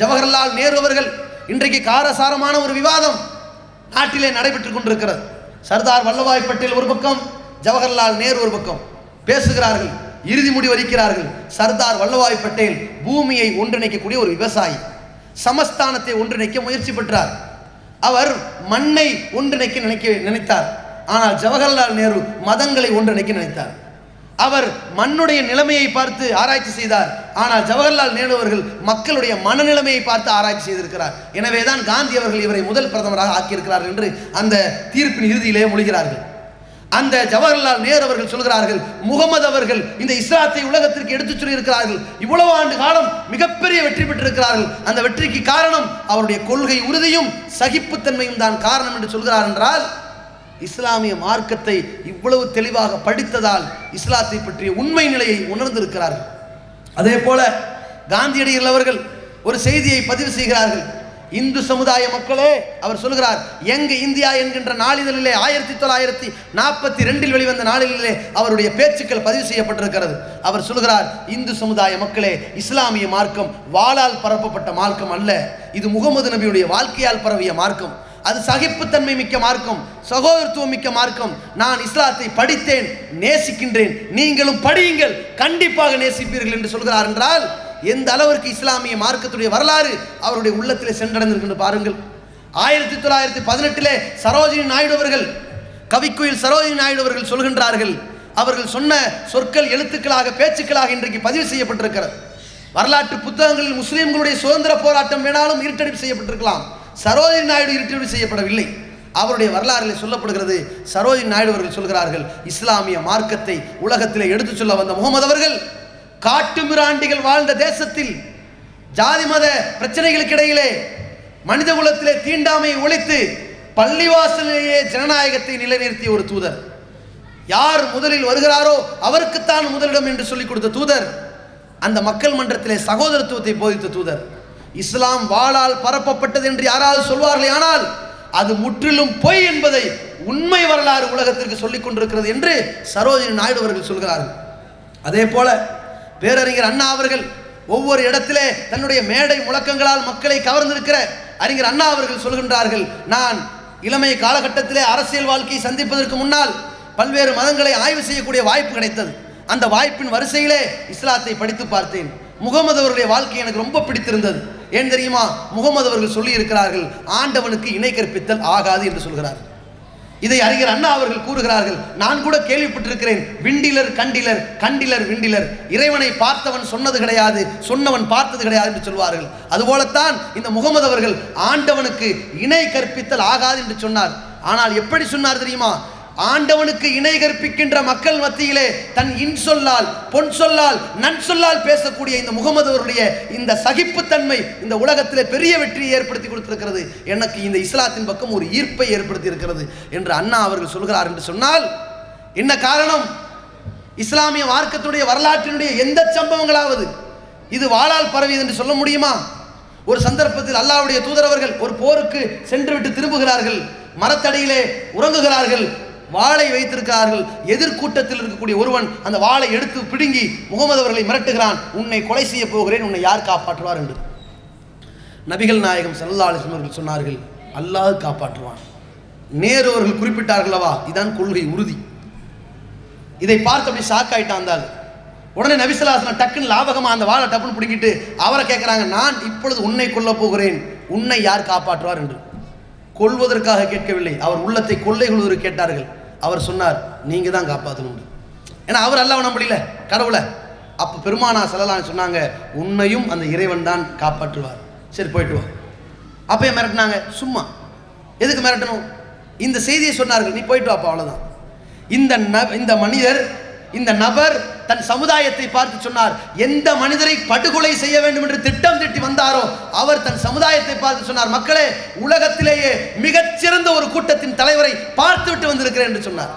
ஜவஹர்லால் நேரு அவர்கள் இன்றைக்கு காரசாரமான ஒரு விவாதம் நாட்டிலே நடைபெற்றுக் கொண்டிருக்கிறது. சர்தார் வல்லபாய் பட்டேல் ஒரு பக்கம் ஜவஹர்லால் நேரு ஒரு பக்கம். பேசுகிறார்கள் இறுதி முடிவறிக்கிறார்கள் சர்தார் வல்லபாய் பட்டேல் பூமியை ஒன்றிணைக்கக்கூடிய ஒரு விவசாயி. சமஸ்தானத்தை ஒன்றிணைக்க முயற்சி பெற்றார். அவர் மண்ணை ஒன்றிணைக்க நினைக்க நினைத்தார். ஆனால் ஜவஹர்லால் நேரு மதங்களை ஒன்றிணைக்க நினைத்தார். அவர் மண்ணுடைய நிலைமையை பார்த்து ஆராய்ச்சி செய்தார். ஆனால் ஜவஹர்லால் நேரு அவர்கள் மக்களுடைய மனநிலைமையை பார்த்து ஆராய்ச்சி செய்திருக்கிறார். எனவேதான் காந்தி அவர்கள் இவரை முதல் பிரதமராக ஆக்கியிருக்கிறார்கள் என்று அந்த தீர்ப்பின் இறுதியிலே மொழிகிறார்கள். அந்த ஜவஹர்லால் நேரு அவர்கள் சொல்கிறார்கள் முகமது அவர்கள் இந்த இஸ்லாத்தை உலகத்திற்கு எடுத்துச் சொல்லியிருக்கிறார்கள். இவ்வளவு ஆண்டு காலம் மிகப்பெரிய வெற்றி பெற்றிருக்கிறார்கள். அந்த வெற்றிக்கு காரணம் அவருடைய கொள்கை உறுதியும் சகிப்புத்தன்மையும் தான் காரணம் என்று சொல்கிறார் என்றால் இஸ்லாமிய மார்க்கத்தை இவ்வளவு தெளிவாக படித்ததால் இஸ்லாத்தை பற்றிய உண்மை நிலையை உணர்ந்திருக்கிறார்கள். அதே போல காந்தியடிகள் அவர்கள் ஒரு செய்தியை பதிவு செய்கிறார்கள். இந்து சமுதாய மக்களே அவர் சொல்கிறார் எங்க இந்தியா என்கின்ற நாளிதழிலே ஆயிரத்தி தொள்ளாயிரத்தி நாற்பத்தி ரெண்டில் வெளிவந்த நாளிதழிலே அவருடைய பேச்சுக்கள் பதிவு செய்யப்பட்டிருக்கிறது. அவர் சொல்கிறார் இந்து சமுதாய மக்களே இஸ்லாமிய மார்க்கம் வாளால் பரப்பப்பட்ட மார்க்கம் அல்ல. இது முகமது நபியுடைய வாழ்க்கையால் பரவிய மார்க்கம். அது சகிப்புத்தன்மை மிக்க மார்க்கம் சகோதரத்துவம் மிக்க மார்க்கம். நான் இஸ்லாத்தை படித்தேன் நேசிக்கின்றேன். நீங்களும் படியுங்கள் கண்டிப்பாக நேசிப்பீர்கள் என்று சொல்கிறார் என்றால் எந்த அளவிற்கு இஸ்லாமிய மார்க்கத்துடைய வரலாறு அவருடைய உள்ளத்திலே சென்றடைந்திருக்கின்ற பாருங்கள். ஆயிரத்தி தொள்ளாயிரத்தி பதினெட்டிலே சரோஜினி நாயுடு அவர்கள் கவிக்குயில் சரோஜினி நாயுடு அவர்கள் சொல்கின்றார்கள் அவர்கள் சொன்ன சொற்கள் எழுத்துக்களாக பேச்சுக்களாக இன்றைக்கு பதிவு செய்யப்பட்டிருக்கிறது. வரலாற்று புத்தகங்களில் முஸ்லீம்களுடைய சுதந்திர போராட்டம் வேணாலும் இருட்டடிப்பு செய்யப்பட்டிருக்கலாம். சரோஜினி நாயுடு இருட்டடிப்பு செய்யப்படவில்லை. அவருடைய வரலாறில் சொல்லப்படுகிறது சரோஜினி நாயுடு அவர்கள் சொல்கிறார்கள் இஸ்லாமிய மார்க்கத்தை உலகத்திலே எடுத்துச் சொல்ல வந்த முகமது அவர்கள் காட்டு மிராண்டிகள் வாழ்ந்த தேசத்தில் ஜாதி மத பிரச்சனைகளுக்கு இடையிலே மனித குலத்திலே தீண்டாமையை ஒழித்து பள்ளிவாசலிலேயே ஜனநாயகத்தை நிலைநிறுத்திய ஒரு தூதர். யார் முதலில் வருகிறாரோ அவருக்குத்தான் முதலிடம் என்று சொல்லிக் கொடுத்த தூதர் அந்த மக்கள் மன்றத்திலே சகோதரத்துவத்தை போதித்த தூதர். இஸ்லாம் வாளால் பரப்பப்பட்டது என்று யாராவது சொல்வார்களே? ஆனால் அது முற்றிலும் பொய் என்பதை உண்மை வரலாறு உலகத்திற்கு சொல்லிக் கொண்டிருக்கிறது என்று சரோஜினி நாயுடு அவர்கள் சொல்கிறார்கள். அதே போல பேரறிஞர் அண்ணா அவர்கள் ஒவ்வொரு இடத்திலே தன்னுடைய மேடை முழக்கங்களால் மக்களை கவர்ந்திருக்கிற அறிஞர் அண்ணா அவர்கள் சொல்கின்றார்கள் நான் இளமை காலகட்டத்திலே அரசியல் வாழ்க்கையை சந்திப்பதற்கு முன்னால் பல்வேறு மதங்களை ஆய்வு செய்யக்கூடிய வாய்ப்பு கிடைத்தது. அந்த வாய்ப்பின் வரிசையிலே இஸ்லாத்தை படித்து பார்த்தேன். முகமது அவருடைய வாழ்க்கை எனக்கு ரொம்ப பிடித்திருந்தது. ஏன் தெரியுமா? முகமது அவர்கள் சொல்லி இருக்கிறார்கள் ஆண்டவனுக்கு இணை கற்பித்தல் ஆகாது என்று சொல்கிறார்கள். இதை அறிஞர் அண்ணா அவர்கள் கூறுகிறார்கள் நான் கூட கேள்விப்பட்டிருக்கிறேன் விண்டிலர் கண்டிலர் கண்டிலர் விண்டிலர். இறைவனை பார்த்தவன் சொன்னது கிடையாது சொன்னவன் பார்த்தது கிடையாது என்று சொல்வார்கள். அதுபோலத்தான் இந்த முகமது அவர்கள் ஆண்டவனுக்கு இணை கற்பித்தல் ஆகாது என்று சொன்னார். ஆனால் எப்படி சொன்னார் தெரியுமா? ஆண்டவனுக்கு இணை கற்பிக்கின்ற மக்கள் மத்தியிலே தன் இன்சொல்லால் பொன் சொல்லால் நன் சொல்லால் பேசக்கூடிய இந்த முகமது அவருடைய இந்த சகிப்புத்தன்மை இந்த உலகத்திலே பெரிய வெற்றியை ஏற்படுத்தி கொடுத்திருக்கிறது. எனக்கு இந்த இஸ்லாத்தின் பக்கம் ஒரு ஈர்ப்பை ஏற்படுத்தி இருக்கிறது என்று அண்ணா அவர்கள் சொல்கிறார் என்று சொன்னால் என்ன காரணம்? இஸ்லாமிய மார்க்கத்துடைய வரலாற்றினுடைய எந்த சம்பவங்களாவது இது வாளால் பரவியது என்று சொல்ல முடியுமா? ஒரு சந்தர்ப்பத்தில் அல்லாஹ்வுடைய தூதரவர்கள் ஒரு போருக்கு சென்றுவிட்டு திரும்புகிறார்கள் மரத்தடியிலே உறங்குகிறார்கள் வாளை வைத்திருக்கிறார்கள். எதிர்கூட்டத்தில் இருக்கக்கூடிய ஒருவன் அந்த வாளை எடுத்து பிடுங்கி முகமது அவர்களை மிரட்டுகிறான். உன்னை கொலை செய்ய போகிறேன். உன்னை யார் காப்பாற்றுவார் என்று. நபிகள் நாயகம் ஸல்லல்லாஹு அலைஹி அவர்கள் சொன்னார்கள் அல்லாஹ் காப்பாற்றுவான். நேரு அவர்கள் குறிப்பிட்டார்களவா இதான் கொள்கை உறுதி. இதை பார்த்து அப்படி ஷாக் ஆயிட்டான் அந்த உடனே நபிசலாசனம் டக்குன்னு லாபகமா அந்த வாழை டப்புன்னு பிடிக்கிட்டு அவரை கேட்குறாங்க நான் இப்பொழுது உன்னை கொல்ல போகிறேன். உன்னை யார் காப்பாற்றுவார்? என்று. கொல்வதற்காக கேட்கவில்லை. அவர் உள்ளத்தை கொள்ளை கொள்வதற்கு கேட்டார்கள். அவர் சொன்னார் நீங்க தான் காப்பாற்றணும் ஏன்னா அவர் அல்லாஹ் நம்பல கடவுளை. அப்போ பெருமானா செல்லலாம் சொன்னாங்க உன்னையும் அந்த இறைவன் தான் காப்பாற்றுவார். சரி போயிட்டு வா. அப்பயே மிரட்டினாங்க. சும்மா. எதுக்கு மிரட்டணும்? இந்த செய்தியை சொன்னார்கள். நீ போயிட்டு வாப்பா அவ்வளோதான் இந்த ந இந்த மனிதர் இந்த நபர் தன் சமுதாயத்தை பார்த்து சொன்னார் எந்த மனிதரை படுகொலை செய்ய வேண்டும் என்று திட்டம் திட்டி வந்தாரோ அவர் தன் சமுதாயத்தை பார்த்து சொன்னார். மக்களே உலகத்திலேயே மிகச்சிறந்த ஒரு கூட்டத்தின் தலைவரை பார்த்துவிட்டு வந்திருக்கிறேன் என்று சொன்னார்.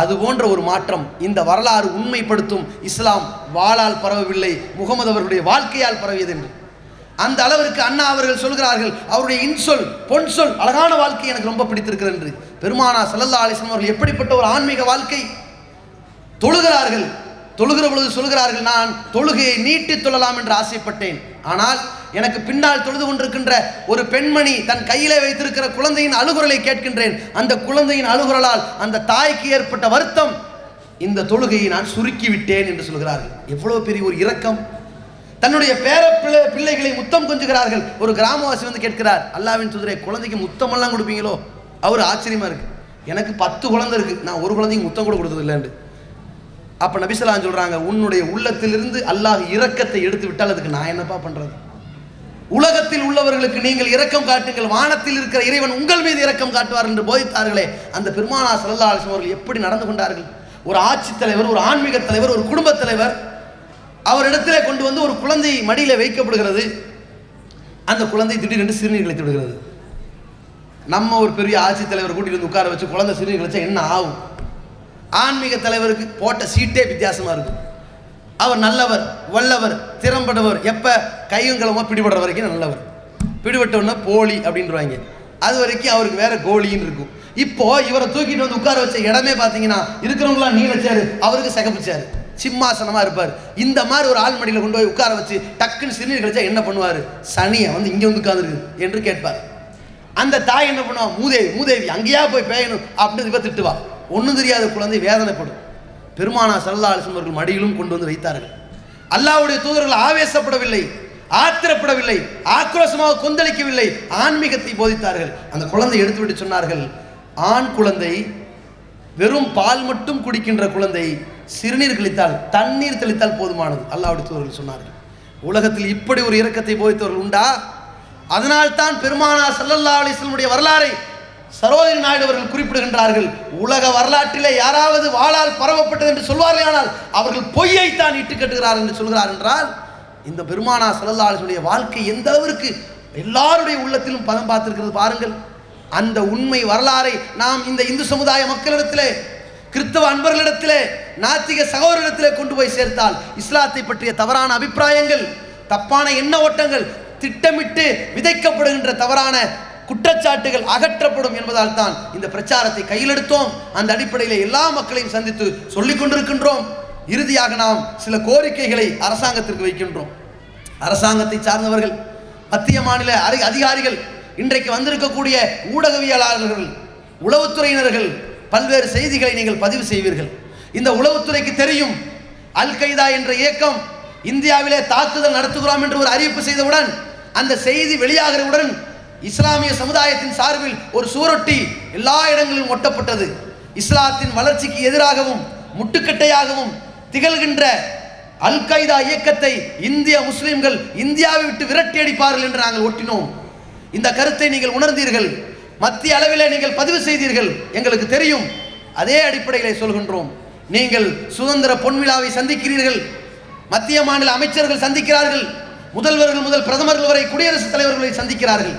அது போன்ற ஒரு மாற்றம் இந்த வரலாறு உண்மைப்படுத்தும் இஸ்லாம் வாளால் பரவவில்லை முகமது அவர்களுடைய வாழ்க்கையால் பரவியது என்று. அந்த அளவிற்கு அண்ணா அவர்கள் சொல்கிறார்கள் அவருடைய இன்சொல் பொன் சொல் அழகான வாழ்க்கை எனக்கு ரொம்ப பிடித்திருக்கிறது என்று. பெருமானா சல்லல்லா அலிஸ்லாம் அவர்கள் எப்படிப்பட்ட ஒரு ஆன்மீக வாழ்க்கை தொழுகிறார்கள். தொழுகிற பொழுது சொல்கிறார்கள் நான் தொழுகையை நீட்டி தொழலாம் என்று ஆசைப்பட்டேன். ஆனால் எனக்கு பின்னால் தொழுது கொண்டிருக்கின்ற ஒரு பெண்மணி தன் கையிலே வைத்திருக்கிற குழந்தையின் அழுகுரலை கேட்கின்றேன். அந்த குழந்தையின் அழுகுரலால் அந்த தாய்க்கு ஏற்பட்ட வருத்தம் இந்த தொழுகையை நான் சுருக்கிவிட்டேன் என்று சொல்கிறார்கள் எவ்வளவு பெரிய ஒரு இரக்கம். தன்னுடைய பேர பிள்ளை பிள்ளைகளை முத்தம் கொஞ்சுகிறார்கள். ஒரு கிராமவாசி வந்து கேட்கிறார் அல்லாவின் சுதிரை குழந்தைக்கு முத்தமெல்லாம் கொடுப்பீங்களோ? அவர் ஆச்சரியமா இருக்கு. எனக்கு பத்து குழந்தை இருக்கு. நான் ஒரு குழந்தைக்கு முத்தம் கூட கொடுத்தது இல்லைன்னு அப்போ நபிசலாம் சொல்கிறாங்க உன்னுடைய உள்ளத்திலிருந்து அல்லாஹ் இரக்கத்தை எடுத்து விட்டால் அதுக்கு நான் என்னப்பா பண்ணுறது உலகத்தில் உள்ளவர்களுக்கு நீங்கள் இரக்கம் காட்டுங்கள் வானத்தில் இருக்கிற இறைவன் உங்கள் மீது இரக்கம் காட்டுவார் என்று போதித்தார்களே அந்த பெருமானா சல்லா அலிஸ்லாம் அவர்கள் எப்படி நடந்து கொண்டார்கள்? ஒரு ஆட்சித் தலைவர் ஒரு ஆன்மீக தலைவர் ஒரு குடும்பத் தலைவர் அவரிடத்திலே கொண்டு வந்து ஒரு குழந்தை மடியில் வைக்கப்படுகிறது. அந்த குழந்தை திடீரென்று சிறுநீர் கழித்து விடுகிறது. நம்ம ஒரு பெரிய ஆட்சித் தலைவர் கூட்டிட்டு வந்து உட்கார வச்சு குழந்தை சிறுநீர் கழிச்சா என்ன ஆகும்? ஆன்மீக தலைவருக்கு போட்ட சீட்டே வித்தியாசமாக இருக்கும். அவர் நல்லவர் வல்லவர் திறம்படவர் எப்போ கையும் களமா பிடிபடுற வரைக்கும் நல்லவர். பிடிபட்டவன போலி அப்படின்றவாங்க. அது வரைக்கும் அவருக்கு வேற கோழின்னு இருக்கும். இப்போ இவரை தூக்கிட்டு வந்து உட்கார வச்ச இடமே பார்த்தீங்கன்னா இருக்கிறவங்களாம் நீல அவருக்கு சிகப்பு சிம்மாசனமாக இருப்பார். இந்த மாதிரி ஒரு ஆள் மடியில் கொண்டு போய் உட்கார வச்சு டக்குன்னு சிறுநீர் கழிச்சா என்ன பண்ணுவார்? சனியை வந்து இங்கே வந்து உட்காந்துருக்கு என்று கேட்பார். அந்த தாய் என்ன பண்ணுவா? மூதேவி மூதேவி அங்கேயா போய் பேயணும் அப்படின்னு இவ திட்டுவா. ஒன்றும் தெரியாத குழந்தை வேதனைப்படும். பெருமானா சல்லா அலிஸ்லம் மடியிலும் கொண்டு வந்து வைத்தார்கள். அல்லாவுடைய தூதர்கள் ஆவேசப்படவில்லை ஆத்திரப்படவில்லை ஆக்ரோஷமாக கொந்தளிக்கவில்லை ஆன்மீகத்தை போதித்தார்கள். அந்த குழந்தை எடுத்துவிட்டு சொன்னார்கள் ஆண் குழந்தை வெறும் பால் மட்டும் குடிக்கின்ற குழந்தை சிறுநீர் கழித்தால் தண்ணீர் தெளித்தால் போதுமானது. அல்லாவுடைய தூதர்கள் சொன்னார்கள். உலகத்தில் இப்படி ஒரு இரக்கத்தை போதித்தவர்கள் உண்டா? அதனால் தான் பெருமானா சல்லல்லா அலிஸ்லமுடைய வரலாறை சரோஜினி நாயுடு அவர்கள் குறிப்பிடுகின்றார்கள் உலக வரலாற்றிலே யாராவது வாளால் பரவப்பட்டது என்று சொல்வார்கள் ஆனால் அவர்கள் பொய்யைத்தான் இட்டு கட்டுகிறார் என்று சொல்கிறார் என்றால் இந்த பெருமானா ஸல்லல்லாஹு வாழ்க்கை எந்த அளவிற்கு எல்லாருடைய உள்ளத்திலும் பதம் பார்த்திருக்கிறது பாருங்கள். அந்த உண்மை வரலாறை நாம் இந்த இந்து சமுதாய மக்களிடத்திலே கிறிஸ்தவ அன்பர்களிடத்திலே நாத்திக சகோதரிடத்திலே கொண்டு போய் சேர்த்தால் இஸ்லாத்தை பற்றிய தவறான அபிப்பிராயங்கள் தப்பான எண்ண ஓட்டங்கள் திட்டமிட்டு விதைக்கப்படுகின்ற தவறான குற்றச்சாட்டுகள் அகற்றப்படும் என்பதால் தான் இந்த பிரச்சாரத்தை கையிலெடுத்தோம். அந்த அடிப்படையில் எல்லா மக்களையும் சந்தித்து சொல்லிக் கொண்டிருக்கின்றோம். இறுதியாக நாம் சில கோரிக்கைகளை அரசாங்கத்திற்கு வைக்கின்றோம். அரசாங்கத்தை சார்ந்தவர்கள் மத்திய மாநில அதிகாரிகள் இன்றைக்கு வந்திருக்கக்கூடிய ஊடகவியலாளர்கள் உளவுத்துறையினர்கள் பல்வேறு செய்திகளை நீங்கள் பதிவு செய்வீர்கள். இந்த உளவுத்துறைக்கு தெரியும் அல் கைதா என்ற இயக்கம் இந்தியாவிலே தாக்குதல் நடத்துகிறோம் என்று ஒரு அறிவிப்பு செய்தவுடன் அந்த செய்தி வெளியாகிறவுடன் இஸ்லாமிய சமுதாயத்தின் சார்பில் ஒரு சுவரொட்டி எல்லா இடங்களிலும் ஒட்டப்பட்டது. இஸ்லாத்தின் வளர்ச்சிக்கு எதிராகவும் முட்டுக்கட்டையாகவும் திகழ்கின்ற அல் கைதா இயக்கத்தை இந்திய முஸ்லிம்கள் இந்தியாவை விட்டு விரட்டி அடிப்பார்கள் என்று நாங்கள் ஒட்டினோம். இந்த கருத்தை நீங்கள் உணர்ந்தீர்கள். மத்திய அளவில் நீங்கள் பதிவு செய்தீர்கள். எங்களுக்கு தெரியும். அதே அடிப்படையிலே சொல்கின்றோம். நீங்கள் சுதந்திர பொன்விழாவை சந்திக்கிறீர்கள். மத்திய மாநில அமைச்சர்கள் சந்திக்கிறார்கள். முதல்வர்கள் முதல் பிரதமர்கள் வரை குடியரசுத் தலைவர்களை சந்திக்கிறார்கள்.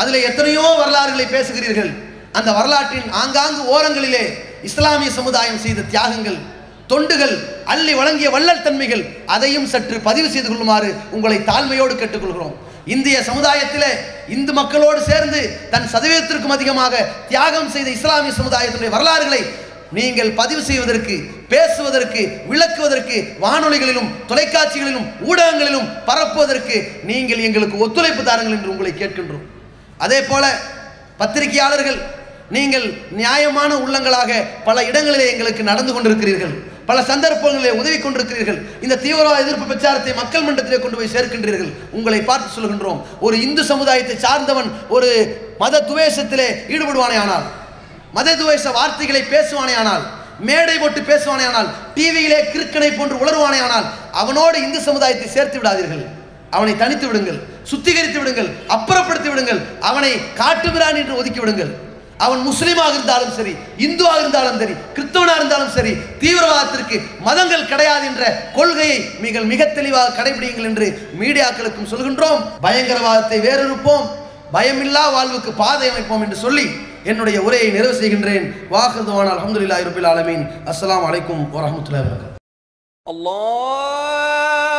அதில் எத்தனையோ வரலாறுகளை பேசுகிறீர்கள். அந்த வரலாற்றின் ஆங்காங்கு ஓரங்களிலே இஸ்லாமிய சமுதாயம் செய்த தியாகங்கள் தொண்டுகள் அள்ளி வழங்கிய வள்ளல் தன்மைகள் அதையும் சற்று பதிவு செய்து கொள்ளுமாறு உங்களை தாழ்மையோடு கேட்டுக்கொள்கிறோம். இந்திய சமுதாயத்தில் இந்து மக்களோடு சேர்ந்து தன் சதவீதத்திற்கும் அதிகமாக தியாகம் செய்த இஸ்லாமிய சமுதாயத்தினுடைய வரலாறுகளை நீங்கள் பதிவு செய்வதற்கு பேசுவதற்கு விளக்குவதற்கு வானொலிகளிலும் தொலைக்காட்சிகளிலும் ஊடகங்களிலும் பரப்புவதற்கு நீங்கள் எங்களுக்கு ஒத்துழைப்பு தாருங்கள் என்று உங்களை கேட்கின்றோம். அதே போல பத்திரிகையாளர்கள் நீங்கள் நியாயமான உள்ளங்களாக பல இடங்களிலே எங்களுக்கு நடந்து கொண்டிருக்கிறீர்கள். பல சந்தர்ப்பங்களிலே உதவி கொண்டிருக்கிறீர்கள். இந்த தீவிரவாத எதிர்ப்பு பிரச்சாரத்தை மக்கள் மன்றத்திலே கொண்டு போய் சேர்க்கின்றீர்கள். உங்களை பார்த்து சொல்கின்றோம். ஒரு இந்து சமுதாயத்தை சார்ந்தவன் ஒரு மத துவேஷத்திலே ஈடுபடுவானே ஆனால் மத துவேஷ வார்த்தைகளை பேசுவானே ஆனால் மேடை போட்டு பேசுவானே ஆனால் டிவியிலே கிறுக்கனை போன்று உளருவானே ஆனால் அவனோடு இந்து சமுதாயத்தை சேர்த்து விடாதீர்கள். அவனை தனித்து விடுங்கள் சுத்திகரித்து விடுங்கள் அப்புறப்படுத்தி விடுங்கள் அவனை காட்டுமிரான் என்று ஒதுக்கி விடுங்கள். அவன் முஸ்லீமாக இருந்தாலும் சரி இந்துவாக இருந்தாலும் சரி கிறிஸ்தவனாக இருந்தாலும் சரி தீவிரவாதத்திற்கு மதங்கள் கிடையாது என்ற கொள்கையை நீங்கள் மிக தெளிவாக கடைபிடிங்கள் என்று மீடியாக்களுக்கும் சொல்கின்றோம். பயங்கரவாதத்தை வேறொருப்போம் பயமில்லா வாழ்வுக்கு பாதை அமைப்போம் என்று சொல்லி என்னுடைய உரையை நிறைவு செய்கின்றேன். வாக்குதுவான் அலமதுல்லா இருபில் ஆலமீன். அஸ்லாம் வலைக்கும் வரமத்துல அல்லாஹ்